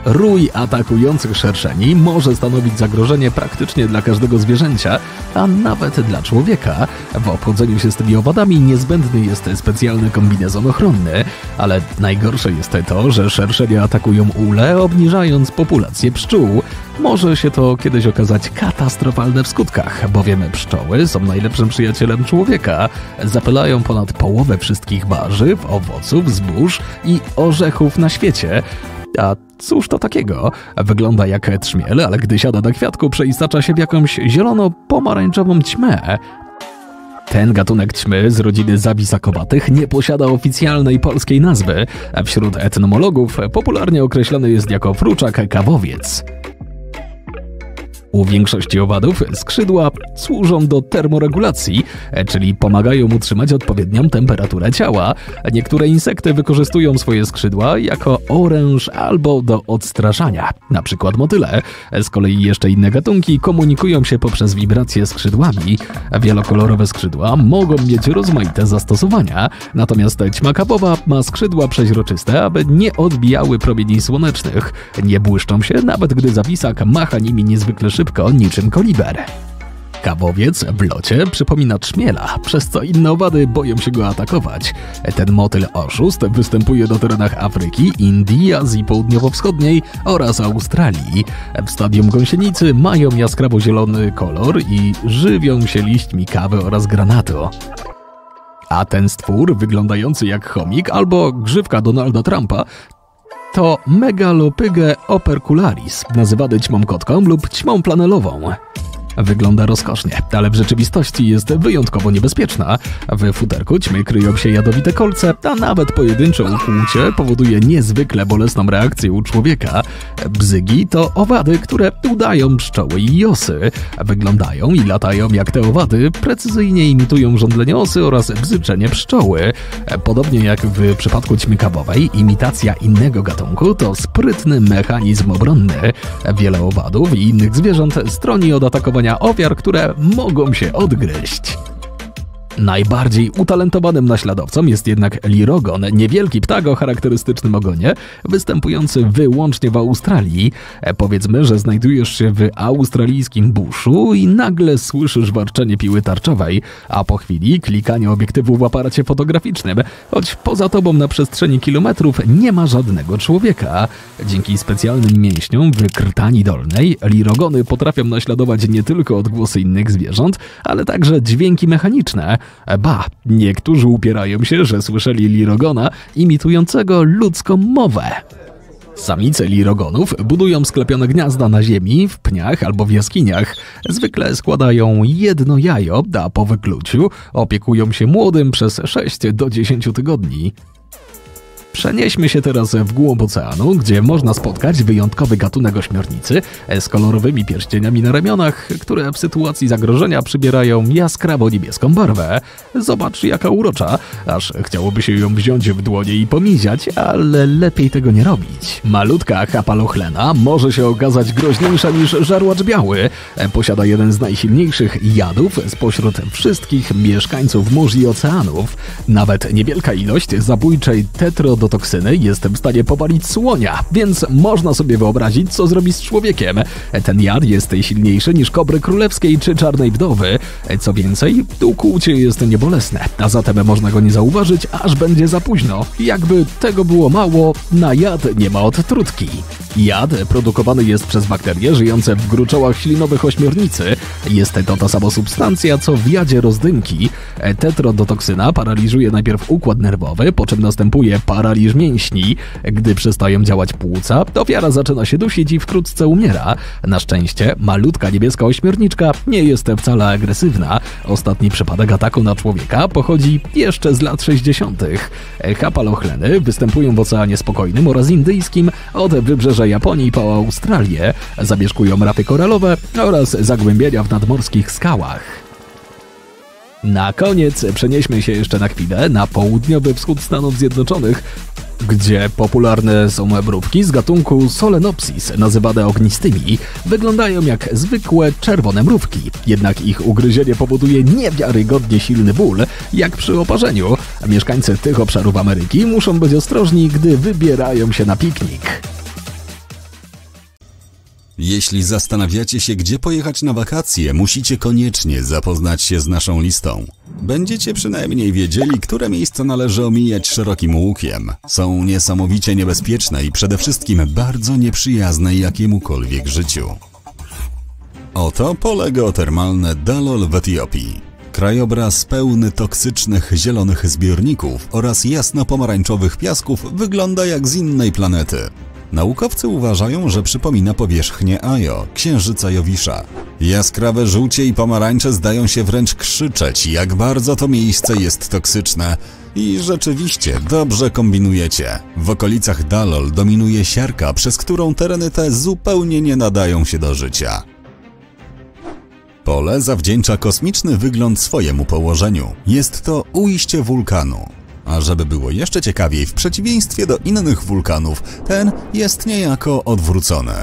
Rój atakujących szerszeni może stanowić zagrożenie praktycznie dla każdego zwierzęcia, a nawet dla człowieka. W obchodzeniu się z tymi owadami niezbędny jest specjalny kombinezon ochronny, ale najgorsze jest to, że szerszenie atakują ule, obniżając populację pszczół. Może się to kiedyś okazać katastrofalne w skutkach, bowiem pszczoły są najlepszym przyjacielem człowieka. Zapylają ponad połowę wszystkich warzyw, owoców, zbóż i orzechów na świecie. A cóż to takiego? Wygląda jak trzmiel, ale gdy siada na kwiatku, przeistacza się w jakąś zielono-pomarańczową ćmę. Ten gatunek ćmy z rodziny zawisakowatych nie posiada oficjalnej polskiej nazwy, wśród etnomologów popularnie określany jest jako fruczak kawowiec. U większości owadów skrzydła służą do termoregulacji, czyli pomagają utrzymać odpowiednią temperaturę ciała. Niektóre insekty wykorzystują swoje skrzydła jako oręż albo do odstraszania, na przykład motyle. Z kolei jeszcze inne gatunki komunikują się poprzez wibracje skrzydłami. Wielokolorowe skrzydła mogą mieć rozmaite zastosowania, natomiast ćma kapowa ma skrzydła przeźroczyste, aby nie odbijały promieni słonecznych. Nie błyszczą się, nawet gdy zawisak macha nimi niezwykle szybko szybko niczym koliber. Kawowiec w locie przypomina trzmiela, przez co inne owady boją się go atakować. Ten motyl oszust występuje do terenach Afryki, Indii, Azji Południowo-Wschodniej oraz Australii. W stadium gąsienicy mają jaskrawo-zielony kolor i żywią się liśćmi kawy oraz granatu. A ten stwór, wyglądający jak chomik albo grzywka Donalda Trumpa, to Megalopyge opercularis, nazywany ćmą kotką lub ćmą planelową. Wygląda rozkosznie, ale w rzeczywistości jest wyjątkowo niebezpieczna. W futerku ćmy kryją się jadowite kolce, a nawet pojedyncze ukłucie powoduje niezwykle bolesną reakcję u człowieka. Bzygi to owady, które udają pszczoły i josy. Wyglądają i latają jak te owady, precyzyjnie imitują żądlenie osy oraz bzyczenie pszczoły. Podobnie jak w przypadku ćmy kawowej, imitacja innego gatunku to sprytny mechanizm obronny. Wiele owadów i innych zwierząt stroni od atakowania ofiar, które mogą się odgryźć. Najbardziej utalentowanym naśladowcą jest jednak lirogon, niewielki ptak o charakterystycznym ogonie, występujący wyłącznie w Australii. E, powiedzmy, że znajdujesz się w australijskim buszu i nagle słyszysz warczenie piły tarczowej, a po chwili klikanie obiektywu w aparacie fotograficznym, choć poza tobą na przestrzeni kilometrów nie ma żadnego człowieka. Dzięki specjalnym mięśniom w krtani dolnej, lirogony potrafią naśladować nie tylko odgłosy innych zwierząt, ale także dźwięki mechaniczne. Ba, niektórzy upierają się, że słyszeli lirogona imitującego ludzką mowę. Samice lirogonów budują sklepione gniazda na ziemi, w pniach albo w jaskiniach. Zwykle składają jedno jajo, a po wykluciu opiekują się młodym przez 6 do 10 tygodni. Przenieśmy się teraz w głąb oceanu, gdzie można spotkać wyjątkowy gatunek ośmiornicy z kolorowymi pierścieniami na ramionach, które w sytuacji zagrożenia przybierają jaskrawo niebieską barwę. Zobacz jaka urocza, aż chciałoby się ją wziąć w dłonie i pomiziać, ale lepiej tego nie robić. Malutka kapalochlena może się okazać groźniejsza niż żarłacz biały. Posiada jeden z najsilniejszych jadów spośród wszystkich mieszkańców mórz i oceanów. Nawet niewielka ilość zabójczej tetro do toksyny jestem w stanie powalić słonia, więc można sobie wyobrazić, co zrobi z człowiekiem. Ten jad jest silniejszy niż kobry królewskiej czy czarnej wdowy. Co więcej, ukłucie jest niebolesne, a zatem można go nie zauważyć, aż będzie za późno. Jakby tego było mało, na jad nie ma odtrutki. Jad produkowany jest przez bakterie żyjące w gruczołach ślinowych ośmiornicy. Jest to ta sama substancja, co w jadzie rozdymki. Tetrodotoksyna paraliżuje najpierw układ nerwowy, po czym następuje paraliż mięśni. Gdy przestają działać płuca, ofiara zaczyna się dusić i wkrótce umiera. Na szczęście malutka niebieska ośmiorniczka nie jest wcale agresywna. Ostatni przypadek ataku na człowieka pochodzi jeszcze z lat 60. Hapalochleny występują w Oceanie Spokojnym oraz Indyjskim od wybrzeża Japonii po Australię. Zamieszkują rafy koralowe oraz zagłębienia w nadmorskich skałach. Na koniec przenieśmy się jeszcze na chwilę na południowy wschód Stanów Zjednoczonych, gdzie popularne są mrówki z gatunku Solenopsis, nazywane ognistymi, wyglądają jak zwykłe czerwone mrówki. Jednak ich ugryzienie powoduje niewiarygodnie silny ból, jak przy oparzeniu. Mieszkańcy tych obszarów Ameryki muszą być ostrożni, gdy wybierają się na piknik. Jeśli zastanawiacie się, gdzie pojechać na wakacje, musicie koniecznie zapoznać się z naszą listą. Będziecie przynajmniej wiedzieli, które miejsca należy omijać szerokim łukiem. Są niesamowicie niebezpieczne i przede wszystkim bardzo nieprzyjazne jakiemukolwiek życiu. Oto pole geotermalne Dalol w Etiopii. Krajobraz pełny toksycznych zielonych zbiorników oraz jasno-pomarańczowych piasków wygląda jak z innej planety. Naukowcy uważają, że przypomina powierzchnię Ajo, księżyca Jowisza. Jaskrawe żółcie i pomarańcze zdają się wręcz krzyczeć, jak bardzo to miejsce jest toksyczne. I rzeczywiście dobrze kombinujecie. W okolicach Dalol dominuje siarka, przez którą tereny te zupełnie nie nadają się do życia. Pole zawdzięcza kosmiczny wygląd swojemu położeniu. Jest to ujście wulkanu. A żeby było jeszcze ciekawiej, w przeciwieństwie do innych wulkanów, ten jest niejako odwrócony.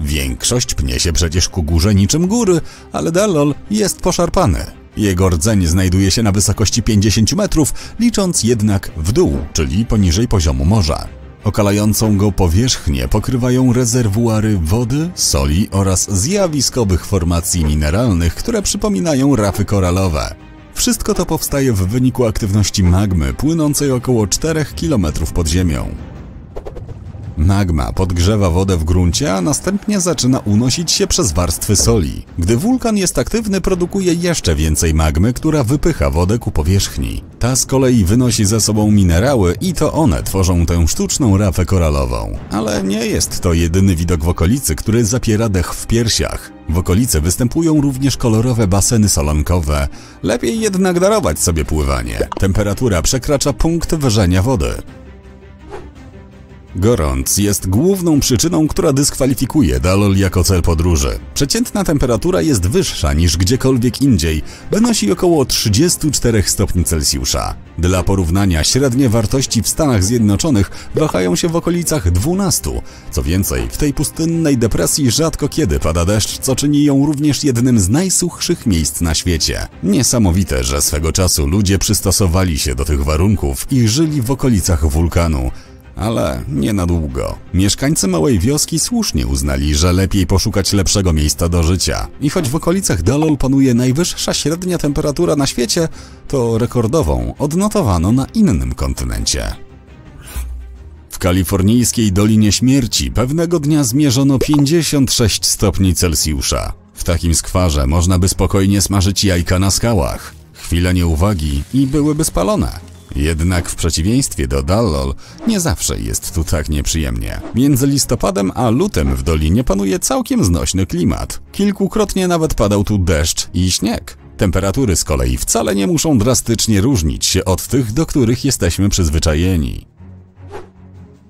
Większość pnie się przecież ku górze niczym góry, ale Dalol jest poszarpany. Jego rdzeń znajduje się na wysokości 50 metrów, licząc jednak w dół, czyli poniżej poziomu morza. Okalającą go powierzchnię pokrywają rezerwuary wody, soli oraz zjawiskowych formacji mineralnych, które przypominają rafy koralowe. Wszystko to powstaje w wyniku aktywności magmy płynącej około 4 km pod ziemią. Magma podgrzewa wodę w gruncie, a następnie zaczyna unosić się przez warstwy soli. Gdy wulkan jest aktywny, produkuje jeszcze więcej magmy, która wypycha wodę ku powierzchni. Ta z kolei wynosi ze sobą minerały i to one tworzą tę sztuczną rafę koralową. Ale nie jest to jedyny widok w okolicy, który zapiera dech w piersiach. W okolicy występują również kolorowe baseny solankowe. Lepiej jednak darować sobie pływanie. Temperatura przekracza punkt wrzenia wody. Gorąc jest główną przyczyną, która dyskwalifikuje Dalol jako cel podróży. Przeciętna temperatura jest wyższa niż gdziekolwiek indziej, wynosi około 34 stopni Celsjusza. Dla porównania średnie wartości w Stanach Zjednoczonych wahają się w okolicach 12. Co więcej, w tej pustynnej depresji rzadko kiedy pada deszcz, co czyni ją również jednym z najsuchszych miejsc na świecie. Niesamowite, że swego czasu ludzie przystosowali się do tych warunków i żyli w okolicach wulkanu. Ale nie na długo. Mieszkańcy małej wioski słusznie uznali, że lepiej poszukać lepszego miejsca do życia. I choć w okolicach Dalol panuje najwyższa średnia temperatura na świecie, to rekordową odnotowano na innym kontynencie. W kalifornijskiej Dolinie Śmierci pewnego dnia zmierzono 56 stopni Celsjusza. W takim skwarze można by spokojnie smażyć jajka na skałach. Chwila nieuwagi i byłyby spalone. Jednak w przeciwieństwie do Dallol, nie zawsze jest tu tak nieprzyjemnie. Między listopadem a lutem w dolinie panuje całkiem znośny klimat. Kilkukrotnie nawet padał tu deszcz i śnieg. Temperatury z kolei wcale nie muszą drastycznie różnić się od tych, do których jesteśmy przyzwyczajeni.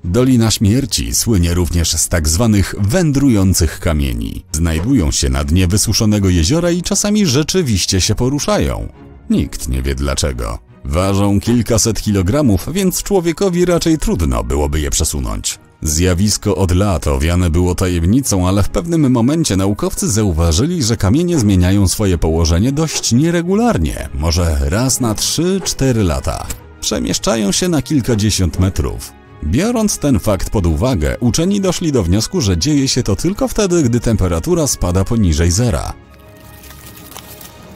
Dolina Śmierci słynie również z tak zwanych wędrujących kamieni. Znajdują się na dnie wysuszonego jeziora i czasami rzeczywiście się poruszają. Nikt nie wie dlaczego. Ważą kilkaset kilogramów, więc człowiekowi raczej trudno byłoby je przesunąć. Zjawisko od lat owiane było tajemnicą, ale w pewnym momencie naukowcy zauważyli, że kamienie zmieniają swoje położenie dość nieregularnie, może raz na 3-4 lata. Przemieszczają się na kilkadziesiąt metrów. Biorąc ten fakt pod uwagę, uczeni doszli do wniosku, że dzieje się to tylko wtedy, gdy temperatura spada poniżej zera.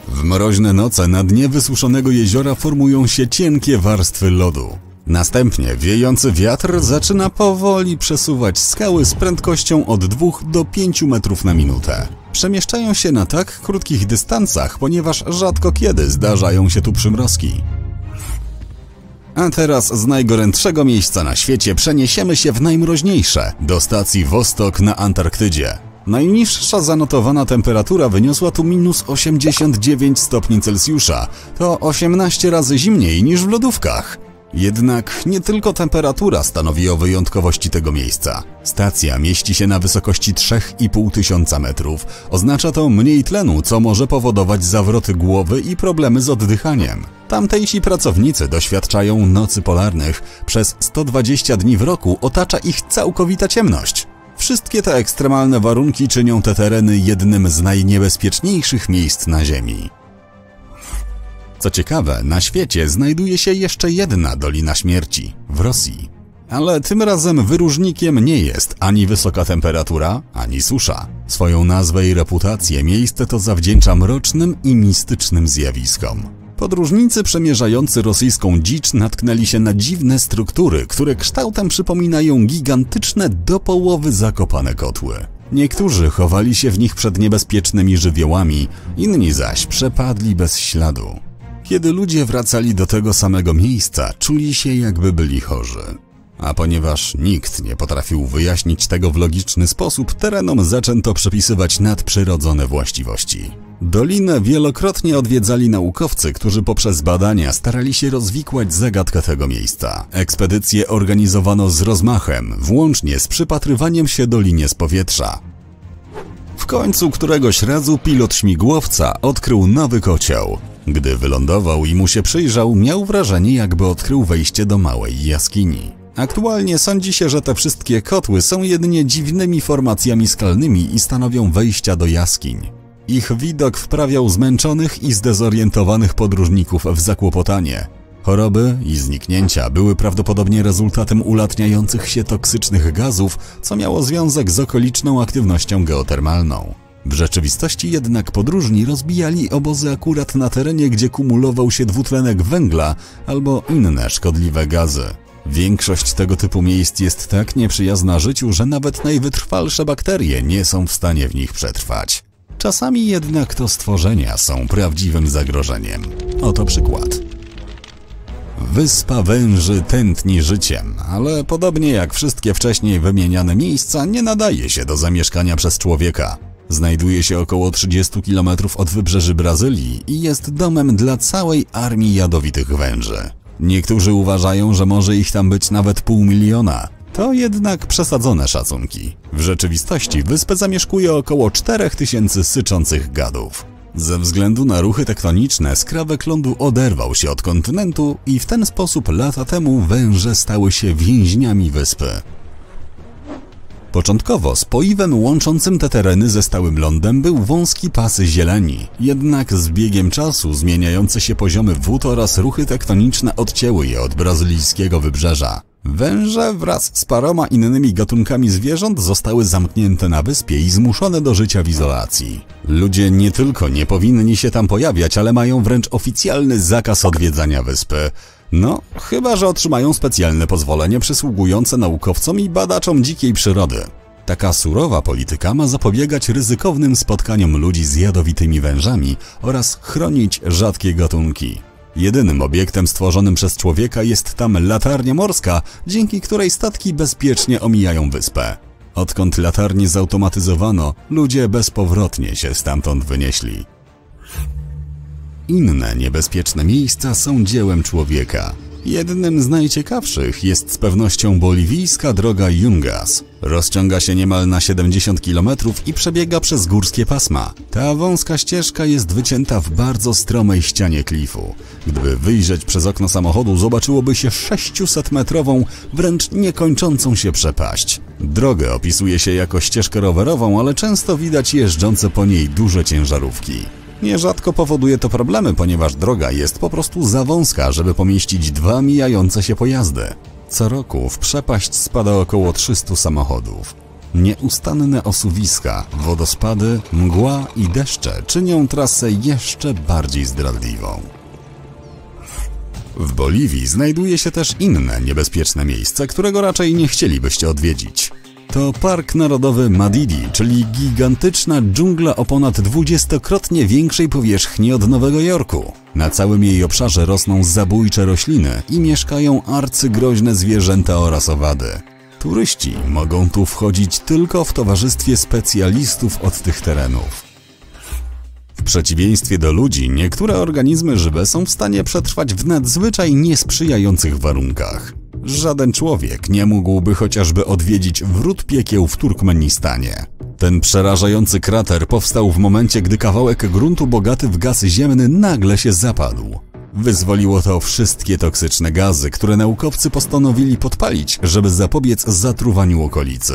W mroźne noce na dnie wysuszonego jeziora formują się cienkie warstwy lodu. Następnie wiejący wiatr zaczyna powoli przesuwać skały z prędkością od 2 do 5 metrów na minutę. Przemieszczają się na tak krótkich dystansach, ponieważ rzadko kiedy zdarzają się tu przymrozki. A teraz z najgorętszego miejsca na świecie przeniesiemy się w najmroźniejsze, do stacji Wostok na Antarktydzie. Najniższa zanotowana temperatura wyniosła tu minus 89 stopni Celsjusza. To 18 razy zimniej niż w lodówkach. Jednak nie tylko temperatura stanowi o wyjątkowości tego miejsca. Stacja mieści się na wysokości 3,5 tysiąca metrów. Oznacza to mniej tlenu, co może powodować zawroty głowy i problemy z oddychaniem. Tamtejsi pracownicy doświadczają nocy polarnych. Przez 120 dni w roku otacza ich całkowita ciemność. Wszystkie te ekstremalne warunki czynią te tereny jednym z najniebezpieczniejszych miejsc na Ziemi. Co ciekawe, na świecie znajduje się jeszcze jedna Dolina Śmierci w Rosji. Ale tym razem wyróżnikiem nie jest ani wysoka temperatura, ani susza. Swoją nazwę i reputację miejsce to zawdzięcza mrocznym i mistycznym zjawiskom. Podróżnicy przemierzający rosyjską dzicz natknęli się na dziwne struktury, które kształtem przypominają gigantyczne do połowy zakopane kotły. Niektórzy chowali się w nich przed niebezpiecznymi żywiołami, inni zaś przepadli bez śladu. Kiedy ludzie wracali do tego samego miejsca, czuli się jakby byli chorzy. A ponieważ nikt nie potrafił wyjaśnić tego w logiczny sposób, terenom zaczęto przypisywać nadprzyrodzone właściwości. Dolinę wielokrotnie odwiedzali naukowcy, którzy poprzez badania starali się rozwikłać zagadkę tego miejsca. Ekspedycje organizowano z rozmachem, włącznie z przypatrywaniem się dolinie z powietrza. W końcu któregoś razu pilot śmigłowca odkrył nowy kocioł. Gdy wylądował i mu się przyjrzał, miał wrażenie, jakby odkrył wejście do małej jaskini. Aktualnie sądzi się, że te wszystkie kotły są jedynie dziwnymi formacjami skalnymi i stanowią wejścia do jaskiń. Ich widok wprawiał zmęczonych i zdezorientowanych podróżników w zakłopotanie. Choroby i zniknięcia były prawdopodobnie rezultatem ulatniających się toksycznych gazów, co miało związek z okoliczną aktywnością geotermalną. W rzeczywistości jednak podróżni rozbijali obozy akurat na terenie, gdzie kumulował się dwutlenek węgla albo inne szkodliwe gazy. Większość tego typu miejsc jest tak nieprzyjazna życiu, że nawet najwytrwalsze bakterie nie są w stanie w nich przetrwać. Czasami jednak to stworzenia są prawdziwym zagrożeniem. Oto przykład. Wyspa Węży tętni życiem, ale podobnie jak wszystkie wcześniej wymieniane miejsca, nie nadaje się do zamieszkania przez człowieka. Znajduje się około 30 km od wybrzeży Brazylii i jest domem dla całej armii jadowitych węży. Niektórzy uważają, że może ich tam być nawet pół miliona. To jednak przesadzone szacunki. W rzeczywistości wyspę zamieszkuje około 4000 syczących gadów. Ze względu na ruchy tektoniczne skrawek lądu oderwał się od kontynentu i w ten sposób lata temu węże stały się więźniami wyspy. Początkowo spoiwem łączącym te tereny ze stałym lądem był wąski pas zieleni, jednak z biegiem czasu zmieniające się poziomy wód oraz ruchy tektoniczne odcięły je od brazylijskiego wybrzeża. Węże wraz z paroma innymi gatunkami zwierząt zostały zamknięte na wyspie i zmuszone do życia w izolacji. Ludzie nie tylko nie powinni się tam pojawiać, ale mają wręcz oficjalny zakaz odwiedzania wyspy. No, chyba że otrzymają specjalne pozwolenie przysługujące naukowcom i badaczom dzikiej przyrody. Taka surowa polityka ma zapobiegać ryzykownym spotkaniom ludzi z jadowitymi wężami oraz chronić rzadkie gatunki. Jedynym obiektem stworzonym przez człowieka jest tam latarnia morska, dzięki której statki bezpiecznie omijają wyspę. Odkąd latarnie zautomatyzowano, ludzie bezpowrotnie się stamtąd wynieśli. Inne niebezpieczne miejsca są dziełem człowieka. Jednym z najciekawszych jest z pewnością boliwijska droga Yungas. Rozciąga się niemal na 70 km i przebiega przez górskie pasma. Ta wąska ścieżka jest wycięta w bardzo stromej ścianie klifu. Gdyby wyjrzeć przez okno samochodu, zobaczyłoby się 600-metrową, wręcz niekończącą się przepaść. Drogę opisuje się jako ścieżkę rowerową, ale często widać jeżdżące po niej duże ciężarówki. Nierzadko powoduje to problemy, ponieważ droga jest po prostu za wąska, żeby pomieścić dwa mijające się pojazdy. Co roku w przepaść spada około 300 samochodów. Nieustanne osuwiska, wodospady, mgła i deszcze czynią trasę jeszcze bardziej zdradliwą. W Boliwii znajduje się też inne niebezpieczne miejsce, którego raczej nie chcielibyście odwiedzić. To Park Narodowy Madidi, czyli gigantyczna dżungla o ponad dwudziestokrotnie większej powierzchni od Nowego Jorku. Na całym jej obszarze rosną zabójcze rośliny i mieszkają arcygroźne zwierzęta oraz owady. Turyści mogą tu wchodzić tylko w towarzystwie specjalistów od tych terenów. W przeciwieństwie do ludzi, niektóre organizmy żywe są w stanie przetrwać w nadzwyczaj niesprzyjających warunkach. Żaden człowiek nie mógłby chociażby odwiedzić wrót piekieł w Turkmenistanie. Ten przerażający krater powstał w momencie, gdy kawałek gruntu bogaty w gaz ziemny nagle się zapadł. Wyzwoliło to wszystkie toksyczne gazy, które naukowcy postanowili podpalić, żeby zapobiec zatruwaniu okolicy.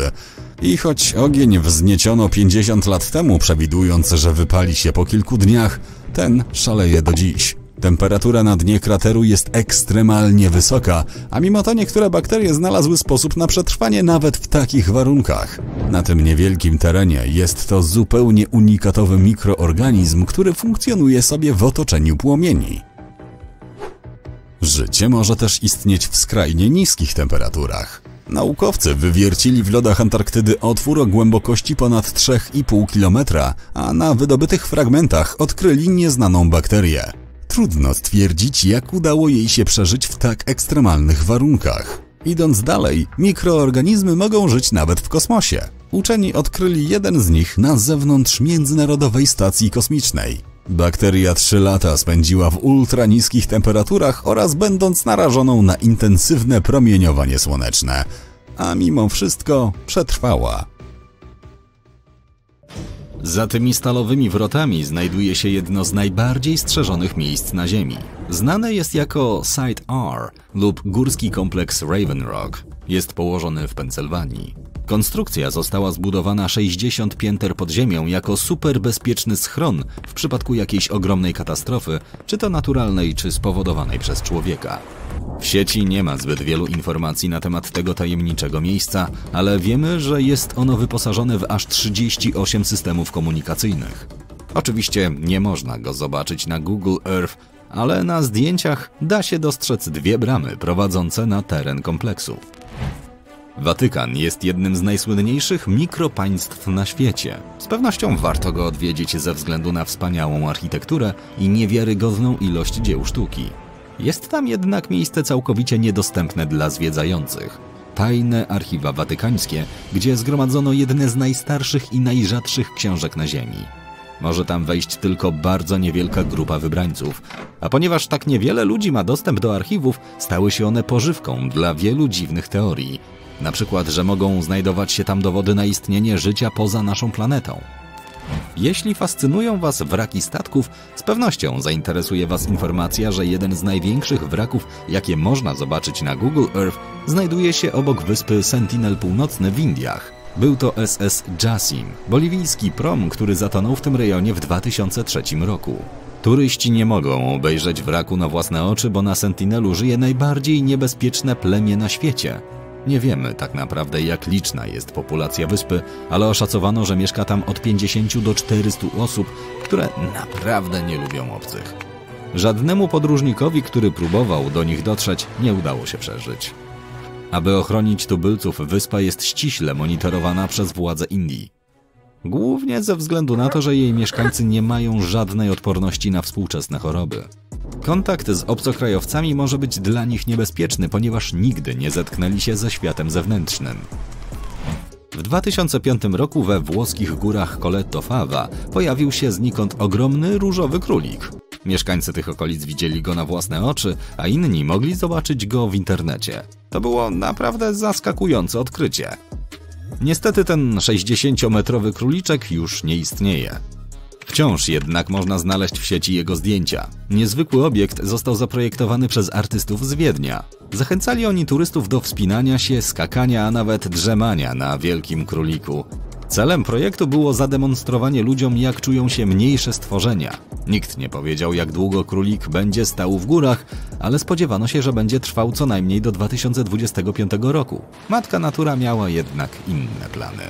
I choć ogień wznieciono 50 lat temu, przewidując, że wypali się po kilku dniach, ten szaleje do dziś. Temperatura na dnie krateru jest ekstremalnie wysoka, a mimo to niektóre bakterie znalazły sposób na przetrwanie nawet w takich warunkach. Na tym niewielkim terenie jest to zupełnie unikatowy mikroorganizm, który funkcjonuje sobie w otoczeniu płomieni. Życie może też istnieć w skrajnie niskich temperaturach. Naukowcy wywiercili w lodach Antarktydy otwór o głębokości ponad 3,5 km, a na wydobytych fragmentach odkryli nieznaną bakterię. Trudno stwierdzić, jak udało jej się przeżyć w tak ekstremalnych warunkach. Idąc dalej, mikroorganizmy mogą żyć nawet w kosmosie. Uczeni odkryli jeden z nich na zewnątrz Międzynarodowej Stacji Kosmicznej. Bakteria 3 lata spędziła w ultraniskich temperaturach oraz będąc narażoną na intensywne promieniowanie słoneczne, a mimo wszystko przetrwała. Za tymi stalowymi wrotami znajduje się jedno z najbardziej strzeżonych miejsc na Ziemi. Znane jest jako Site R lub górski kompleks Raven Rock. Jest położony w Pensylwanii. Konstrukcja została zbudowana 60 pięter pod ziemią jako super bezpieczny schron w przypadku jakiejś ogromnej katastrofy, czy to naturalnej, czy spowodowanej przez człowieka. W sieci nie ma zbyt wielu informacji na temat tego tajemniczego miejsca, ale wiemy, że jest ono wyposażone w aż 38 systemów komunikacyjnych. Oczywiście nie można go zobaczyć na Google Earth, ale na zdjęciach da się dostrzec dwie bramy prowadzące na teren kompleksu. Watykan jest jednym z najsłynniejszych mikropaństw na świecie. Z pewnością warto go odwiedzić ze względu na wspaniałą architekturę i niewiarygodną ilość dzieł sztuki. Jest tam jednak miejsce całkowicie niedostępne dla zwiedzających. Tajne archiwa watykańskie, gdzie zgromadzono jedne z najstarszych i najrzadszych książek na Ziemi. Może tam wejść tylko bardzo niewielka grupa wybrańców, a ponieważ tak niewiele ludzi ma dostęp do archiwów, stały się one pożywką dla wielu dziwnych teorii. Na przykład, że mogą znajdować się tam dowody na istnienie życia poza naszą planetą. Jeśli fascynują Was wraki statków, z pewnością zainteresuje Was informacja, że jeden z największych wraków, jakie można zobaczyć na Google Earth, znajduje się obok wyspy Sentinel Północny w Indiach. Był to SS Jasim, boliwijski prom, który zatonął w tym rejonie w 2003 roku. Turyści nie mogą obejrzeć wraku na własne oczy, bo na Sentinelu żyje najbardziej niebezpieczne plemię na świecie. Nie wiemy tak naprawdę, jak liczna jest populacja wyspy, ale oszacowano, że mieszka tam od 50 do 400 osób, które naprawdę nie lubią obcych. Żadnemu podróżnikowi, który próbował do nich dotrzeć, nie udało się przeżyć. Aby ochronić tubylców, wyspa jest ściśle monitorowana przez władze Indii. Głównie ze względu na to, że jej mieszkańcy nie mają żadnej odporności na współczesne choroby. Kontakt z obcokrajowcami może być dla nich niebezpieczny, ponieważ nigdy nie zetknęli się ze światem zewnętrznym. W 2005 roku we włoskich górach Coletto Fava pojawił się znikąd ogromny różowy królik. Mieszkańcy tych okolic widzieli go na własne oczy, a inni mogli zobaczyć go w internecie. To było naprawdę zaskakujące odkrycie. Niestety ten 60-metrowy króliczek już nie istnieje. Wciąż jednak można znaleźć w sieci jego zdjęcia. Niezwykły obiekt został zaprojektowany przez artystów z Wiednia. Zachęcali oni turystów do wspinania się, skakania, a nawet drzemania na wielkim króliku. Celem projektu było zademonstrowanie ludziom, jak czują się mniejsze stworzenia. Nikt nie powiedział, jak długo królik będzie stał w górach, ale spodziewano się, że będzie trwał co najmniej do 2025 roku. Matka Natura miała jednak inne plany.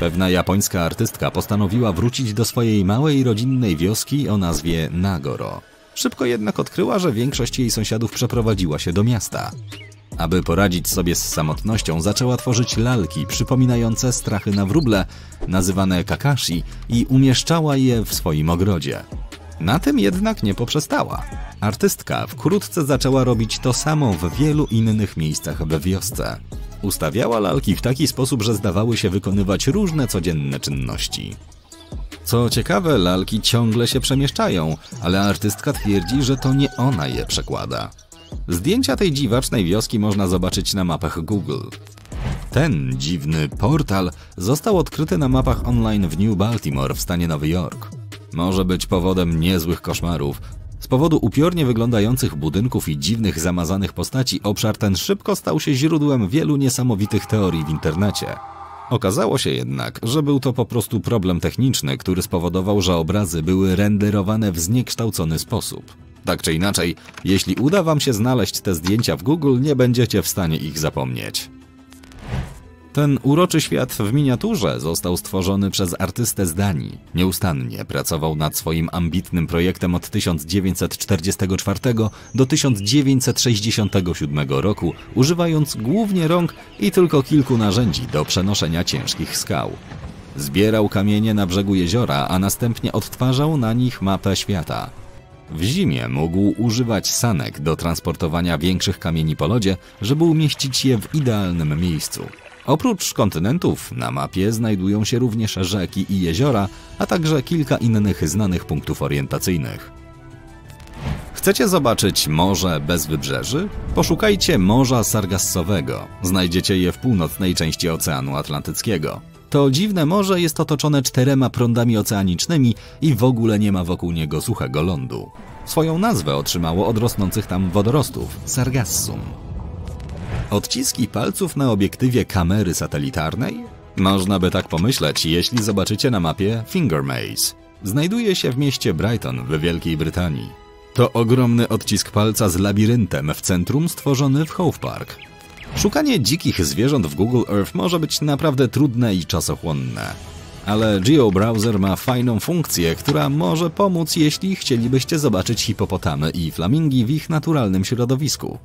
Pewna japońska artystka postanowiła wrócić do swojej małej rodzinnej wioski o nazwie Nagoro. Szybko jednak odkryła, że większość jej sąsiadów przeprowadziła się do miasta. Aby poradzić sobie z samotnością, zaczęła tworzyć lalki przypominające strachy na wróble, nazywane kakashi, i umieszczała je w swoim ogrodzie. Na tym jednak nie poprzestała. Artystka wkrótce zaczęła robić to samo w wielu innych miejscach we wiosce. Ustawiała lalki w taki sposób, że zdawały się wykonywać różne codzienne czynności. Co ciekawe, lalki ciągle się przemieszczają, ale artystka twierdzi, że to nie ona je przekłada. Zdjęcia tej dziwacznej wioski można zobaczyć na mapach Google. Ten dziwny portal został odkryty na mapach online w New Baltimore w stanie Nowy Jork. Może być powodem niezłych koszmarów. Z powodu upiornie wyglądających budynków i dziwnych zamazanych postaci, obszar ten szybko stał się źródłem wielu niesamowitych teorii w internecie. Okazało się jednak, że był to po prostu problem techniczny, który spowodował, że obrazy były renderowane w zniekształcony sposób. Tak czy inaczej, jeśli uda Wam się znaleźć te zdjęcia w Google, nie będziecie w stanie ich zapomnieć. Ten uroczy świat w miniaturze został stworzony przez artystę z Danii. Nieustannie pracował nad swoim ambitnym projektem od 1944 do 1967 roku, używając głównie rąk i tylko kilku narzędzi do przenoszenia ciężkich skał. Zbierał kamienie na brzegu jeziora, a następnie odtwarzał na nich mapę świata. W zimie mógł używać sanek do transportowania większych kamieni po lodzie, żeby umieścić je w idealnym miejscu. Oprócz kontynentów na mapie znajdują się również rzeki i jeziora, a także kilka innych znanych punktów orientacyjnych. Chcecie zobaczyć morze bez wybrzeży? Poszukajcie Morza Sargassowego. Znajdziecie je w północnej części Oceanu Atlantyckiego. To dziwne morze jest otoczone czterema prądami oceanicznymi i w ogóle nie ma wokół niego suchego lądu. Swoją nazwę otrzymało od rosnących tam wodorostów sargassum. Odciski palców na obiektywie kamery satelitarnej? Można by tak pomyśleć, jeśli zobaczycie na mapie Finger Maze. Znajduje się w mieście Brighton w Wielkiej Brytanii. To ogromny odcisk palca z labiryntem w centrum stworzony w Hove Park. Szukanie dzikich zwierząt w Google Earth może być naprawdę trudne i czasochłonne. Ale GeoBrowser ma fajną funkcję, która może pomóc, jeśli chcielibyście zobaczyć hipopotamy i flamingi w ich naturalnym środowisku.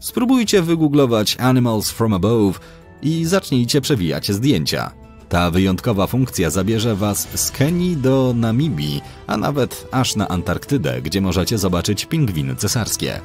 Spróbujcie wygooglować Animals from Above i zacznijcie przewijać zdjęcia. Ta wyjątkowa funkcja zabierze Was z Kenii do Namibii, a nawet aż na Antarktydę, gdzie możecie zobaczyć pingwiny cesarskie.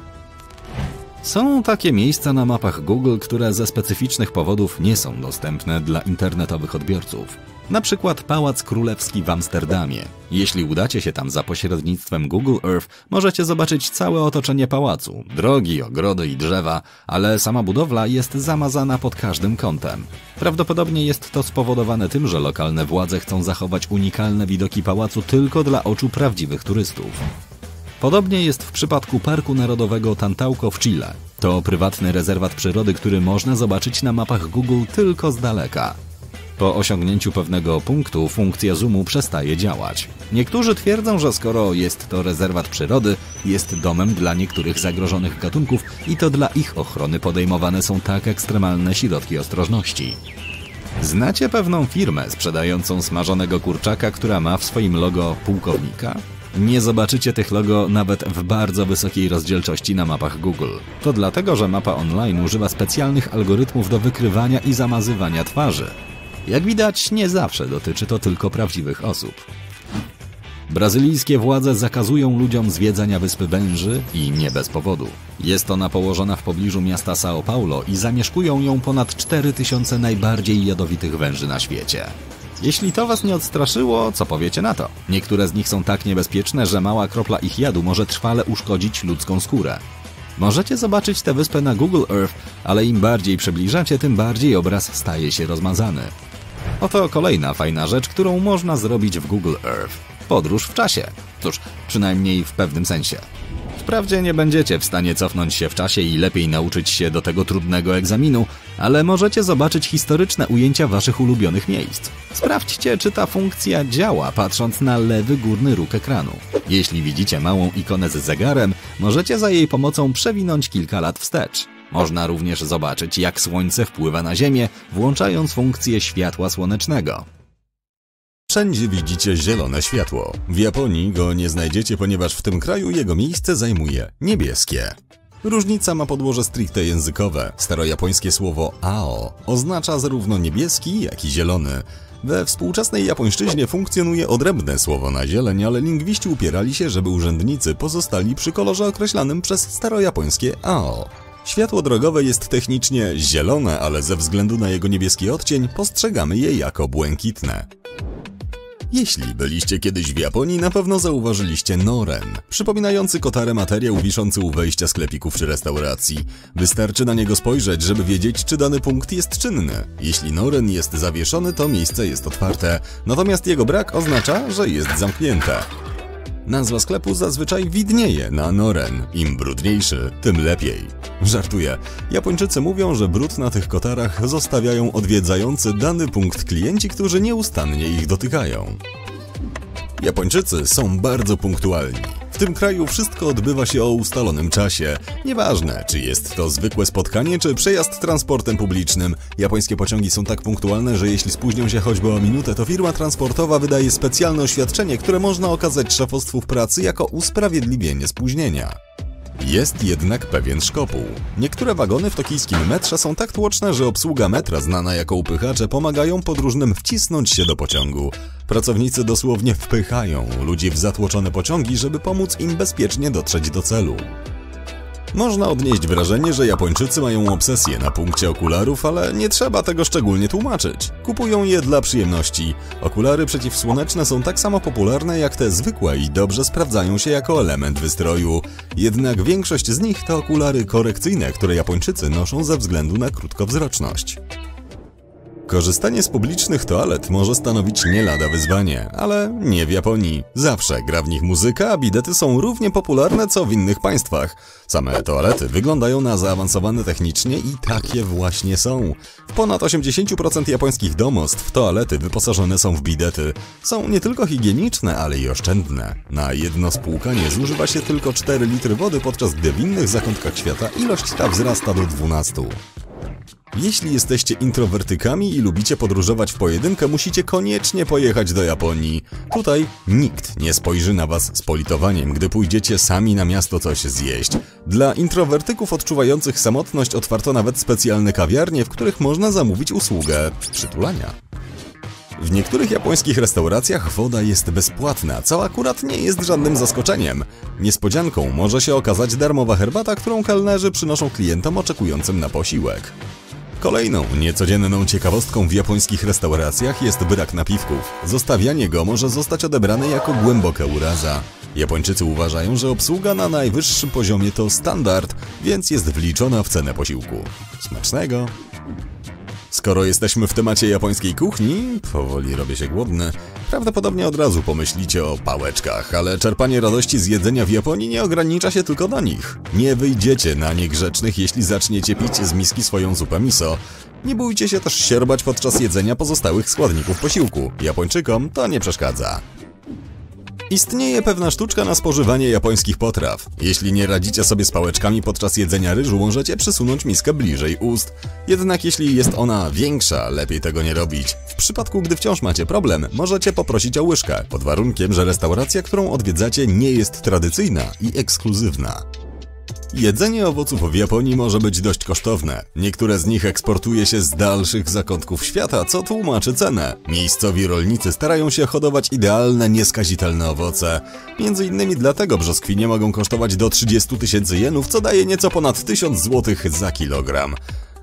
Są takie miejsca na mapach Google, które ze specyficznych powodów nie są dostępne dla internetowych odbiorców. Na przykład Pałac Królewski w Amsterdamie. Jeśli udacie się tam za pośrednictwem Google Earth, możecie zobaczyć całe otoczenie pałacu, drogi, ogrody i drzewa, ale sama budowla jest zamazana pod każdym kątem. Prawdopodobnie jest to spowodowane tym, że lokalne władze chcą zachować unikalne widoki pałacu tylko dla oczu prawdziwych turystów. Podobnie jest w przypadku Parku Narodowego Tantauco w Chile. To prywatny rezerwat przyrody, który można zobaczyć na mapach Google tylko z daleka. Po osiągnięciu pewnego punktu funkcja zoomu przestaje działać. Niektórzy twierdzą, że skoro jest to rezerwat przyrody, jest domem dla niektórych zagrożonych gatunków i to dla ich ochrony podejmowane są tak ekstremalne środki ostrożności. Znacie pewną firmę sprzedającą smażonego kurczaka, która ma w swoim logo pułkownika? Nie zobaczycie tych logo nawet w bardzo wysokiej rozdzielczości na mapach Google. To dlatego, że mapa online używa specjalnych algorytmów do wykrywania i zamazywania twarzy. Jak widać, nie zawsze dotyczy to tylko prawdziwych osób. Brazylijskie władze zakazują ludziom zwiedzania wyspy węży i nie bez powodu. Jest ona położona w pobliżu miasta São Paulo i zamieszkują ją ponad 4000 najbardziej jadowitych węży na świecie. Jeśli to was nie odstraszyło, co powiecie na to? Niektóre z nich są tak niebezpieczne, że mała kropla ich jadu może trwale uszkodzić ludzką skórę. Możecie zobaczyć tę wyspę na Google Earth, ale im bardziej przybliżacie, tym bardziej obraz staje się rozmazany. Oto kolejna fajna rzecz, którą można zrobić w Google Earth. Podróż w czasie. Cóż, przynajmniej w pewnym sensie. Wprawdzie nie będziecie w stanie cofnąć się w czasie i lepiej nauczyć się do tego trudnego egzaminu, ale możecie zobaczyć historyczne ujęcia waszych ulubionych miejsc. Sprawdźcie, czy ta funkcja działa, patrząc na lewy górny róg ekranu. Jeśli widzicie małą ikonę z zegarem, możecie za jej pomocą przewinąć kilka lat wstecz. Można również zobaczyć, jak słońce wpływa na Ziemię, włączając funkcję światła słonecznego. Wszędzie widzicie zielone światło. W Japonii go nie znajdziecie, ponieważ w tym kraju jego miejsce zajmuje niebieskie. Różnica ma podłoże stricte językowe. Starojapońskie słowo ao oznacza zarówno niebieski, jak i zielony. We współczesnej japońszczyźnie funkcjonuje odrębne słowo na zieleń, ale lingwiści upierali się, żeby urzędnicy pozostali przy kolorze określanym przez starojapońskie ao. Światło drogowe jest technicznie zielone, ale ze względu na jego niebieski odcień postrzegamy je jako błękitne. Jeśli byliście kiedyś w Japonii, na pewno zauważyliście noren, przypominający kotarę materiał wiszący u wejścia sklepików czy restauracji. Wystarczy na niego spojrzeć, żeby wiedzieć, czy dany punkt jest czynny. Jeśli noren jest zawieszony, to miejsce jest otwarte, natomiast jego brak oznacza, że jest zamknięte. Nazwa sklepu zazwyczaj widnieje na noren. Im brudniejszy, tym lepiej. Żartuję. Japończycy mówią, że brud na tych kotarach zostawiają odwiedzający dany punkt klienci, którzy nieustannie ich dotykają. Japończycy są bardzo punktualni. W tym kraju wszystko odbywa się o ustalonym czasie. Nieważne, czy jest to zwykłe spotkanie, czy przejazd transportem publicznym. Japońskie pociągi są tak punktualne, że jeśli spóźnią się choćby o minutę, to firma transportowa wydaje specjalne oświadczenie, które można okazać szefostwu pracy jako usprawiedliwienie spóźnienia. Jest jednak pewien szkopuł. Niektóre wagony w tokijskim metrze są tak tłoczne, że obsługa metra znana jako upychacze pomagają podróżnym wcisnąć się do pociągu. Pracownicy dosłownie wpychają ludzi w zatłoczone pociągi, żeby pomóc im bezpiecznie dotrzeć do celu. Można odnieść wrażenie, że Japończycy mają obsesję na punkcie okularów, ale nie trzeba tego szczególnie tłumaczyć. Kupują je dla przyjemności. Okulary przeciwsłoneczne są tak samo popularne jak te zwykłe i dobrze sprawdzają się jako element wystroju. Jednak większość z nich to okulary korekcyjne, które Japończycy noszą ze względu na krótkowzroczność. Korzystanie z publicznych toalet może stanowić nie lada wyzwanie, ale nie w Japonii. Zawsze gra w nich muzyka, a bidety są równie popularne co w innych państwach. Same toalety wyglądają na zaawansowane technicznie i takie właśnie są. W ponad 80% japońskich domostw toalety wyposażone są w bidety. Są nie tylko higieniczne, ale i oszczędne. Na jedno spłukanie zużywa się tylko 4 litry wody, podczas gdy w innych zakątkach świata ilość ta wzrasta do 12. Jeśli jesteście introwertykami i lubicie podróżować w pojedynkę, musicie koniecznie pojechać do Japonii. Tutaj nikt nie spojrzy na was z politowaniem, gdy pójdziecie sami na miasto coś zjeść. Dla introwertyków odczuwających samotność otwarto nawet specjalne kawiarnie, w których można zamówić usługę przytulania. W niektórych japońskich restauracjach woda jest bezpłatna, co akurat nie jest żadnym zaskoczeniem. Niespodzianką może się okazać darmowa herbata, którą kelnerzy przynoszą klientom oczekującym na posiłek. Kolejną niecodzienną ciekawostką w japońskich restauracjach jest brak napiwków. Zostawianie go może zostać odebrane jako głęboka uraza. Japończycy uważają, że obsługa na najwyższym poziomie to standard, więc jest wliczona w cenę posiłku. Smacznego! Skoro jesteśmy w temacie japońskiej kuchni, powoli robię się głodny, prawdopodobnie od razu pomyślicie o pałeczkach, ale czerpanie radości z jedzenia w Japonii nie ogranicza się tylko do nich. Nie wyjdziecie na niegrzecznych, jeśli zaczniecie pić z miski swoją zupę miso. Nie bójcie się też sierbać podczas jedzenia pozostałych składników posiłku. Japończykom to nie przeszkadza. Istnieje pewna sztuczka na spożywanie japońskich potraw. Jeśli nie radzicie sobie z pałeczkami podczas jedzenia ryżu, możecie przesunąć miskę bliżej ust. Jednak jeśli jest ona większa, lepiej tego nie robić. W przypadku, gdy wciąż macie problem, możecie poprosić o łyżkę, pod warunkiem, że restauracja, którą odwiedzacie, nie jest tradycyjna i ekskluzywna. Jedzenie owoców w Japonii może być dość kosztowne. Niektóre z nich eksportuje się z dalszych zakątków świata, co tłumaczy cenę. Miejscowi rolnicy starają się hodować idealne, nieskazitelne owoce. Między innymi dlatego brzoskwinie mogą kosztować do 30 tysięcy jenów, co daje nieco ponad 1000 zł za kilogram.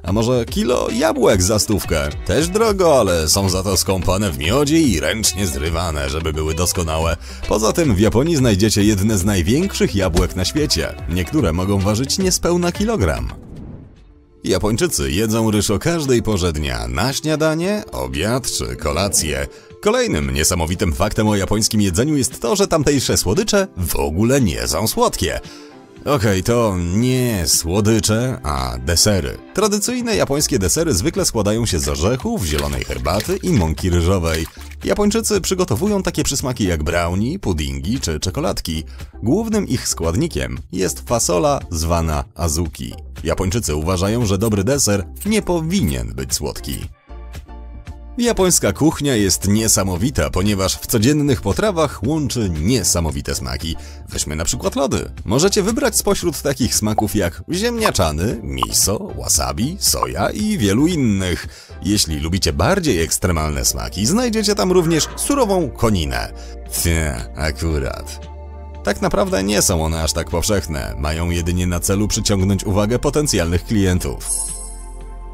A może kilo jabłek za stówkę? Też drogo, ale są za to skąpane w miodzie i ręcznie zrywane, żeby były doskonałe. Poza tym w Japonii znajdziecie jedne z największych jabłek na świecie. Niektóre mogą ważyć niespełna kilogram. Japończycy jedzą ryż o każdej porze dnia, na śniadanie, obiad czy kolację. Kolejnym niesamowitym faktem o japońskim jedzeniu jest to, że tamtejsze słodycze w ogóle nie są słodkie. Okej, okay, to nie słodycze, a desery. Tradycyjne japońskie desery zwykle składają się z orzechów, zielonej herbaty i mąki ryżowej. Japończycy przygotowują takie przysmaki jak brownie, puddingi czy czekoladki. Głównym ich składnikiem jest fasola zwana azuki. Japończycy uważają, że dobry deser nie powinien być słodki. Japońska kuchnia jest niesamowita, ponieważ w codziennych potrawach łączy niesamowite smaki. Weźmy na przykład lody. Możecie wybrać spośród takich smaków jak ziemniaczany, miso, wasabi, soja i wielu innych. Jeśli lubicie bardziej ekstremalne smaki, znajdziecie tam również surową koninę. Tch, akurat. Tak naprawdę nie są one aż tak powszechne, mają jedynie na celu przyciągnąć uwagę potencjalnych klientów.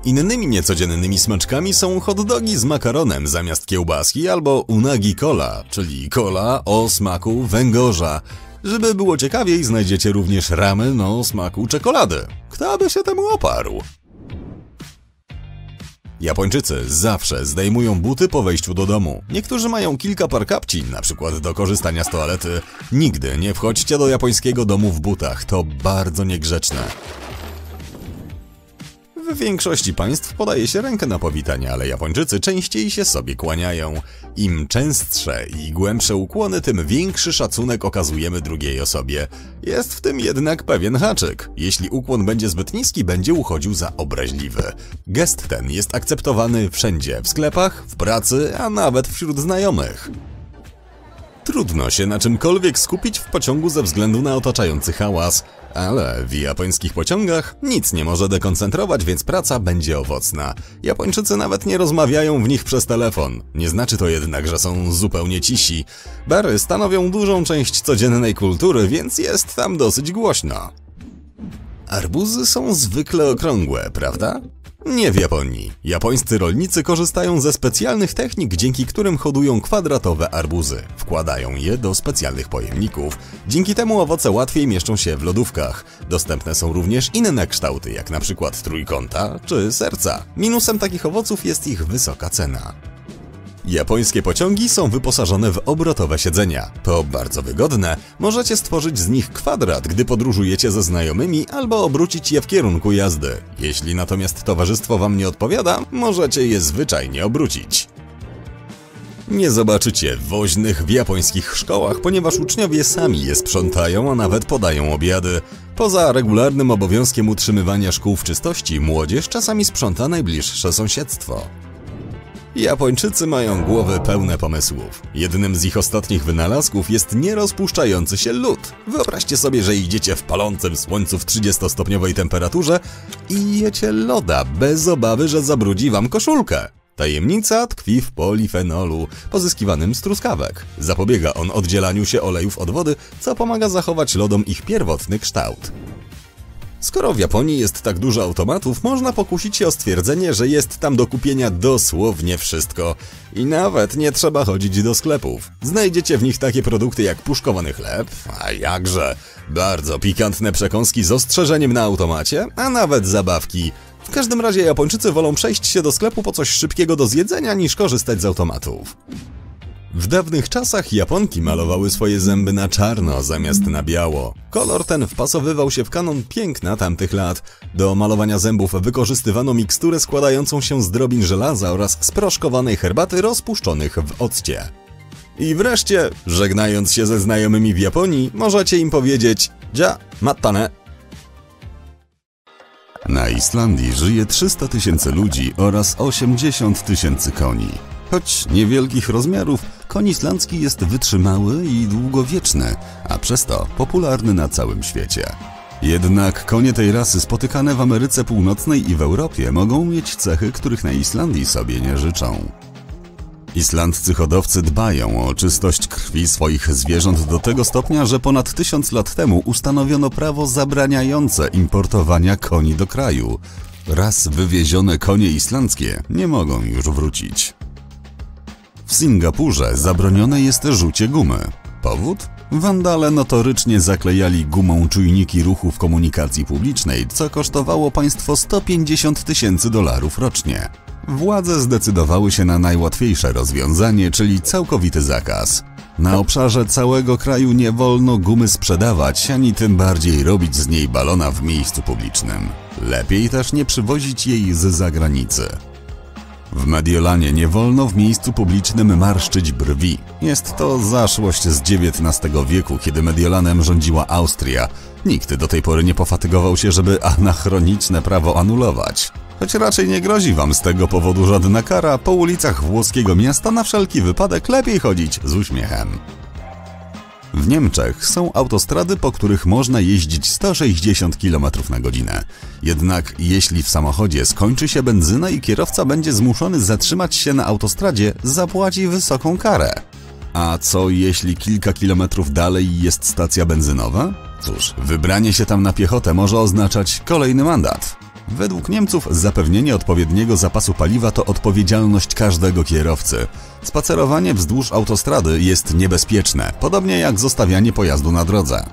Innymi niecodziennymi smaczkami są hot dogi z makaronem zamiast kiełbaski albo unagi cola, czyli cola o smaku węgorza. Żeby było ciekawiej, znajdziecie również ramen o smaku czekolady. Kto by się temu oparł? Japończycy zawsze zdejmują buty po wejściu do domu. Niektórzy mają kilka par kapci, na przykład do korzystania z toalety. Nigdy nie wchodźcie do japońskiego domu w butach, to bardzo niegrzeczne. W większości państw podaje się rękę na powitanie, ale Japończycy częściej się sobie kłaniają. Im częstsze i głębsze ukłony, tym większy szacunek okazujemy drugiej osobie. Jest w tym jednak pewien haczyk. Jeśli ukłon będzie zbyt niski, będzie uchodził za obraźliwy. Gest ten jest akceptowany wszędzie, w sklepach, w pracy, a nawet wśród znajomych. Trudno się na czymkolwiek skupić w pociągu ze względu na otaczający hałas, ale w japońskich pociągach nic nie może dekoncentrować, więc praca będzie owocna. Japończycy nawet nie rozmawiają w nich przez telefon. Nie znaczy to jednak, że są zupełnie cisi. Bary stanowią dużą część codziennej kultury, więc jest tam dosyć głośno. Arbuzy są zwykle okrągłe, prawda? Nie w Japonii. Japońscy rolnicy korzystają ze specjalnych technik, dzięki którym hodują kwadratowe arbuzy. Wkładają je do specjalnych pojemników. Dzięki temu owoce łatwiej mieszczą się w lodówkach. Dostępne są również inne kształty, jak na przykład trójkąta czy serca. Minusem takich owoców jest ich wysoka cena. Japońskie pociągi są wyposażone w obrotowe siedzenia. To bardzo wygodne. Możecie stworzyć z nich kwadrat, gdy podróżujecie ze znajomymi, albo obrócić je w kierunku jazdy. Jeśli natomiast towarzystwo Wam nie odpowiada, możecie je zwyczajnie obrócić. Nie zobaczycie woźnych w japońskich szkołach, ponieważ uczniowie sami je sprzątają, a nawet podają obiady. Poza regularnym obowiązkiem utrzymywania szkół w czystości, młodzież czasami sprząta najbliższe sąsiedztwo. Japończycy mają głowy pełne pomysłów. Jednym z ich ostatnich wynalazków jest nierozpuszczający się lód. Wyobraźcie sobie, że idziecie w palącym słońcu w 30-stopniowej temperaturze i jecie loda bez obawy, że zabrudzi wam koszulkę. Tajemnica tkwi w polifenolu, pozyskiwanym z truskawek. Zapobiega on oddzielaniu się olejów od wody, co pomaga zachować lodom ich pierwotny kształt. Skoro w Japonii jest tak dużo automatów, można pokusić się o stwierdzenie, że jest tam do kupienia dosłownie wszystko. I nawet nie trzeba chodzić do sklepów. Znajdziecie w nich takie produkty jak puszkowany chleb, a jakże, bardzo pikantne przekąski z ostrzeżeniem na automacie, a nawet zabawki. W każdym razie Japończycy wolą przejść się do sklepu po coś szybkiego do zjedzenia niż korzystać z automatów. W dawnych czasach Japonki malowały swoje zęby na czarno zamiast na biało. Kolor ten wpasowywał się w kanon piękna tamtych lat. Do malowania zębów wykorzystywano miksturę składającą się z drobin żelaza oraz sproszkowanej herbaty rozpuszczonych w occie. I wreszcie, żegnając się ze znajomymi w Japonii, możecie im powiedzieć Ja, matane. Na Islandii żyje 300 tysięcy ludzi oraz 80 tysięcy koni. Choć niewielkich rozmiarów, koń islandzki jest wytrzymały i długowieczny, a przez to popularny na całym świecie. Jednak konie tej rasy spotykane w Ameryce Północnej i w Europie mogą mieć cechy, których na Islandii sobie nie życzą. Islandzcy hodowcy dbają o czystość krwi swoich zwierząt do tego stopnia, że ponad tysiąc lat temu ustanowiono prawo zabraniające importowania koni do kraju. Raz wywiezione konie islandzkie nie mogą już wrócić. W Singapurze zabronione jest rzucie gumy. Powód? Wandale notorycznie zaklejali gumą czujniki ruchu w komunikacji publicznej, co kosztowało państwo 150 tysięcy dolarów rocznie. Władze zdecydowały się na najłatwiejsze rozwiązanie, czyli całkowity zakaz. Na obszarze całego kraju nie wolno gumy sprzedawać, ani tym bardziej robić z niej balona w miejscu publicznym. Lepiej też nie przywozić jej z zagranicy. W Mediolanie nie wolno w miejscu publicznym marszczyć brwi. Jest to zaszłość z XIX wieku, kiedy Mediolanem rządziła Austria. Nikt do tej pory nie pofatygował się, żeby anachroniczne prawo anulować. Choć raczej nie grozi wam z tego powodu żadna kara, po ulicach włoskiego miasta na wszelki wypadek lepiej chodzić z uśmiechem. W Niemczech są autostrady, po których można jeździć 160 km na godzinę. Jednak jeśli w samochodzie skończy się benzyna i kierowca będzie zmuszony zatrzymać się na autostradzie, zapłaci wysoką karę. A co jeśli kilka kilometrów dalej jest stacja benzynowa? Cóż, wybranie się tam na piechotę może oznaczać kolejny mandat. Według Niemców zapewnienie odpowiedniego zapasu paliwa to odpowiedzialność każdego kierowcy. Spacerowanie wzdłuż autostrady jest niebezpieczne, podobnie jak zostawianie pojazdu na drodze.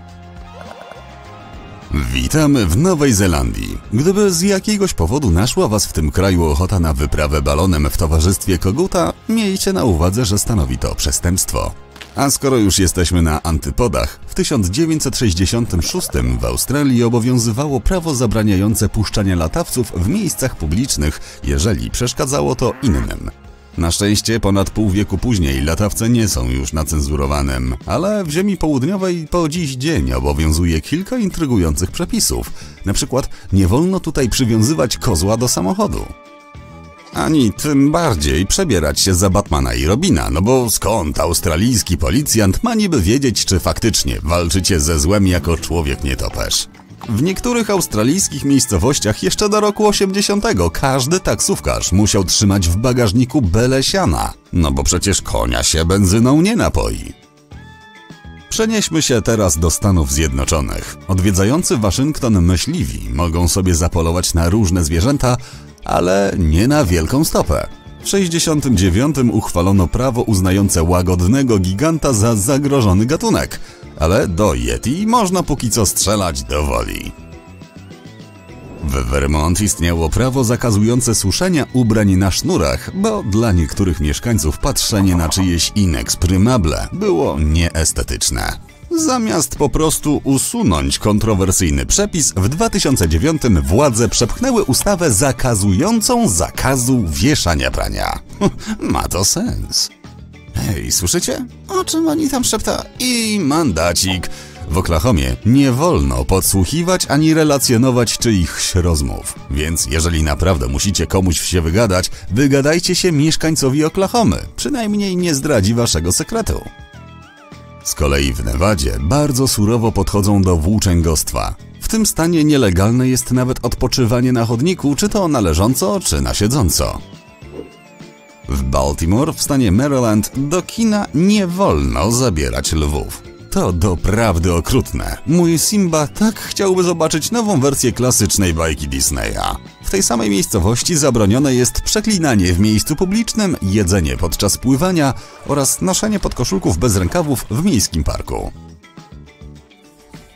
Witamy w Nowej Zelandii. Gdyby z jakiegoś powodu naszła Was w tym kraju ochota na wyprawę balonem w towarzystwie koguta, miejcie na uwadze, że stanowi to przestępstwo. A skoro już jesteśmy na antypodach, w 1966 w Australii obowiązywało prawo zabraniające puszczania latawców w miejscach publicznych, jeżeli przeszkadzało to innym. Na szczęście ponad pół wieku później latawce nie są już na cenzurowanym, ale w ziemi południowej po dziś dzień obowiązuje kilka intrygujących przepisów. Na przykład nie wolno tutaj przywiązywać kozła do samochodu. Ani tym bardziej przebierać się za Batmana i Robina, no bo skąd australijski policjant ma niby wiedzieć, czy faktycznie walczycie ze złem jako człowiek nietoperz? W niektórych australijskich miejscowościach jeszcze do roku 80 każdy taksówkarz musiał trzymać w bagażniku belesiana, no bo przecież konia się benzyną nie napoi. Przenieśmy się teraz do Stanów Zjednoczonych. Odwiedzający Waszyngton myśliwi mogą sobie zapolować na różne zwierzęta, ale nie na wielką stopę. W 69 uchwalono prawo uznające łagodnego giganta za zagrożony gatunek, ale do Yeti można póki co strzelać do woli. W Vermont istniało prawo zakazujące suszenia ubrań na sznurach, bo dla niektórych mieszkańców patrzenie na czyjeś inex prymable było nieestetyczne. Zamiast po prostu usunąć kontrowersyjny przepis, w 2009 władze przepchnęły ustawę zakazującą zakazu wieszania prania. Ma to sens. Hej, słyszycie? O czym oni tam szepta? I mandacik. W Oklahomie nie wolno podsłuchiwać ani relacjonować czyichś rozmów. Więc jeżeli naprawdę musicie komuś się wygadać, wygadajcie się mieszkańcowi Oklahomy. Przynajmniej nie zdradzi waszego sekretu. Z kolei w Nevadzie bardzo surowo podchodzą do włóczęgostwa. W tym stanie nielegalne jest nawet odpoczywanie na chodniku, czy to na leżąco, czy na siedząco. W Baltimore, w stanie Maryland, do kina nie wolno zabierać lwów. To doprawdy okrutne. Mój Simba tak chciałby zobaczyć nową wersję klasycznej bajki Disneya. Tej samej miejscowości zabronione jest przeklinanie w miejscu publicznym, jedzenie podczas pływania oraz noszenie podkoszulków bez rękawów w miejskim parku.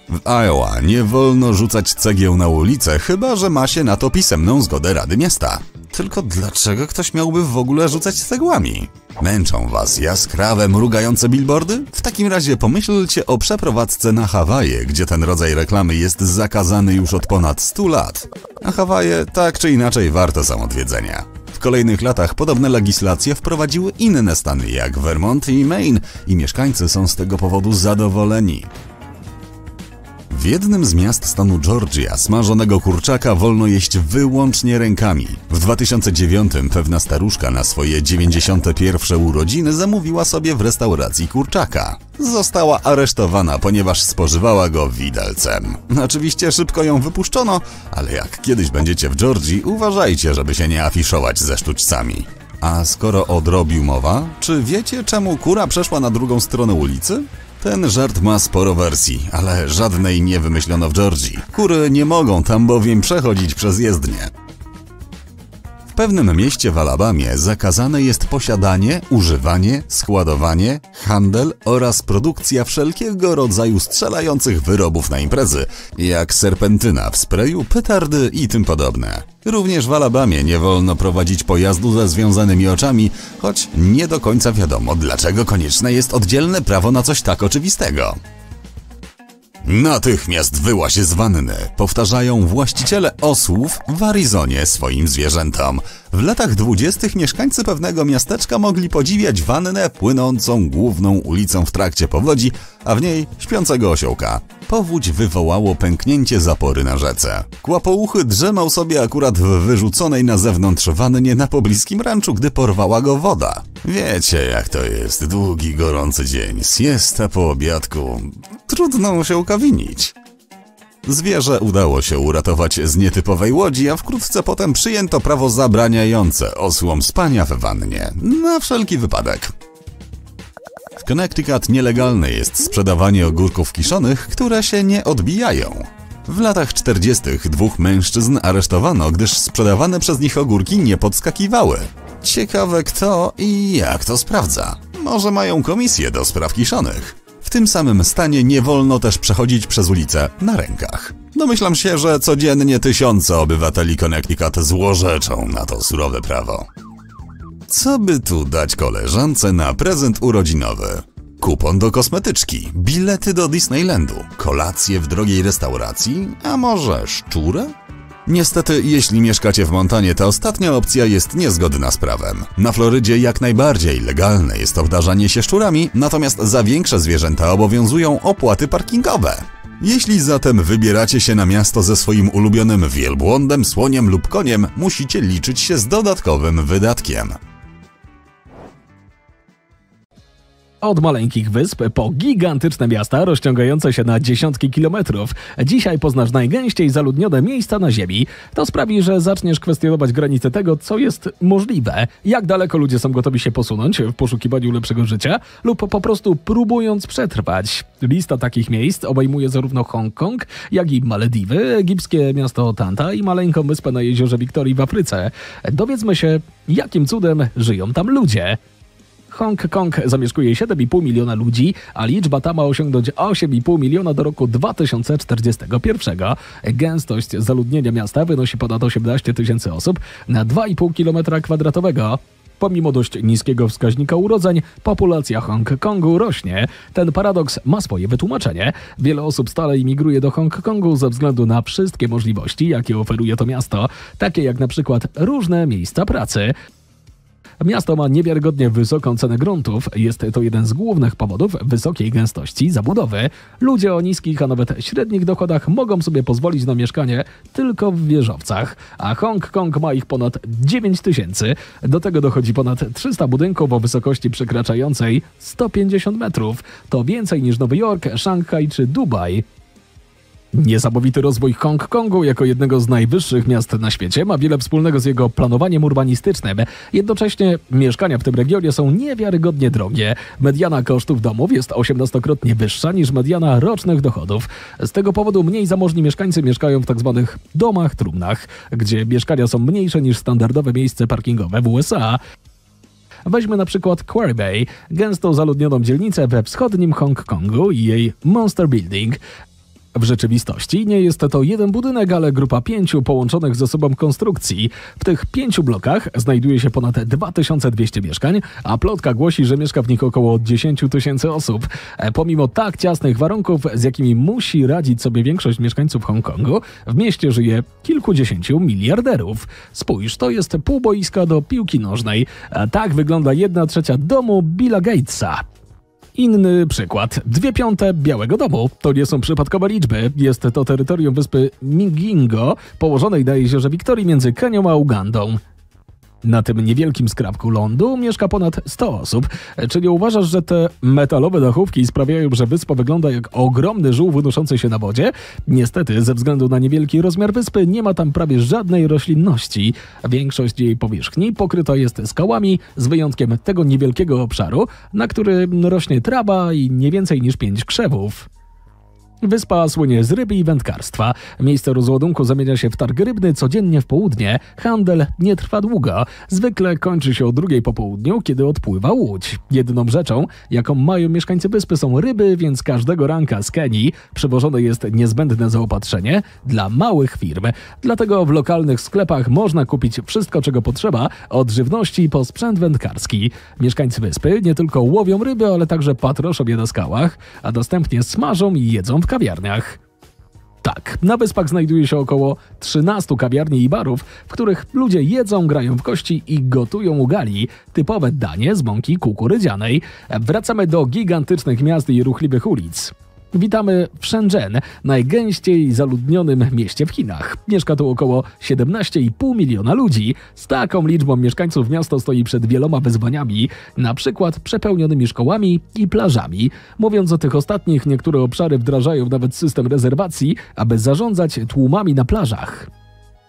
W Iowa nie wolno rzucać cegieł na ulicę, chyba że ma się na to pisemną zgodę Rady Miasta. Tylko dlaczego ktoś miałby w ogóle rzucać cegłami? Męczą was jaskrawe, mrugające billboardy? W takim razie pomyślcie o przeprowadzce na Hawaje, gdzie ten rodzaj reklamy jest zakazany już od ponad 100 lat. A Hawaje tak czy inaczej warto są odwiedzenia. W kolejnych latach podobne legislacje wprowadziły inne stany jak Vermont i Maine i mieszkańcy są z tego powodu zadowoleni. W jednym z miast stanu Georgia smażonego kurczaka wolno jeść wyłącznie rękami. W 2009 pewna staruszka na swoje 91 urodziny zamówiła sobie w restauracji kurczaka. Została aresztowana, ponieważ spożywała go widelcem. Oczywiście szybko ją wypuszczono, ale jak kiedyś będziecie w Georgii, uważajcie, żeby się nie afiszować ze sztućcami. A skoro o drobiu mowa, czy wiecie czemu kura przeszła na drugą stronę ulicy? Ten żart ma sporo wersji, ale żadnej nie wymyślono w Georgii. Kury nie mogą tam bowiem przechodzić przez jezdnię. Pewnym mieście w Alabamie zakazane jest posiadanie, używanie, składowanie, handel oraz produkcja wszelkiego rodzaju strzelających wyrobów na imprezy, jak serpentyna w sprayu, petardy i tym podobne. Również w Alabamie nie wolno prowadzić pojazdu ze związanymi oczami, choć nie do końca wiadomo, dlaczego konieczne jest oddzielne prawo na coś tak oczywistego. Natychmiast wyłaź z wanny, powtarzają właściciele osłów w Arizonie swoim zwierzętom. W latach dwudziestych mieszkańcy pewnego miasteczka mogli podziwiać wannę płynącą główną ulicą w trakcie powodzi, a w niej śpiącego osiołka. Powódź wywołało pęknięcie zapory na rzece. Kłapouchy drzemał sobie akurat w wyrzuconej na zewnątrz wannie na pobliskim ranczu, gdy porwała go woda. Wiecie jak to jest, długi, gorący dzień, siesta po obiadku. Trudno się ukawinić. Zwierzę udało się uratować z nietypowej łodzi, a wkrótce potem przyjęto prawo zabraniające osłom spania w wannie. Na wszelki wypadek. W Connecticut nielegalne jest sprzedawanie ogórków kiszonych, które się nie odbijają. W latach 40. dwóch mężczyzn aresztowano, gdyż sprzedawane przez nich ogórki nie podskakiwały. Ciekawe kto i jak to sprawdza. Może mają komisję do spraw kiszonych. W tym samym stanie nie wolno też przechodzić przez ulicę na rękach. Domyślam się, że codziennie tysiące obywateli Connecticut złorzeczą na to surowe prawo. Co by tu dać koleżance na prezent urodzinowy? Kupon do kosmetyczki, bilety do Disneylandu, kolację w drogiej restauracji, a może szczurę? Niestety, jeśli mieszkacie w Montanie, ta ostatnia opcja jest niezgodna z prawem. Na Florydzie jak najbardziej legalne jest obdarzanie się szczurami, natomiast za większe zwierzęta obowiązują opłaty parkingowe. Jeśli zatem wybieracie się na miasto ze swoim ulubionym wielbłądem, słoniem lub koniem, musicie liczyć się z dodatkowym wydatkiem. Od maleńkich wysp po gigantyczne miasta rozciągające się na dziesiątki kilometrów. Dzisiaj poznasz najgęściej zaludnione miejsca na Ziemi. To sprawi, że zaczniesz kwestionować granice tego, co jest możliwe, jak daleko ludzie są gotowi się posunąć w poszukiwaniu lepszego życia lub po prostu próbując przetrwać. Lista takich miejsc obejmuje zarówno Hongkong, jak i Malediwy, egipskie miasto Tanta i maleńką wyspę na jeziorze Wiktorii w Afryce. Dowiedzmy się, jakim cudem żyją tam ludzie. Hongkong zamieszkuje 7,5 miliona ludzi, a liczba ta ma osiągnąć 8,5 miliona do roku 2041. Gęstość zaludnienia miasta wynosi ponad 18 tysięcy osób na 2,5 km kwadratowego. Pomimo dość niskiego wskaźnika urodzeń, populacja Hongkongu rośnie. Ten paradoks ma swoje wytłumaczenie. Wiele osób stale imigruje do Hongkongu ze względu na wszystkie możliwości, jakie oferuje to miasto, takie jak na przykład różne miejsca pracy. Miasto ma niewiarygodnie wysoką cenę gruntów. Jest to jeden z głównych powodów wysokiej gęstości zabudowy. Ludzie o niskich, a nawet średnich dochodach mogą sobie pozwolić na mieszkanie tylko w wieżowcach, a Hongkong ma ich ponad 9 tysięcy. Do tego dochodzi ponad 300 budynków o wysokości przekraczającej 150 metrów. To więcej niż Nowy Jork, Szanghaj czy Dubaj. Niesamowity rozwój Hongkongu jako jednego z najwyższych miast na świecie ma wiele wspólnego z jego planowaniem urbanistycznym. Jednocześnie mieszkania w tym regionie są niewiarygodnie drogie. Mediana kosztów domów jest 18-krotnie wyższa niż mediana rocznych dochodów. Z tego powodu mniej zamożni mieszkańcy mieszkają w tzw. Tak domach trumnach, gdzie mieszkania są mniejsze niż standardowe miejsce parkingowe w USA. Weźmy na przykład Quarry Bay, gęsto zaludnioną dzielnicę we wschodnim Hongkongu i jej Monster Building. W rzeczywistości nie jest to jeden budynek, ale grupa pięciu połączonych ze sobą konstrukcji. W tych pięciu blokach znajduje się ponad 2200 mieszkań, a plotka głosi, że mieszka w nich około 10 tysięcy osób. E, pomimo tak ciasnych warunków, z jakimi musi radzić sobie większość mieszkańców Hongkongu, w mieście żyje kilkudziesięciu miliarderów. Spójrz, to jest pół boiska do piłki nożnej. A tak wygląda jedna trzecia domu Billa Gatesa. Inny przykład. Dwie piąte Białego Domu to nie są przypadkowe liczby. Jest to terytorium wyspy Migingo, położonej na jeziorze Wiktorii między Kenią a Ugandą. Na tym niewielkim skrawku lądu mieszka ponad 100 osób. Czy nie uważasz, że te metalowe dachówki sprawiają, że wyspa wygląda jak ogromny żółw unoszący się na wodzie? Niestety, ze względu na niewielki rozmiar wyspy, nie ma tam prawie żadnej roślinności. Większość jej powierzchni pokryta jest skałami, z wyjątkiem tego niewielkiego obszaru, na którym rośnie trawa i nie więcej niż pięć krzewów. Wyspa słynie z ryby i wędkarstwa. Miejsce rozładunku zamienia się w targ rybny codziennie w południe. Handel nie trwa długo. Zwykle kończy się o drugiej po południu, kiedy odpływa łódź. Jedną rzeczą, jaką mają mieszkańcy wyspy są ryby, więc każdego ranka z Kenii przywożone jest niezbędne zaopatrzenie dla małych firm. Dlatego w lokalnych sklepach można kupić wszystko, czego potrzeba, od żywności po sprzęt wędkarski. Mieszkańcy wyspy nie tylko łowią ryby, ale także patroszą je na skałach, a następnie smażą i jedzą w kawiarniach. Tak, na wyspach znajduje się około 13 kawiarni i barów, w których ludzie jedzą, grają w kości i gotują ugali, typowe danie z mąki kukurydzianej. Wracamy do gigantycznych miast i ruchliwych ulic. Witamy w Shenzhen, najgęściej zaludnionym mieście w Chinach. Mieszka tu około 17,5 miliona ludzi. Z taką liczbą mieszkańców miasto stoi przed wieloma wyzwaniami, na przykład przepełnionymi szkołami i plażami. Mówiąc o tych ostatnich, niektóre obszary wdrażają nawet system rezerwacji, aby zarządzać tłumami na plażach.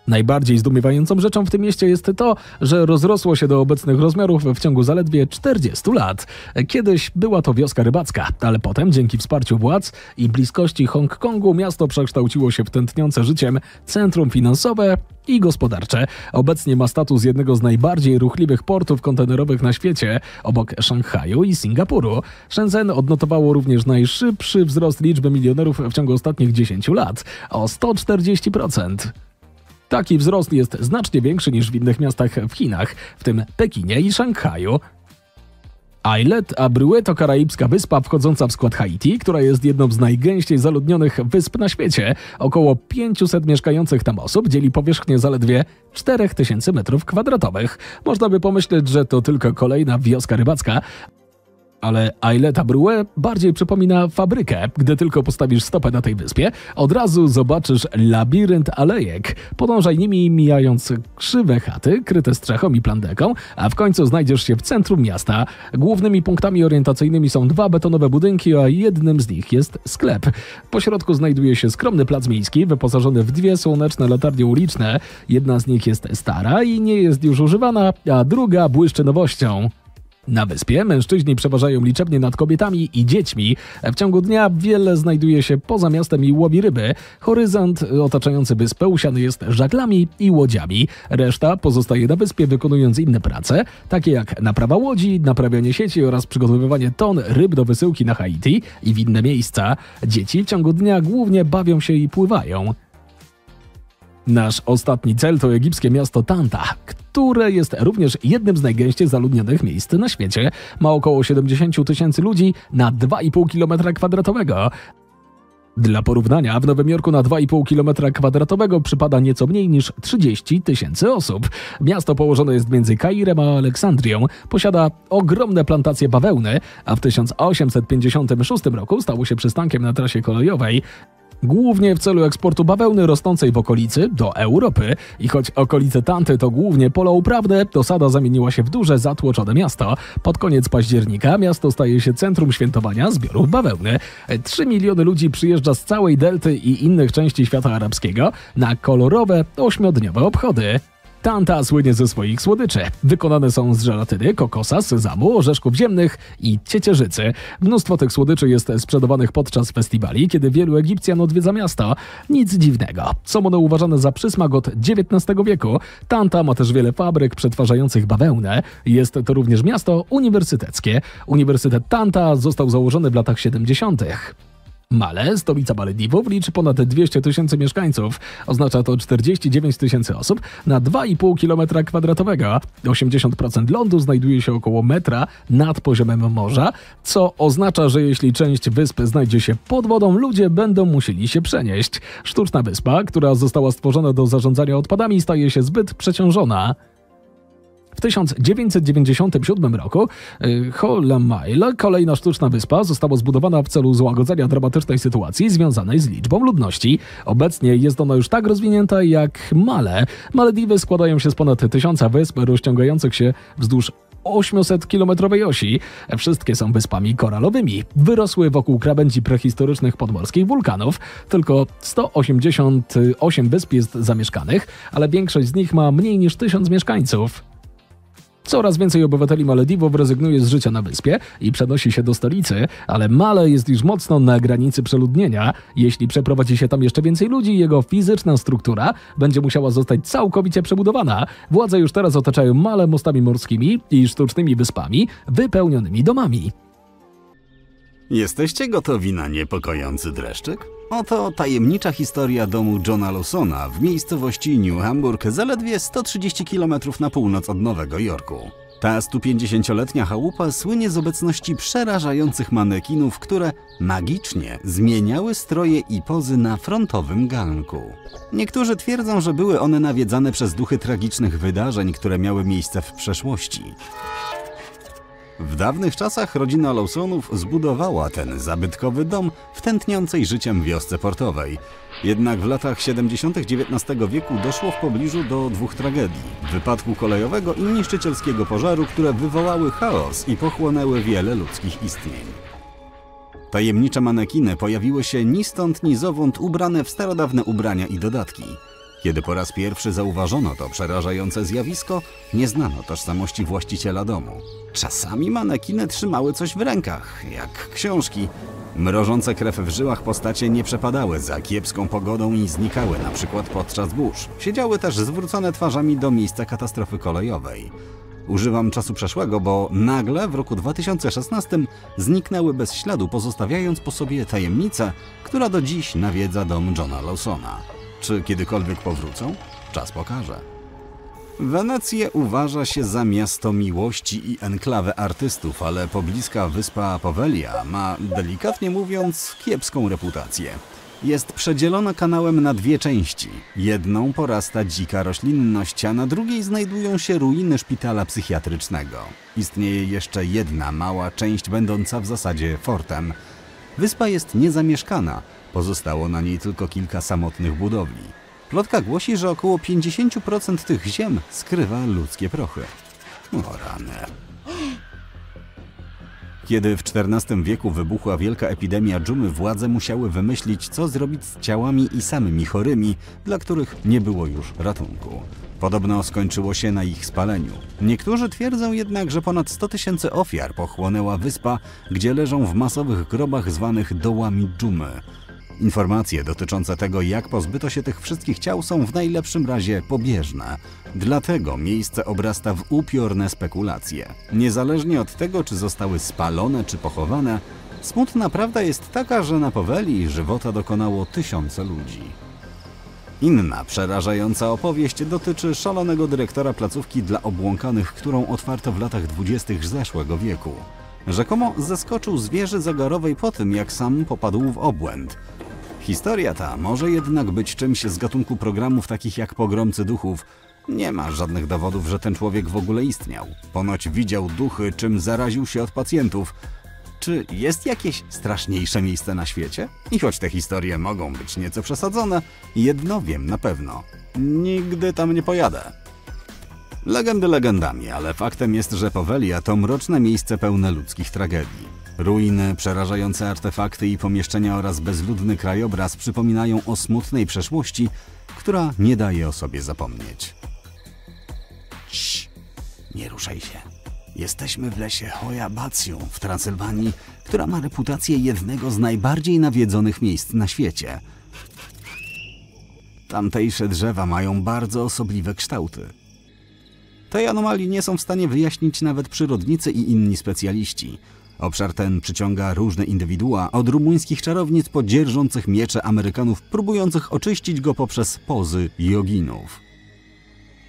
Najbardziej zdumiewającą rzeczą w tym mieście jest to, że rozrosło się do obecnych rozmiarów w ciągu zaledwie 40 lat. Kiedyś była to wioska rybacka, ale potem dzięki wsparciu władz i bliskości Hongkongu miasto przekształciło się w tętniące życiem centrum finansowe i gospodarcze. Obecnie ma status jednego z najbardziej ruchliwych portów kontenerowych na świecie, obok Szanghaju i Singapuru. Shenzhen odnotowało również najszybszy wzrost liczby milionerów w ciągu ostatnich 10 lat o 140%. Taki wzrost jest znacznie większy niż w innych miastach w Chinach, w tym Pekinie i Szanghaju. Islet Abrue to karaibska wyspa wchodząca w skład Haiti, która jest jedną z najgęściej zaludnionych wysp na świecie. Około 500 mieszkających tam osób dzieli powierzchnię zaledwie 4000 m2. Można by pomyśleć, że to tylko kolejna wioska rybacka, Ale Aileta Brue bardziej przypomina fabrykę. Gdy tylko postawisz stopę na tej wyspie, od razu zobaczysz labirynt alejek. Podążaj nimi, mijając krzywe chaty, kryte strzechą i plandeką, a w końcu znajdziesz się w centrum miasta. Głównymi punktami orientacyjnymi są dwa betonowe budynki, a jednym z nich jest sklep. Po środku znajduje się skromny plac miejski, wyposażony w dwie słoneczne latarnie uliczne. Jedna z nich jest stara i nie jest już używana, a druga błyszczy nowością. Na wyspie mężczyźni przeważają liczebnie nad kobietami i dziećmi. W ciągu dnia wiele znajduje się poza miastem i łowi ryby. Horyzont otaczający wyspę usiany jest żaglami i łodziami. Reszta pozostaje na wyspie wykonując inne prace, takie jak naprawa łodzi, naprawianie sieci oraz przygotowywanie ton ryb do wysyłki na Haiti i w inne miejsca. Dzieci w ciągu dnia głównie bawią się i pływają. Nasz ostatni cel to egipskie miasto Tanta, które jest również jednym z najgęściej zaludnionych miejsc na świecie. Ma około 70 tysięcy ludzi na 2,5 km kwadratowego. Dla porównania, w Nowym Jorku na 2,5 km kwadratowego przypada nieco mniej niż 30 tysięcy osób. Miasto położone jest między Kairem a Aleksandrią, posiada ogromne plantacje bawełny, a w 1856 roku stało się przystankiem na trasie kolejowej głównie w celu eksportu bawełny rosnącej w okolicy do Europy. I choć okolice Tanty to głównie pola uprawne, Sada zamieniła się w duże, zatłoczone miasto. Pod koniec października miasto staje się centrum świętowania zbiorów bawełny. 3 miliony ludzi przyjeżdża z całej delty i innych części świata arabskiego na kolorowe, ośmiodniowe obchody. Tanta słynie ze swoich słodyczy. Wykonane są z żelatyny, kokosa, sezamu, orzeszków ziemnych i ciecierzycy. Mnóstwo tych słodyczy jest sprzedawanych podczas festiwali, kiedy wielu Egipcjan odwiedza miasto. Nic dziwnego. Są one uważane za przysmak od XIX wieku. Tanta ma też wiele fabryk przetwarzających bawełnę. Jest to również miasto uniwersyteckie. Uniwersytet Tanta został założony w latach 70. Male, stolica Malediwów, liczy ponad 200 tysięcy mieszkańców. Oznacza to 49 tysięcy osób na 2,5 km kwadratowego. 80% lądu znajduje się około metra nad poziomem morza, co oznacza, że jeśli część wyspy znajdzie się pod wodą, ludzie będą musieli się przenieść. Sztuczna wyspa, która została stworzona do zarządzania odpadami, staje się zbyt przeciążona. W 1997 roku y, Holamail, kolejna sztuczna wyspa, została zbudowana w celu złagodzenia dramatycznej sytuacji związanej z liczbą ludności. Obecnie jest ona już tak rozwinięta jak Male. Malediwy składają się z ponad tysiąca wysp rozciągających się wzdłuż 800-kilometrowej osi. Wszystkie są wyspami koralowymi. Wyrosły wokół krawędzi prehistorycznych podmorskich wulkanów. Tylko 188 wysp jest zamieszkanych, ale większość z nich ma mniej niż 1000 mieszkańców. Coraz więcej obywateli Malediwów rezygnuje z życia na wyspie i przenosi się do stolicy, ale Male jest już mocno na granicy przeludnienia. Jeśli przeprowadzi się tam jeszcze więcej ludzi, jego fizyczna struktura będzie musiała zostać całkowicie przebudowana. Władze już teraz otaczają Male mostami morskimi i sztucznymi wyspami wypełnionymi domami. Jesteście gotowi na niepokojący dreszczyk? Oto tajemnicza historia domu Johna Lawsona w miejscowości New Hamburg, zaledwie 130 km na północ od Nowego Jorku. Ta 150-letnia chałupa słynie z obecności przerażających manekinów, które magicznie zmieniały stroje i pozy na frontowym ganku. Niektórzy twierdzą, że były one nawiedzane przez duchy tragicznych wydarzeń, które miały miejsce w przeszłości. W dawnych czasach rodzina Lawsonów zbudowała ten zabytkowy dom w tętniącej życiem wiosce portowej. Jednak w latach 70. XIX wieku doszło w pobliżu do dwóch tragedii: wypadku kolejowego i niszczycielskiego pożaru, które wywołały chaos i pochłonęły wiele ludzkich istnień. Tajemnicze manekiny pojawiły się ni stąd, ni zowąd ubrane w starodawne ubrania i dodatki. Kiedy po raz pierwszy zauważono to przerażające zjawisko, nie znano tożsamości właściciela domu. Czasami manekiny trzymały coś w rękach, jak książki. Mrożące krew w żyłach postacie nie przepadały za kiepską pogodą i znikały na przykład podczas burz. Siedziały też zwrócone twarzami do miejsca katastrofy kolejowej. Używam czasu przeszłego, bo nagle w roku 2016 zniknęły bez śladu, pozostawiając po sobie tajemnicę, która do dziś nawiedza dom Johna Lawsona. Czy kiedykolwiek powrócą? Czas pokaże. Wenecję uważa się za miasto miłości i enklawę artystów, ale pobliska wyspa Powelia ma, delikatnie mówiąc, kiepską reputację. Jest przedzielona kanałem na dwie części. Jedną porasta dzika roślinność, a na drugiej znajdują się ruiny szpitala psychiatrycznego. Istnieje jeszcze jedna mała część będąca w zasadzie fortem. Wyspa jest niezamieszkana, pozostało na niej tylko kilka samotnych budowli. Plotka głosi, że około 50% tych ziem skrywa ludzkie prochy. O rany. Kiedy w XIV wieku wybuchła wielka epidemia dżumy, władze musiały wymyślić, co zrobić z ciałami i samymi chorymi, dla których nie było już ratunku. Podobno skończyło się na ich spaleniu. Niektórzy twierdzą jednak, że ponad 100 tysięcy ofiar pochłonęła wyspa, gdzie leżą w masowych grobach zwanych dołami dżumy. Informacje dotyczące tego, jak pozbyto się tych wszystkich ciał, są w najlepszym razie pobieżne. Dlatego miejsce obrasta w upiorne spekulacje. Niezależnie od tego, czy zostały spalone, czy pochowane, smutna prawda jest taka, że na Poweli żywota dokonało tysiące ludzi. Inna przerażająca opowieść dotyczy szalonego dyrektora placówki dla obłąkanych, którą otwarto w latach dwudziestych zeszłego wieku. Rzekomo zeskoczył z wieży zegarowej po tym, jak sam popadł w obłęd. Historia ta może jednak być czymś z gatunku programów takich jak Pogromcy Duchów. Nie ma żadnych dowodów, że ten człowiek w ogóle istniał. Ponoć widział duchy, czym zaraził się od pacjentów. Czy jest jakieś straszniejsze miejsce na świecie? I choć te historie mogą być nieco przesadzone, jedno wiem na pewno. Nigdy tam nie pojadę. Legendy legendami, ale faktem jest, że Powelia to mroczne miejsce pełne ludzkich tragedii. Ruiny, przerażające artefakty i pomieszczenia oraz bezludny krajobraz przypominają o smutnej przeszłości, która nie daje o sobie zapomnieć. Cii, nie ruszaj się. Jesteśmy w lesie Hoya-Bacium w Transylwanii, która ma reputację jednego z najbardziej nawiedzonych miejsc na świecie. Tamtejsze drzewa mają bardzo osobliwe kształty. Tej anomalii nie są w stanie wyjaśnić nawet przyrodnicy i inni specjaliści. Obszar ten przyciąga różne indywidua, od rumuńskich czarownic po dzierżących miecze Amerykanów, próbujących oczyścić go poprzez pozy joginów.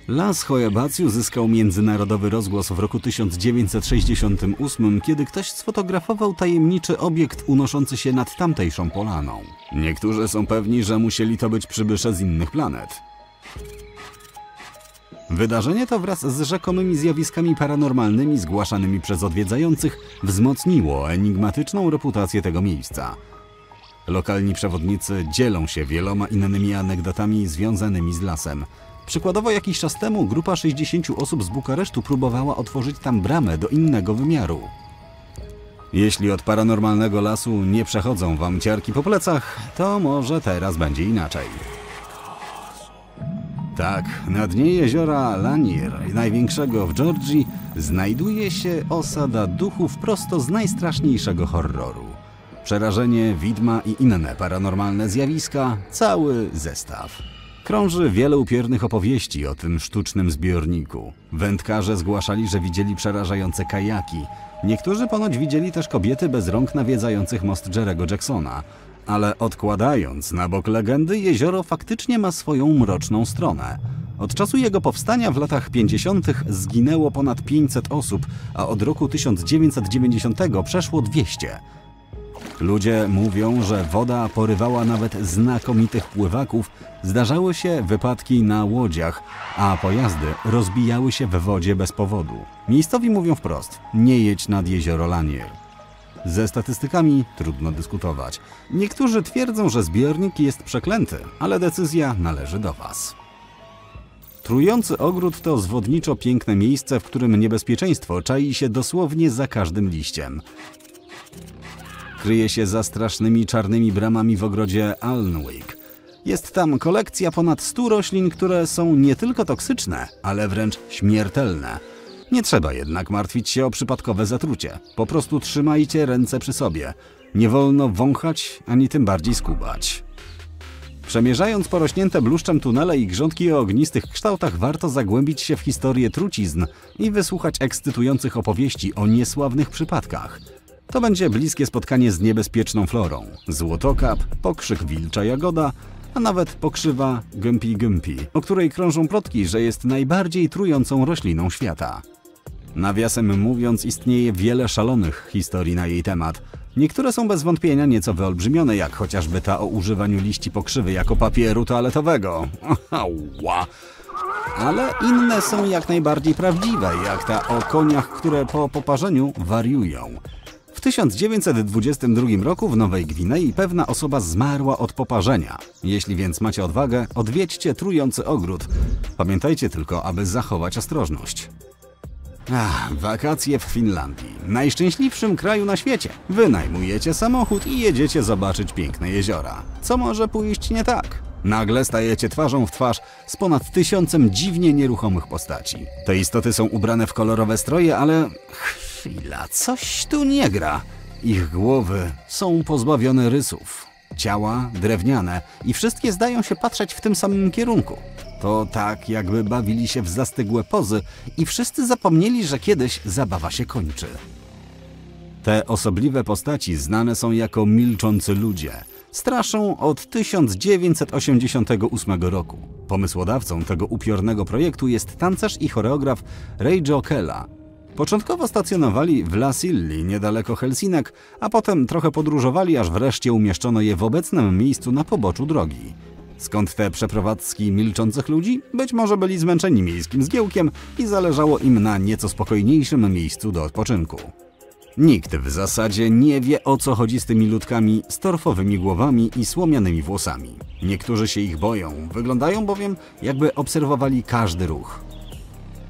Las Hojabaciu zyskał międzynarodowy rozgłos w roku 1968, kiedy ktoś sfotografował tajemniczy obiekt unoszący się nad tamtejszą polaną. Niektórzy są pewni, że musieli to być przybysze z innych planet. Wydarzenie to wraz z rzekomymi zjawiskami paranormalnymi zgłaszanymi przez odwiedzających wzmocniło enigmatyczną reputację tego miejsca. Lokalni przewodnicy dzielą się wieloma innymi anegdotami związanymi z lasem. Przykładowo jakiś czas temu grupa 60 osób z Bukaresztu próbowała otworzyć tam bramę do innego wymiaru. Jeśli od paranormalnego lasu nie przechodzą wam ciarki po plecach, to może teraz będzie inaczej. Tak, na dnie jeziora Lanier, największego w Georgii, znajduje się osada duchów prosto z najstraszniejszego horroru. Przerażenie, widma i inne paranormalne zjawiska, cały zestaw. Krąży wiele upiernych opowieści o tym sztucznym zbiorniku. Wędkarze zgłaszali, że widzieli przerażające kajaki. Niektórzy ponoć widzieli też kobiety bez rąk nawiedzających most Jerego Jacksona. Ale odkładając na bok legendy, jezioro faktycznie ma swoją mroczną stronę. Od czasu jego powstania w latach 50. zginęło ponad 500 osób, a od roku 1990 przeszło 200. Ludzie mówią, że woda porywała nawet znakomitych pływaków, zdarzały się wypadki na łodziach, a pojazdy rozbijały się w wodzie bez powodu. Miejscowi mówią wprost: nie jedź nad jezioro Lanier. Ze statystykami trudno dyskutować. Niektórzy twierdzą, że zbiornik jest przeklęty, ale decyzja należy do Was. Trujący ogród to zwodniczo piękne miejsce, w którym niebezpieczeństwo czai się dosłownie za każdym liściem. Kryje się za strasznymi czarnymi bramami w ogrodzie Alnwick. Jest tam kolekcja ponad 100 roślin, które są nie tylko toksyczne, ale wręcz śmiertelne. Nie trzeba jednak martwić się o przypadkowe zatrucie. Po prostu trzymajcie ręce przy sobie. Nie wolno wąchać, ani tym bardziej skubać. Przemierzając porośnięte bluszczem tunele i grządki o ognistych kształtach, warto zagłębić się w historię trucizn i wysłuchać ekscytujących opowieści o niesławnych przypadkach. To będzie bliskie spotkanie z niebezpieczną florą. Złotokap, pokrzyk wilcza jagoda, a nawet pokrzywa gępi gępi, o której krążą plotki, że jest najbardziej trującą rośliną świata. Nawiasem mówiąc, istnieje wiele szalonych historii na jej temat. Niektóre są bez wątpienia nieco wyolbrzymione, jak chociażby ta o używaniu liści pokrzywy jako papieru toaletowego. Ała. Ale inne są jak najbardziej prawdziwe, jak ta o koniach, które po poparzeniu wariują. W 1922 roku w Nowej Gwinei pewna osoba zmarła od poparzenia. Jeśli więc macie odwagę, odwiedźcie trujący ogród. Pamiętajcie tylko, aby zachować ostrożność. Ach, wakacje w Finlandii. Najszczęśliwszym kraju na świecie. Wynajmujecie samochód i jedziecie zobaczyć piękne jeziora. Co może pójść nie tak? Nagle stajecie twarzą w twarz z ponad tysiącem dziwnie nieruchomych postaci. Te istoty są ubrane w kolorowe stroje, ale... Chwila, coś tu nie gra. Ich głowy są pozbawione rysów. Ciała drewniane i wszystkie zdają się patrzeć w tym samym kierunku. To tak, jakby bawili się w zastygłe pozy i wszyscy zapomnieli, że kiedyś zabawa się kończy. Te osobliwe postaci znane są jako milczący ludzie. Straszą od 1988 roku. Pomysłodawcą tego upiornego projektu jest tancerz i choreograf Ray Joe Kella. Początkowo stacjonowali w La Silli, niedaleko Helsinek, a potem trochę podróżowali, aż wreszcie umieszczono je w obecnym miejscu na poboczu drogi. Skąd te przeprowadzki milczących ludzi? Być może byli zmęczeni miejskim zgiełkiem i zależało im na nieco spokojniejszym miejscu do odpoczynku. Nikt w zasadzie nie wie o co chodzi z tymi ludkami z torfowymi głowami i słomianymi włosami. Niektórzy się ich boją, wyglądają bowiem jakby obserwowali każdy ruch.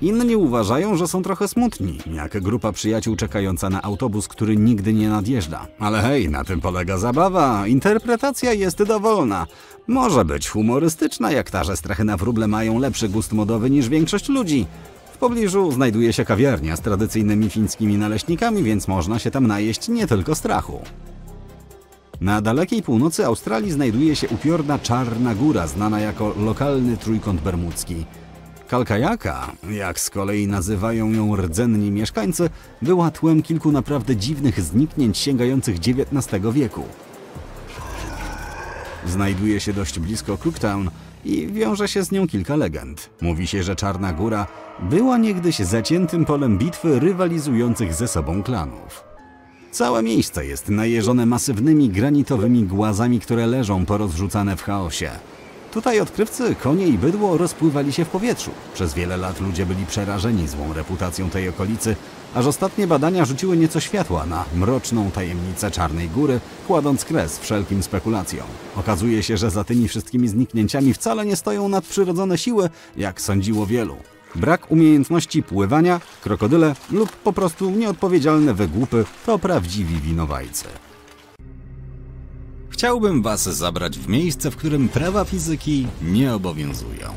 Inni uważają, że są trochę smutni, jak grupa przyjaciół czekająca na autobus, który nigdy nie nadjeżdża. Ale hej, na tym polega zabawa. Interpretacja jest dowolna. Może być humorystyczna, jak ta, że strachy na wróble mają lepszy gust modowy niż większość ludzi. W pobliżu znajduje się kawiarnia z tradycyjnymi fińskimi naleśnikami, więc można się tam najeść nie tylko strachu. Na dalekiej północy Australii znajduje się upiorna Czarna Góra, znana jako lokalny trójkąt bermudzki. Kalkajaka, jak z kolei nazywają ją rdzenni mieszkańcy, była tłem kilku naprawdę dziwnych zniknięć sięgających XIX wieku. Znajduje się dość blisko Cooktown i wiąże się z nią kilka legend. Mówi się, że Czarna Góra była niegdyś zaciętym polem bitwy rywalizujących ze sobą klanów. Całe miejsce jest najeżone masywnymi granitowymi głazami, które leżą porozrzucane w chaosie. Tutaj odkrywcy, konie i bydło rozpływali się w powietrzu. Przez wiele lat ludzie byli przerażeni złą reputacją tej okolicy, aż ostatnie badania rzuciły nieco światła na mroczną tajemnicę Czarnej Góry, kładąc kres wszelkim spekulacjom. Okazuje się, że za tymi wszystkimi zniknięciami wcale nie stoją nadprzyrodzone siły, jak sądziło wielu. Brak umiejętności pływania, krokodyle lub po prostu nieodpowiedzialne wygłupy to prawdziwi winowajcy. Chciałbym Was zabrać w miejsce, w którym prawa fizyki nie obowiązują.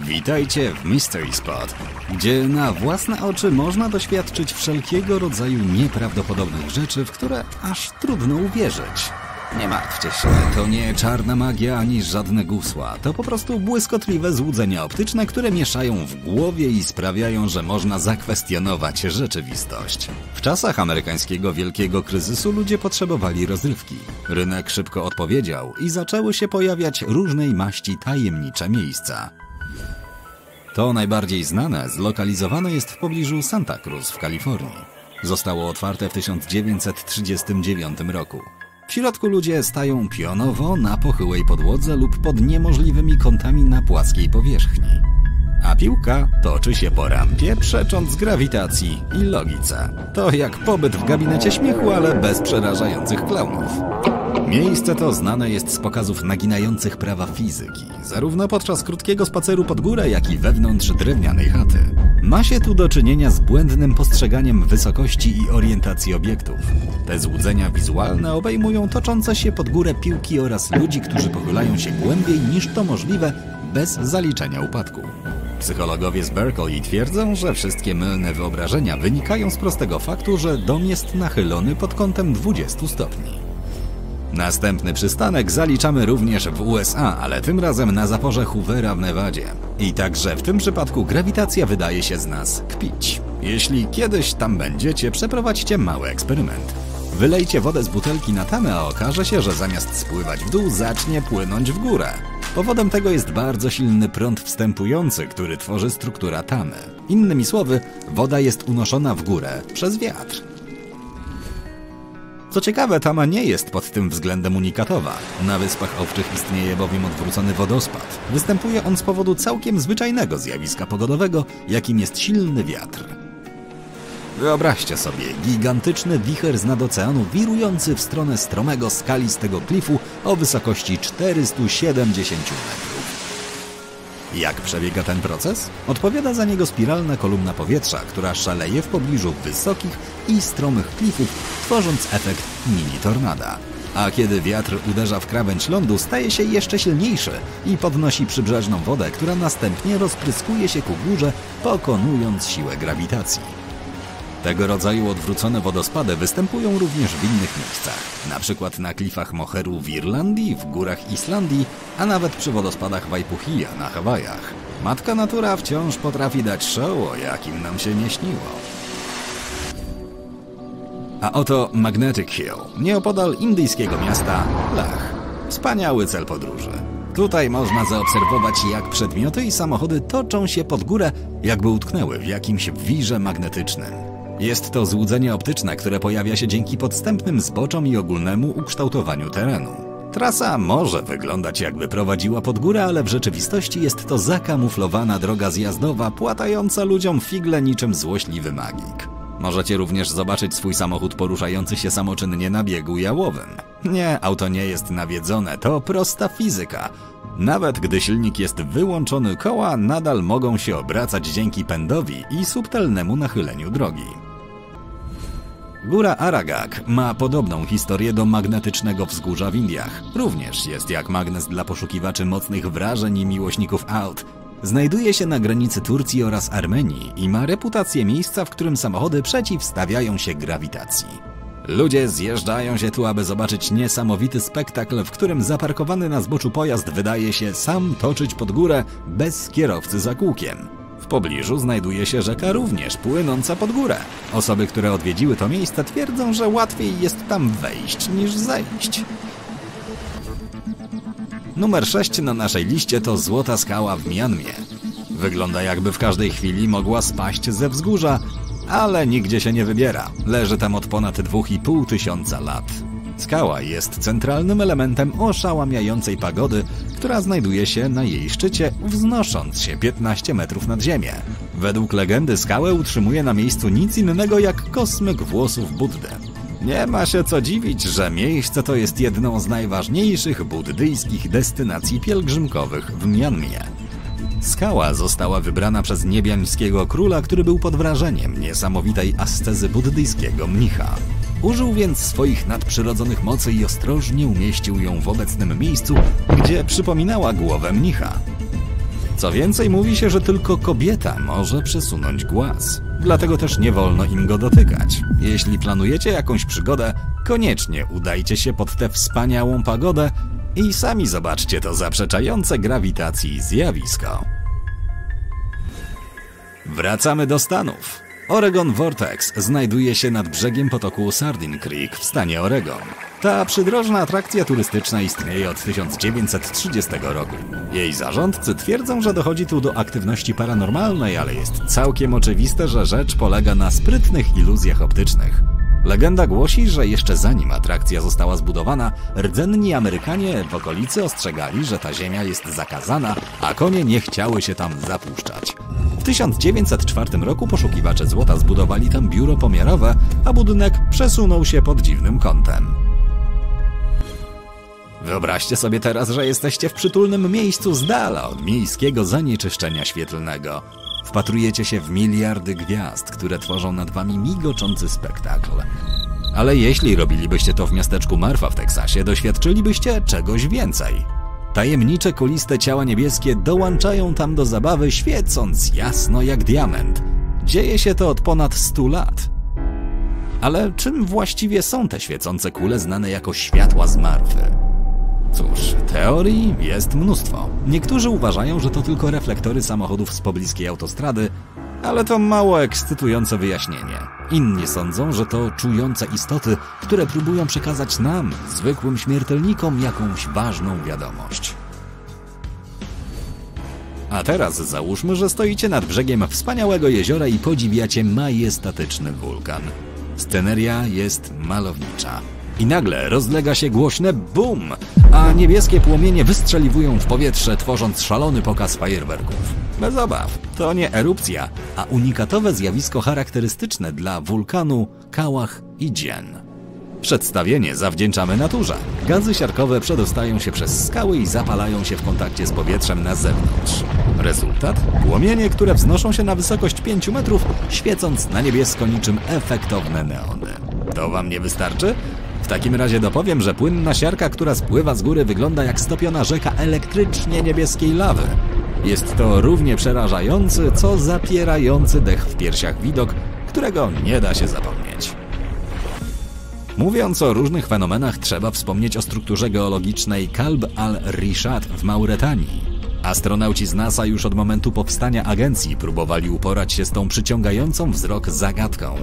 Witajcie w Mystery Spot, gdzie na własne oczy można doświadczyć wszelkiego rodzaju nieprawdopodobnych rzeczy, w które aż trudno uwierzyć. Nie martwcie się, to nie czarna magia ani żadne gusła. To po prostu błyskotliwe złudzenia optyczne, które mieszają w głowie i sprawiają, że można zakwestionować rzeczywistość. W czasach amerykańskiego wielkiego kryzysu ludzie potrzebowali rozrywki. Rynek szybko odpowiedział i zaczęły się pojawiać różnej maści tajemnicze miejsca. To najbardziej znane zlokalizowane jest w pobliżu Santa Cruz w Kalifornii. Zostało otwarte w 1939 roku. W środku ludzie stają pionowo na pochyłej podłodze lub pod niemożliwymi kątami na płaskiej powierzchni. A piłka toczy się po rampie, przecząc grawitacji i logice. To jak pobyt w gabinecie śmiechu, ale bez przerażających klaunów. Miejsce to znane jest z pokazów naginających prawa fizyki, zarówno podczas krótkiego spaceru pod górę, jak i wewnątrz drewnianej chaty. Ma się tu do czynienia z błędnym postrzeganiem wysokości i orientacji obiektów. Te złudzenia wizualne obejmują toczące się pod górę piłki oraz ludzi, którzy pochylają się głębiej niż to możliwe bez zaliczenia upadku. Psychologowie z Berkeley twierdzą, że wszystkie mylne wyobrażenia wynikają z prostego faktu, że dom jest nachylony pod kątem 20 stopni. Następny przystanek zaliczamy również w USA, ale tym razem na zaporze Hoovera w Nevadzie. I także w tym przypadku grawitacja wydaje się z nas kpić. Jeśli kiedyś tam będziecie, przeprowadźcie mały eksperyment. Wylejcie wodę z butelki na tamę, a okaże się, że zamiast spływać w dół, zacznie płynąć w górę. Powodem tego jest bardzo silny prąd wstępujący, który tworzy struktura tamy. Innymi słowy, woda jest unoszona w górę przez wiatr. Co ciekawe, Tama nie jest pod tym względem unikatowa. Na Wyspach Owczych istnieje bowiem odwrócony wodospad. Występuje on z powodu całkiem zwyczajnego zjawiska pogodowego, jakim jest silny wiatr. Wyobraźcie sobie gigantyczny wicher z nad oceanu wirujący w stronę stromego skalistego klifu o wysokości 470 metrów. Jak przebiega ten proces? Odpowiada za niego spiralna kolumna powietrza, która szaleje w pobliżu wysokich i stromych klifów, tworząc efekt mini tornada. A kiedy wiatr uderza w krawędź lądu, staje się jeszcze silniejszy i podnosi przybrzeżną wodę, która następnie rozpryskuje się ku górze, pokonując siłę grawitacji. Tego rodzaju odwrócone wodospady występują również w innych miejscach, na przykład na klifach Moheru w Irlandii, w górach Islandii, a nawet przy wodospadach Waipuhia na Hawajach. Matka Natura wciąż potrafi dać show, o jakim nam się nie śniło. A oto Magnetic Hill, nieopodal indyjskiego miasta Lech. Wspaniały cel podróży. Tutaj można zaobserwować, jak przedmioty i samochody toczą się pod górę, jakby utknęły w jakimś wirze magnetycznym. Jest to złudzenie optyczne, które pojawia się dzięki podstępnym zboczom i ogólnemu ukształtowaniu terenu. Trasa może wyglądać jakby prowadziła pod górę, ale w rzeczywistości jest to zakamuflowana droga zjazdowa, płatająca ludziom figle niczym złośliwy magik. Możecie również zobaczyć swój samochód poruszający się samoczynnie na biegu jałowym. Nie, auto nie jest nawiedzone, to prosta fizyka. Nawet gdy silnik jest wyłączony, koła nadal mogą się obracać dzięki pędowi i subtelnemu nachyleniu drogi. Góra Aragak ma podobną historię do magnetycznego wzgórza w Indiach. Również jest jak magnes dla poszukiwaczy mocnych wrażeń i miłośników aut. Znajduje się na granicy Turcji oraz Armenii i ma reputację miejsca, w którym samochody przeciwstawiają się grawitacji. Ludzie zjeżdżają się tu, aby zobaczyć niesamowity spektakl, w którym zaparkowany na zboczu pojazd wydaje się sam toczyć pod górę bez kierowcy za kółkiem. W pobliżu znajduje się rzeka również płynąca pod górę. Osoby, które odwiedziły to miejsce twierdzą, że łatwiej jest tam wejść niż zejść. Numer 6 na naszej liście to Złota Skała w Mianmie. Wygląda jakby w każdej chwili mogła spaść ze wzgórza, ale nigdzie się nie wybiera. Leży tam od ponad 2,5 tysiąca lat. Skała jest centralnym elementem oszałamiającej pagody, która znajduje się na jej szczycie, wznosząc się 15 metrów nad ziemię. Według legendy skałę utrzymuje na miejscu nic innego jak kosmyk włosów Buddy. Nie ma się co dziwić, że miejsce to jest jedną z najważniejszych buddyjskich destynacji pielgrzymkowych w Mjanmie. Skała została wybrana przez niebiańskiego króla, który był pod wrażeniem niesamowitej ascezy buddyjskiego mnicha. Użył więc swoich nadprzyrodzonych mocy i ostrożnie umieścił ją w obecnym miejscu, gdzie przypominała głowę mnicha. Co więcej, mówi się, że tylko kobieta może przesunąć głaz. Dlatego też nie wolno im go dotykać. Jeśli planujecie jakąś przygodę, koniecznie udajcie się pod tę wspaniałą pagodę i sami zobaczcie to zaprzeczające grawitacji zjawisko. Wracamy do Stanów. Oregon Vortex znajduje się nad brzegiem potoku Sardin Creek w stanie Oregon. Ta przydrożna atrakcja turystyczna istnieje od 1930 roku. Jej zarządcy twierdzą, że dochodzi tu do aktywności paranormalnej, ale jest całkiem oczywiste, że rzecz polega na sprytnych iluzjach optycznych. Legenda głosi, że jeszcze zanim atrakcja została zbudowana, rdzenni Amerykanie w okolicy ostrzegali, że ta ziemia jest zakazana, a konie nie chciały się tam zapuszczać. W 1904 roku poszukiwacze złota zbudowali tam biuro pomiarowe, a budynek przesunął się pod dziwnym kątem. Wyobraźcie sobie teraz, że jesteście w przytulnym miejscu z dala od miejskiego zanieczyszczenia świetlnego. Wpatrujecie się w miliardy gwiazd, które tworzą nad wami migoczący spektakl. Ale jeśli robilibyście to w miasteczku Marfa w Teksasie, doświadczylibyście czegoś więcej. Tajemnicze kuliste ciała niebieskie dołączają tam do zabawy, świecąc jasno jak diament. Dzieje się to od ponad 100 lat. Ale czym właściwie są te świecące kule znane jako światła z Marfy? Cóż, teorii jest mnóstwo. Niektórzy uważają, że to tylko reflektory samochodów z pobliskiej autostrady, ale to mało ekscytujące wyjaśnienie. Inni sądzą, że to czujące istoty, które próbują przekazać nam, zwykłym śmiertelnikom, jakąś ważną wiadomość. A teraz załóżmy, że stoicie nad brzegiem wspaniałego jeziora i podziwiacie majestatyczny wulkan. Sceneria jest malownicza. I nagle rozlega się głośne BUM, a niebieskie płomienie wystrzeliwują w powietrze, tworząc szalony pokaz fajerwerków. Bez obaw, to nie erupcja, a unikatowe zjawisko charakterystyczne dla wulkanu Kałach i Dzien. Przedstawienie zawdzięczamy naturze. Gazy siarkowe przedostają się przez skały i zapalają się w kontakcie z powietrzem na zewnątrz. Rezultat? Płomienie, które wznoszą się na wysokość 5 metrów, świecąc na niebiesko niczym efektowne neony. To wam nie wystarczy? W takim razie dopowiem, że płynna siarka, która spływa z góry, wygląda jak stopiona rzeka elektrycznie niebieskiej lawy. Jest to równie przerażający, co zapierający dech w piersiach widok, którego nie da się zapomnieć. Mówiąc o różnych fenomenach, trzeba wspomnieć o strukturze geologicznej Kalb al-Rishad w Mauretanii. Astronauci z NASA już od momentu powstania agencji próbowali uporać się z tą przyciągającą wzrok zagadką.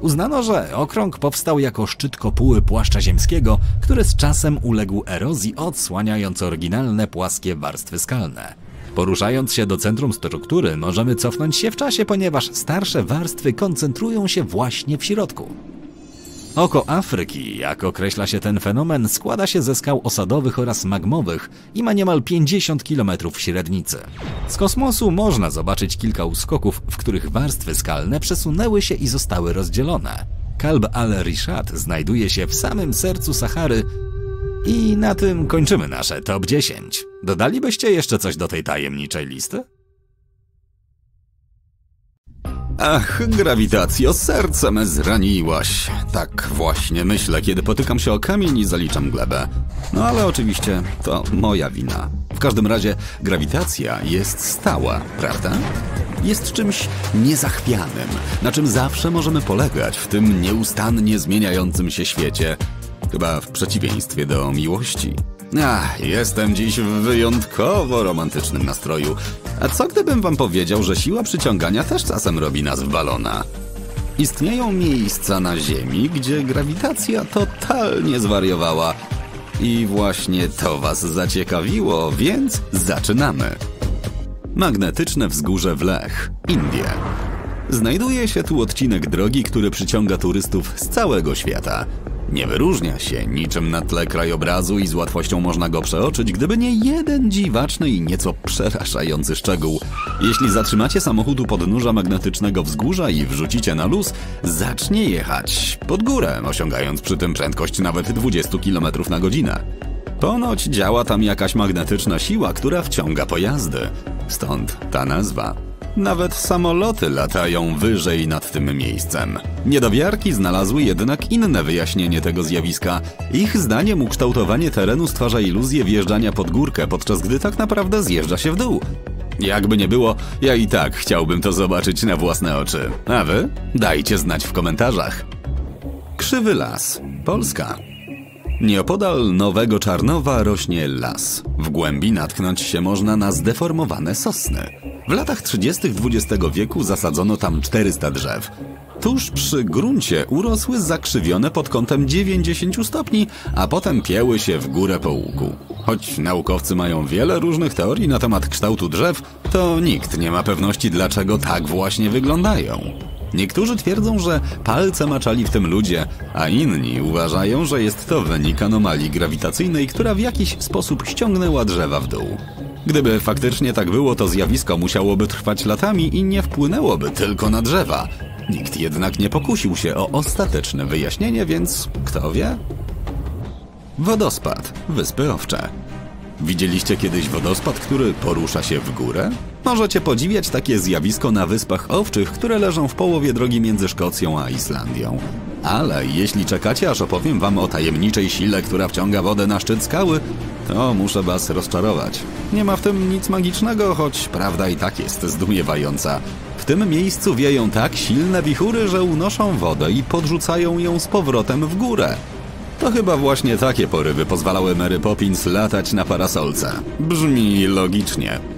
Uznano, że okrąg powstał jako szczyt kopuły płaszcza ziemskiego, który z czasem uległ erozji, odsłaniając oryginalne płaskie warstwy skalne. Poruszając się do centrum struktury, możemy cofnąć się w czasie, ponieważ starsze warstwy koncentrują się właśnie w środku. Oko Afryki, jak określa się ten fenomen, składa się ze skał osadowych oraz magmowych i ma niemal 50 km średnicy. Z kosmosu można zobaczyć kilka uskoków, w których warstwy skalne przesunęły się i zostały rozdzielone. Kalb al-Rishad znajduje się w samym sercu Sahary i na tym kończymy nasze top 10. Dodalibyście jeszcze coś do tej tajemniczej listy? Ach, grawitacjo, serce me zraniłaś. Tak właśnie myślę, kiedy potykam się o kamień i zaliczam glebę. No ale oczywiście to moja wina. W każdym razie grawitacja jest stała, prawda? Jest czymś niezachwianym, na czym zawsze możemy polegać w tym nieustannie zmieniającym się świecie. Chyba w przeciwieństwie do miłości. Ach, jestem dziś w wyjątkowo romantycznym nastroju. A co gdybym wam powiedział, że siła przyciągania też czasem robi nas w balona? Istnieją miejsca na Ziemi, gdzie grawitacja totalnie zwariowała. I właśnie to was zaciekawiło, więc zaczynamy. Magnetyczne wzgórze w Lech, Indie. Znajduje się tu odcinek drogi, który przyciąga turystów z całego świata. Nie wyróżnia się niczym na tle krajobrazu i z łatwością można go przeoczyć, gdyby nie jeden dziwaczny i nieco przerażający szczegół. Jeśli zatrzymacie samochód u podnóża magnetycznego wzgórza i wrzucicie na luz, zacznie jechać pod górę, osiągając przy tym prędkość nawet 20 km na godzinę. Ponoć działa tam jakaś magnetyczna siła, która wciąga pojazdy. Stąd ta nazwa. Nawet samoloty latają wyżej nad tym miejscem. Niedowiarki znalazły jednak inne wyjaśnienie tego zjawiska. Ich zdaniem ukształtowanie terenu stwarza iluzję wjeżdżania pod górkę, podczas gdy tak naprawdę zjeżdża się w dół. Jakby nie było, ja i tak chciałbym to zobaczyć na własne oczy. A wy? Dajcie znać w komentarzach. Krzywy Las, Polska. Nieopodal Nowego Czarnowa rośnie las. W głębi natknąć się można na zdeformowane sosny. W latach 30. XX wieku zasadzono tam 400 drzew. Tuż przy gruncie urosły zakrzywione pod kątem 90 stopni, a potem pieły się w górę po łuku. Choć naukowcy mają wiele różnych teorii na temat kształtu drzew, to nikt nie ma pewności dlaczego tak właśnie wyglądają. Niektórzy twierdzą, że palce maczali w tym ludzie, a inni uważają, że jest to wynik anomalii grawitacyjnej, która w jakiś sposób ściągnęła drzewa w dół. Gdyby faktycznie tak było, to zjawisko musiałoby trwać latami i nie wpłynęłoby tylko na drzewa. Nikt jednak nie pokusił się o ostateczne wyjaśnienie, więc kto wie? Wodospad, Wyspy Owcze. Widzieliście kiedyś wodospad, który porusza się w górę? Możecie podziwiać takie zjawisko na Wyspach Owczych, które leżą w połowie drogi między Szkocją a Islandią. Ale jeśli czekacie, aż opowiem wam o tajemniczej sile, która wciąga wodę na szczyt skały, to muszę was rozczarować. Nie ma w tym nic magicznego, choć prawda i tak jest zdumiewająca. W tym miejscu wieją tak silne wichury, że unoszą wodę i podrzucają ją z powrotem w górę. To chyba właśnie takie porywy pozwalały Mary Poppins latać na parasolce. Brzmi logicznie.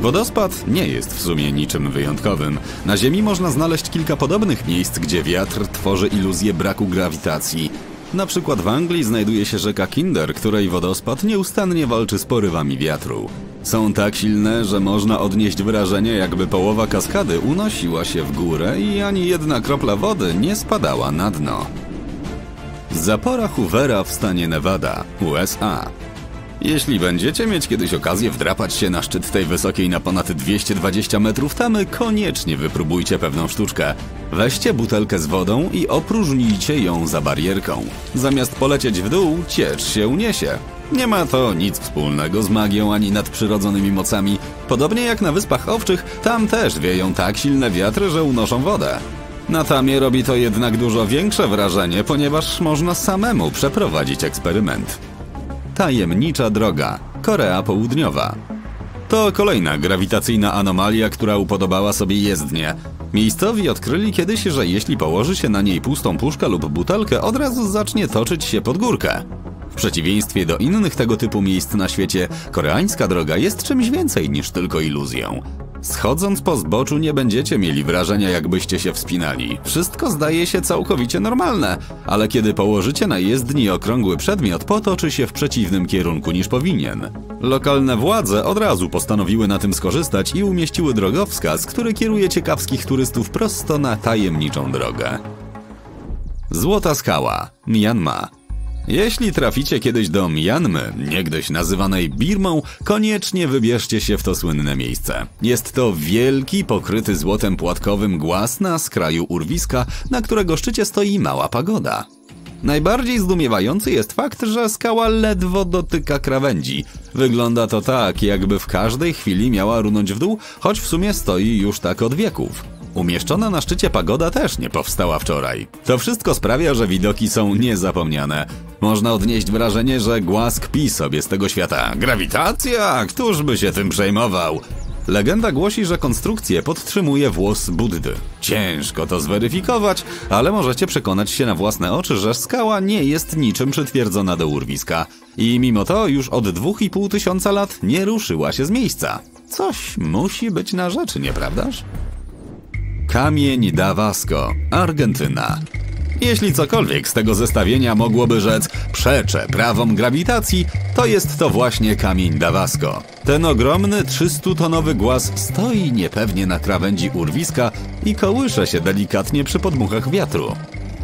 Wodospad nie jest w sumie niczym wyjątkowym. Na Ziemi można znaleźć kilka podobnych miejsc, gdzie wiatr tworzy iluzję braku grawitacji. Na przykład w Anglii znajduje się rzeka Kinder, której wodospad nieustannie walczy z porywami wiatru. Są tak silne, że można odnieść wrażenie, jakby połowa kaskady unosiła się w górę i ani jedna kropla wody nie spadała na dno. Zapora Hoovera w stanie Nevada, USA. Jeśli będziecie mieć kiedyś okazję wdrapać się na szczyt tej wysokiej na ponad 220 metrów tamy, koniecznie wypróbujcie pewną sztuczkę. Weźcie butelkę z wodą i opróżnijcie ją za barierką. Zamiast polecieć w dół, ciecz się uniesie. Nie ma to nic wspólnego z magią ani nadprzyrodzonymi mocami. Podobnie jak na Wyspach Owczych, tam też wieją tak silne wiatry, że unoszą wodę. Na tamie robi to jednak dużo większe wrażenie, ponieważ można samemu przeprowadzić eksperyment. Tajemnicza droga. Korea Południowa. To kolejna grawitacyjna anomalia, która upodobała sobie jezdnię. Miejscowi odkryli kiedyś, że jeśli położy się na niej pustą puszkę lub butelkę, od razu zacznie toczyć się pod górkę. W przeciwieństwie do innych tego typu miejsc na świecie, koreańska droga jest czymś więcej niż tylko iluzją. Schodząc po zboczu nie będziecie mieli wrażenia, jakbyście się wspinali. Wszystko zdaje się całkowicie normalne, ale kiedy położycie na jezdni okrągły przedmiot, potoczy się w przeciwnym kierunku niż powinien. Lokalne władze od razu postanowiły na tym skorzystać i umieściły drogowskaz, który kieruje ciekawskich turystów prosto na tajemniczą drogę. Złota skała, Myanmar. Jeśli traficie kiedyś do Myanmy, niegdyś nazywanej Birmą, koniecznie wybierzcie się w to słynne miejsce. Jest to wielki, pokryty złotem płatkowym głaz na skraju urwiska, na którego szczycie stoi mała pagoda. Najbardziej zdumiewający jest fakt, że skała ledwo dotyka krawędzi. Wygląda to tak, jakby w każdej chwili miała runąć w dół, choć w sumie stoi już tak od wieków. Umieszczona na szczycie pagoda też nie powstała wczoraj. To wszystko sprawia, że widoki są niezapomniane. Można odnieść wrażenie, że głaz kpi sobie z tego świata. Grawitacja? Któż by się tym przejmował? Legenda głosi, że konstrukcję podtrzymuje włos Buddy. Ciężko to zweryfikować, ale możecie przekonać się na własne oczy, że skała nie jest niczym przytwierdzona do urwiska. I mimo to już od 2,5 tysiąca lat nie ruszyła się z miejsca. Coś musi być na rzeczy, nieprawdaż? Kamień Dawasco, Argentyna. Jeśli cokolwiek z tego zestawienia mogłoby rzec przecze prawom grawitacji, to jest to właśnie kamień Dawasco. Ten ogromny 300-tonowy głaz stoi niepewnie na krawędzi urwiska i kołysze się delikatnie przy podmuchach wiatru.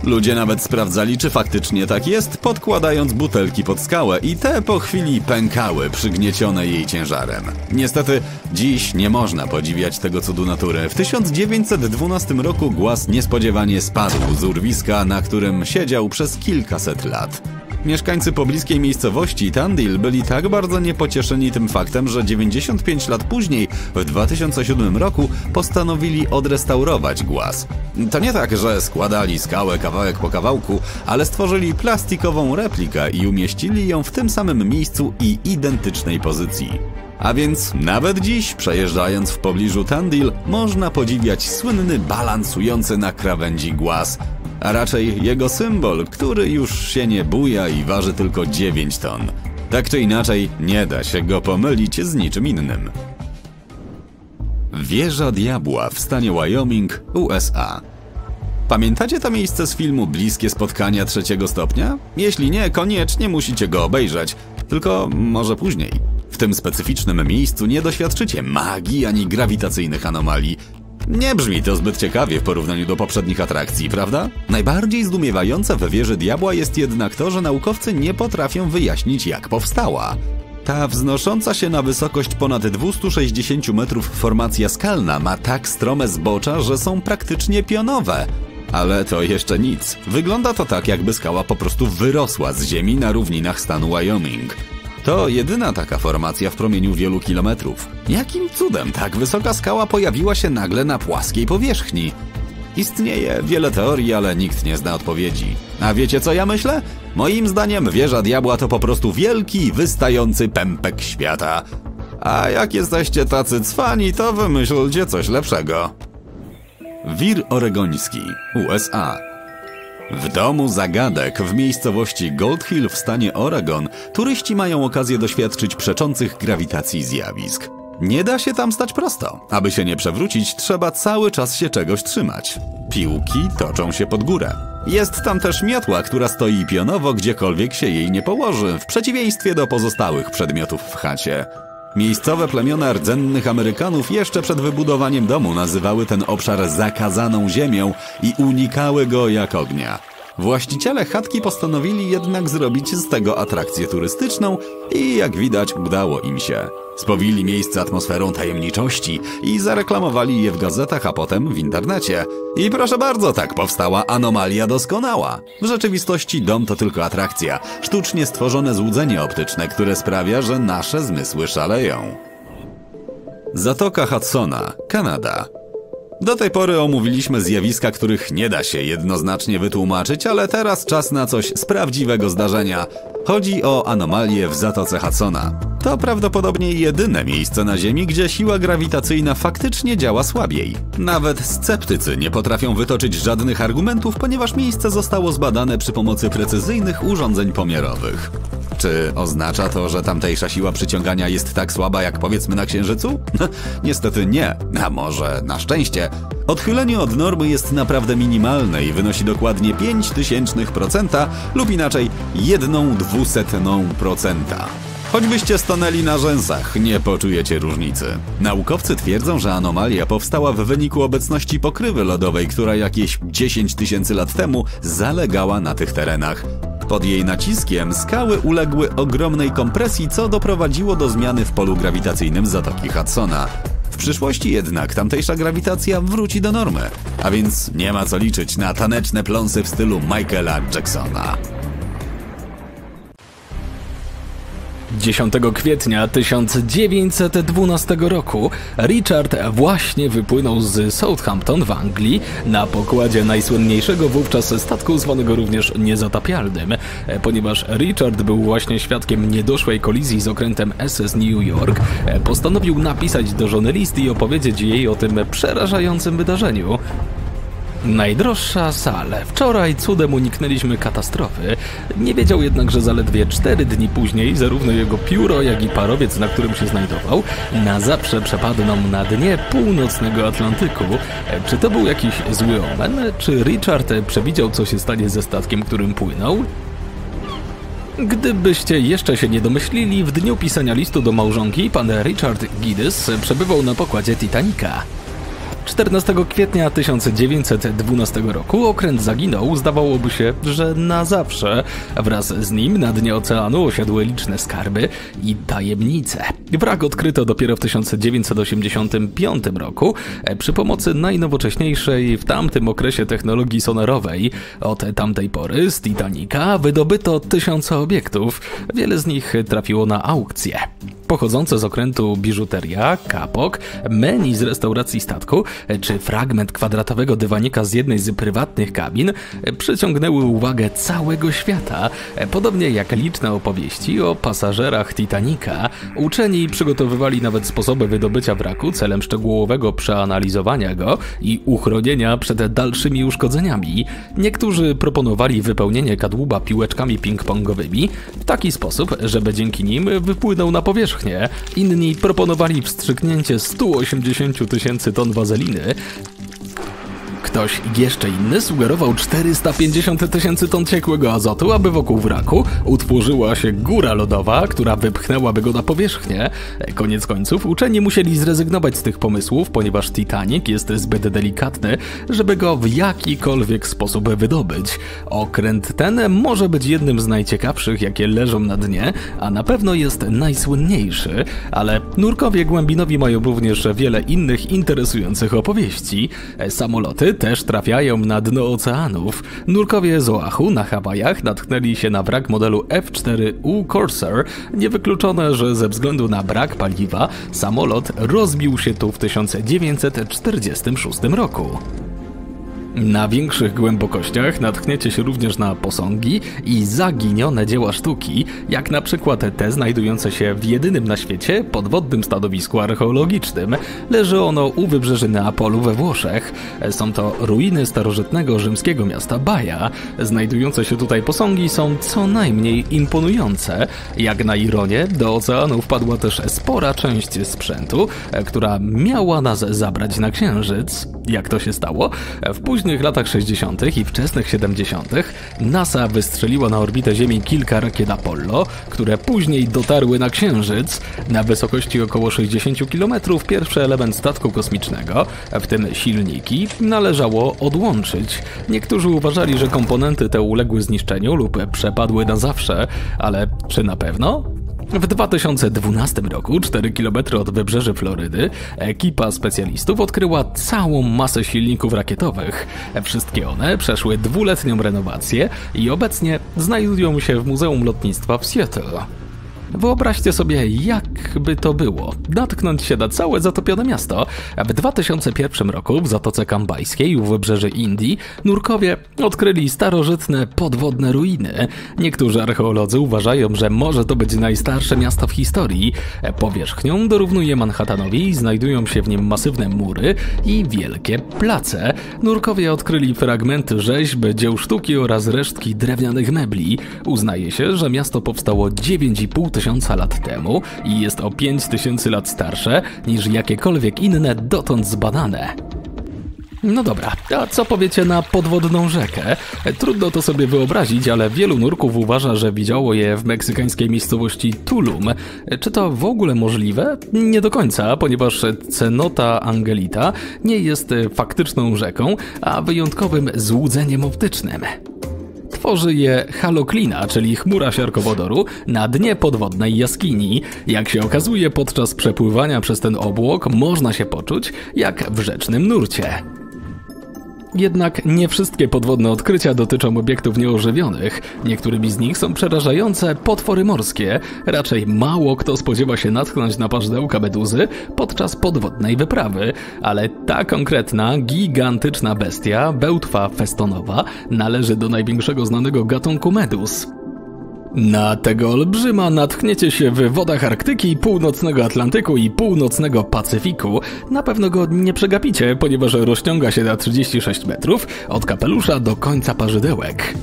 Ludzie nawet sprawdzali, czy faktycznie tak jest, podkładając butelki pod skałę i te po chwili pękały, przygniecione jej ciężarem. Niestety, dziś nie można podziwiać tego cudu natury. W 1912 roku głaz niespodziewanie spadł z urwiska, na którym siedział przez kilkaset lat. Mieszkańcy pobliskiej miejscowości Tandil byli tak bardzo niepocieszeni tym faktem, że 95 lat później, w 2007 roku, postanowili odrestaurować głaz. To nie tak, że składali skałę kawałek po kawałku, ale stworzyli plastikową replikę i umieścili ją w tym samym miejscu i identycznej pozycji. A więc nawet dziś, przejeżdżając w pobliżu Tandil, można podziwiać słynny balansujący na krawędzi głaz, a raczej jego symbol, który już się nie buja i waży tylko 9 ton. Tak czy inaczej, nie da się go pomylić z niczym innym. Wieża Diabła w stanie Wyoming, USA. Pamiętacie to miejsce z filmu Bliskie Spotkania trzeciego stopnia? Jeśli nie, koniecznie musicie go obejrzeć, tylko może później. W tym specyficznym miejscu nie doświadczycie magii ani grawitacyjnych anomalii. Nie brzmi to zbyt ciekawie w porównaniu do poprzednich atrakcji, prawda? Najbardziej zdumiewające we wieży diabła jest jednak to, że naukowcy nie potrafią wyjaśnić, jak powstała. Ta wznosząca się na wysokość ponad 260 metrów formacja skalna ma tak strome zbocza, że są praktycznie pionowe. Ale to jeszcze nic. Wygląda to tak, jakby skała po prostu wyrosła z ziemi na równinach stanu Wyoming. To jedyna taka formacja w promieniu wielu kilometrów. Jakim cudem tak wysoka skała pojawiła się nagle na płaskiej powierzchni? Istnieje wiele teorii, ale nikt nie zna odpowiedzi. A wiecie co ja myślę? Moim zdaniem wieża diabła to po prostu wielki, wystający pępek świata. A jak jesteście tacy cwani, to wymyślcie coś lepszego. Wir Oregoński, USA. W domu zagadek w miejscowości Gold Hill w stanie Oregon turyści mają okazję doświadczyć przeczących grawitacji zjawisk. Nie da się tam stać prosto. Aby się nie przewrócić, trzeba cały czas się czegoś trzymać. Piłki toczą się pod górę. Jest tam też miotła, która stoi pionowo gdziekolwiek się jej nie położy, w przeciwieństwie do pozostałych przedmiotów w chacie. Miejscowe plemiona rdzennych Amerykanów jeszcze przed wybudowaniem domu nazywały ten obszar zakazaną ziemią i unikały go jak ognia. Właściciele chatki postanowili jednak zrobić z tego atrakcję turystyczną i jak widać udało im się. Spowili miejsce atmosferą tajemniczości i zareklamowali je w gazetach, a potem w internecie. I proszę bardzo, tak powstała anomalia doskonała. W rzeczywistości dom to tylko atrakcja, sztucznie stworzone złudzenie optyczne, które sprawia, że nasze zmysły szaleją. Zatoka Hudsona, Kanada. Do tej pory omówiliśmy zjawiska, których nie da się jednoznacznie wytłumaczyć, ale teraz czas na coś z prawdziwego zdarzenia. Chodzi o anomalię w Zatoce Hudsona. To prawdopodobnie jedyne miejsce na Ziemi, gdzie siła grawitacyjna faktycznie działa słabiej. Nawet sceptycy nie potrafią wytoczyć żadnych argumentów, ponieważ miejsce zostało zbadane przy pomocy precyzyjnych urządzeń pomiarowych. Czy oznacza to, że tamtejsza siła przyciągania jest tak słaba jak powiedzmy na Księżycu? Niestety nie, a może na szczęście. Odchylenie od normy jest naprawdę minimalne i wynosi dokładnie 0,05% lub inaczej 1,02%. Choćbyście stanęli na rzęsach, nie poczujecie różnicy. Naukowcy twierdzą, że anomalia powstała w wyniku obecności pokrywy lodowej, która jakieś 10 tysięcy lat temu zalegała na tych terenach. Pod jej naciskiem skały uległy ogromnej kompresji, co doprowadziło do zmiany w polu grawitacyjnym Zatoki Hudsona. W przyszłości jednak tamtejsza grawitacja wróci do normy, a więc nie ma co liczyć na taneczne pląsy w stylu Michaela Jacksona. 10 kwietnia 1912 roku Richard właśnie wypłynął z Southampton w Anglii na pokładzie najsłynniejszego wówczas statku zwanego również niezatapialnym, ponieważ Richard był właśnie świadkiem niedoszłej kolizji z okrętem SS New York, postanowił napisać do żony list i opowiedzieć jej o tym przerażającym wydarzeniu. Najdroższa sale. Wczoraj cudem uniknęliśmy katastrofy. Nie wiedział jednak, że zaledwie cztery dni później zarówno jego pióro, jak i parowiec, na którym się znajdował, na zawsze przepadną na dnie północnego Atlantyku. Czy to był jakiś zły omen? Czy Richard przewidział, co się stanie ze statkiem, którym płynął? Gdybyście jeszcze się nie domyślili, w dniu pisania listu do małżonki pan Richard Giddens przebywał na pokładzie Titanica. 14 kwietnia 1912 roku okręt zaginął, zdawałoby się, że na zawsze. Wraz z nim na dnie oceanu osiadły liczne skarby i tajemnice. Wrak odkryto dopiero w 1985 roku przy pomocy najnowocześniejszej w tamtym okresie technologii sonarowej. Od tamtej pory z Titanica wydobyto tysiące obiektów. Wiele z nich trafiło na aukcję. Pochodzące z okrętu biżuteria, kapok, menu z restauracji statku czy fragment kwadratowego dywanika z jednej z prywatnych kabin przyciągnęły uwagę całego świata. Podobnie jak liczne opowieści o pasażerach Titanica, uczeni przygotowywali nawet sposoby wydobycia wraku celem szczegółowego przeanalizowania go i uchronienia przed dalszymi uszkodzeniami. Niektórzy proponowali wypełnienie kadłuba piłeczkami ping-pongowymi w taki sposób, żeby dzięki nim wypłynął na powierzchnię. Inni proponowali wstrzyknięcie 180 tysięcy ton wazeliny 네. Ktoś jeszcze inny sugerował 450 tysięcy ton ciekłego azotu, aby wokół wraku utworzyła się góra lodowa, która wypchnęłaby go na powierzchnię. Koniec końców uczeni musieli zrezygnować z tych pomysłów, ponieważ Titanic jest zbyt delikatny, żeby go w jakikolwiek sposób wydobyć. Okręt ten może być jednym z najciekawszych, jakie leżą na dnie, a na pewno jest najsłynniejszy, ale nurkowie głębinowi mają również wiele innych interesujących opowieści. Samoloty też trafiają na dno oceanów. Nurkowie z Oahu na Hawajach natknęli się na wrak modelu F4U Corsair. Niewykluczone, że ze względu na brak paliwa samolot rozbił się tu w 1946 roku. Na większych głębokościach natkniecie się również na posągi i zaginione dzieła sztuki, jak na przykład te znajdujące się w jedynym na świecie podwodnym stanowisku archeologicznym. Leży ono u wybrzeży Neapolu we Włoszech. Są to ruiny starożytnego rzymskiego miasta Baja. Znajdujące się tutaj posągi są co najmniej imponujące. Jak na ironię, do oceanu wpadła też spora część sprzętu, która miała nas zabrać na księżyc. Jak to się stało? W późnym późnych latach 60. i wczesnych 70. NASA wystrzeliła na orbitę Ziemi kilka rakiet Apollo, które później dotarły na Księżyc. Na wysokości około 60 km pierwszy element statku kosmicznego, w tym silniki, należało odłączyć. Niektórzy uważali, że komponenty te uległy zniszczeniu lub przepadły na zawsze, ale czy na pewno? W 2012 roku, 4 km od wybrzeży Florydy, ekipa specjalistów odkryła całą masę silników rakietowych. Wszystkie one przeszły dwuletnią renowację i obecnie znajdują się w Muzeum Lotnictwa w Seattle. Wyobraźcie sobie, jakby to było natknąć się na całe zatopione miasto. W 2001 roku w Zatoce Kambajskiej u wybrzeży Indii nurkowie odkryli starożytne podwodne ruiny. Niektórzy archeolodzy uważają, że może to być najstarsze miasto w historii. Powierzchnią dorównuje Manhattanowi znajdują się w nim masywne mury i wielkie place. Nurkowie odkryli fragmenty rzeźb, dzieł sztuki oraz resztki drewnianych mebli. Uznaje się, że miasto powstało 9,5 tysiąca lat temu i jest o 5 tysięcy lat starsze niż jakiekolwiek inne dotąd zbadane. No dobra, a co powiecie na podwodną rzekę? Trudno to sobie wyobrazić, ale wielu nurków uważa, że widziało je w meksykańskiej miejscowości Tulum. Czy to w ogóle możliwe? Nie do końca, ponieważ Cenota Angelita nie jest faktyczną rzeką, a wyjątkowym złudzeniem optycznym. Tworzy je haloklina, czyli chmura siarkowodoru, na dnie podwodnej jaskini. Jak się okazuje, podczas przepływania przez ten obłok można się poczuć jak w rzecznym nurcie. Jednak nie wszystkie podwodne odkrycia dotyczą obiektów nieożywionych. Niektórymi z nich są przerażające potwory morskie. Raczej mało kto spodziewa się natknąć na pażdełka meduzy podczas podwodnej wyprawy, ale ta konkretna, gigantyczna bestia, bełtwa festonowa, należy do największego znanego gatunku meduz. Na tego olbrzyma natchniecie się w wodach Arktyki, północnego Atlantyku i północnego Pacyfiku. Na pewno go nie przegapicie, ponieważ rozciąga się na 36 metrów od kapelusza do końca parzydełek.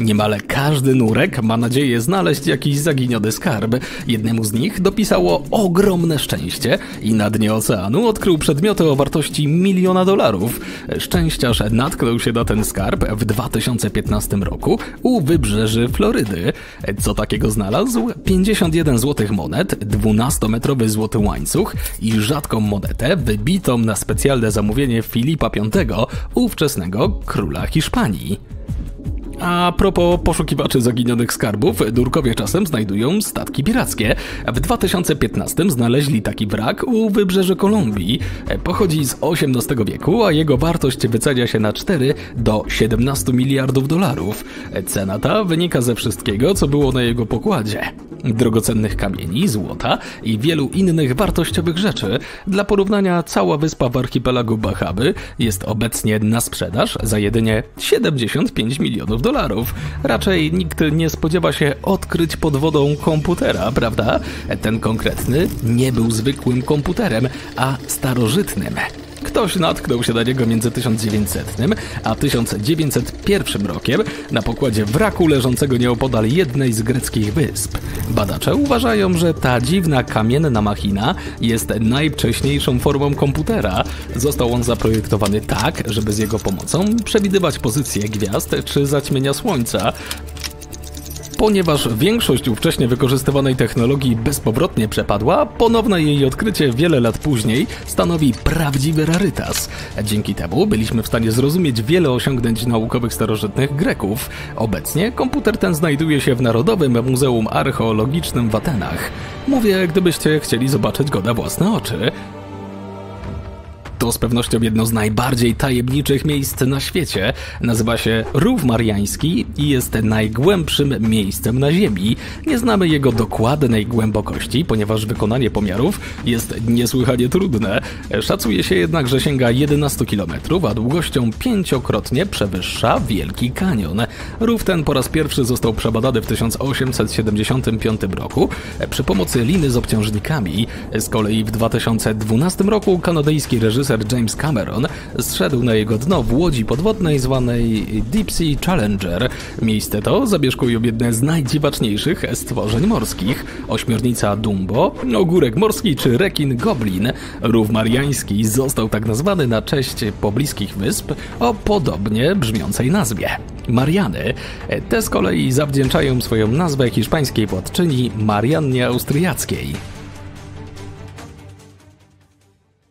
Niemal każdy nurek ma nadzieję znaleźć jakiś zaginiony skarb. Jednemu z nich dopisało ogromne szczęście i na dnie oceanu odkrył przedmioty o wartości miliona dolarów. Szczęściarz natknął się na ten skarb w 2015 roku u wybrzeży Florydy. Co takiego znalazł? 51 złotych monet, 12-metrowy złoty łańcuch i rzadką monetę wybitą na specjalne zamówienie Filipa V, ówczesnego króla Hiszpanii. A propos poszukiwaczy zaginionych skarbów, Durkowie czasem znajdują statki pirackie. W 2015 znaleźli taki wrak u wybrzeży Kolumbii. Pochodzi z XVIII wieku, a jego wartość wycenia się na 4 do 17 miliardów dolarów. Cena ta wynika ze wszystkiego, co było na jego pokładzie. Drogocennych kamieni, złota i wielu innych wartościowych rzeczy. Dla porównania cała wyspa w archipelagu Bahamy jest obecnie na sprzedaż za jedynie 75 milionów dolarów dolarów. Raczej nikt nie spodziewa się odkryć pod wodą komputera, prawda? Ten konkretny nie był zwykłym komputerem, a starożytnym. Ktoś natknął się na niego między 1900 a 1901 rokiem na pokładzie wraku leżącego nieopodal jednej z greckich wysp. Badacze uważają, że ta dziwna kamienna machina jest najwcześniejszą formą komputera. Został on zaprojektowany tak, żeby z jego pomocą przewidywać pozycję gwiazd czy zaćmienia słońca. Ponieważ większość ówcześnie wykorzystywanej technologii bezpowrotnie przepadła, ponowne jej odkrycie wiele lat później stanowi prawdziwy rarytas. Dzięki temu byliśmy w stanie zrozumieć wiele osiągnięć naukowych starożytnych Greków. Obecnie komputer ten znajduje się w Narodowym Muzeum Archeologicznym w Atenach. Mówię, gdybyście chcieli zobaczyć go na własne oczy. To z pewnością jedno z najbardziej tajemniczych miejsc na świecie. Nazywa się Rów Mariański i jest najgłębszym miejscem na Ziemi. Nie znamy jego dokładnej głębokości, ponieważ wykonanie pomiarów jest niesłychanie trudne. Szacuje się jednak, że sięga 11 km, a długością pięciokrotnie przewyższa Wielki Kanion. Rów ten po raz pierwszy został przebadany w 1875 roku przy pomocy liny z obciążnikami. Z kolei w 2012 roku kanadyjski reżyser reżyser James Cameron zszedł na jego dno w łodzi podwodnej zwanej Deep Sea Challenger. Miejsce to zamieszkują jedne z najdziwaczniejszych stworzeń morskich. Ośmiornica Dumbo, ogórek morski czy rekin Goblin. Rów mariański został tak nazwany na cześć pobliskich wysp o podobnie brzmiącej nazwie. Mariany. Te z kolei zawdzięczają swoją nazwę hiszpańskiej władczyni Mariannie Austriackiej.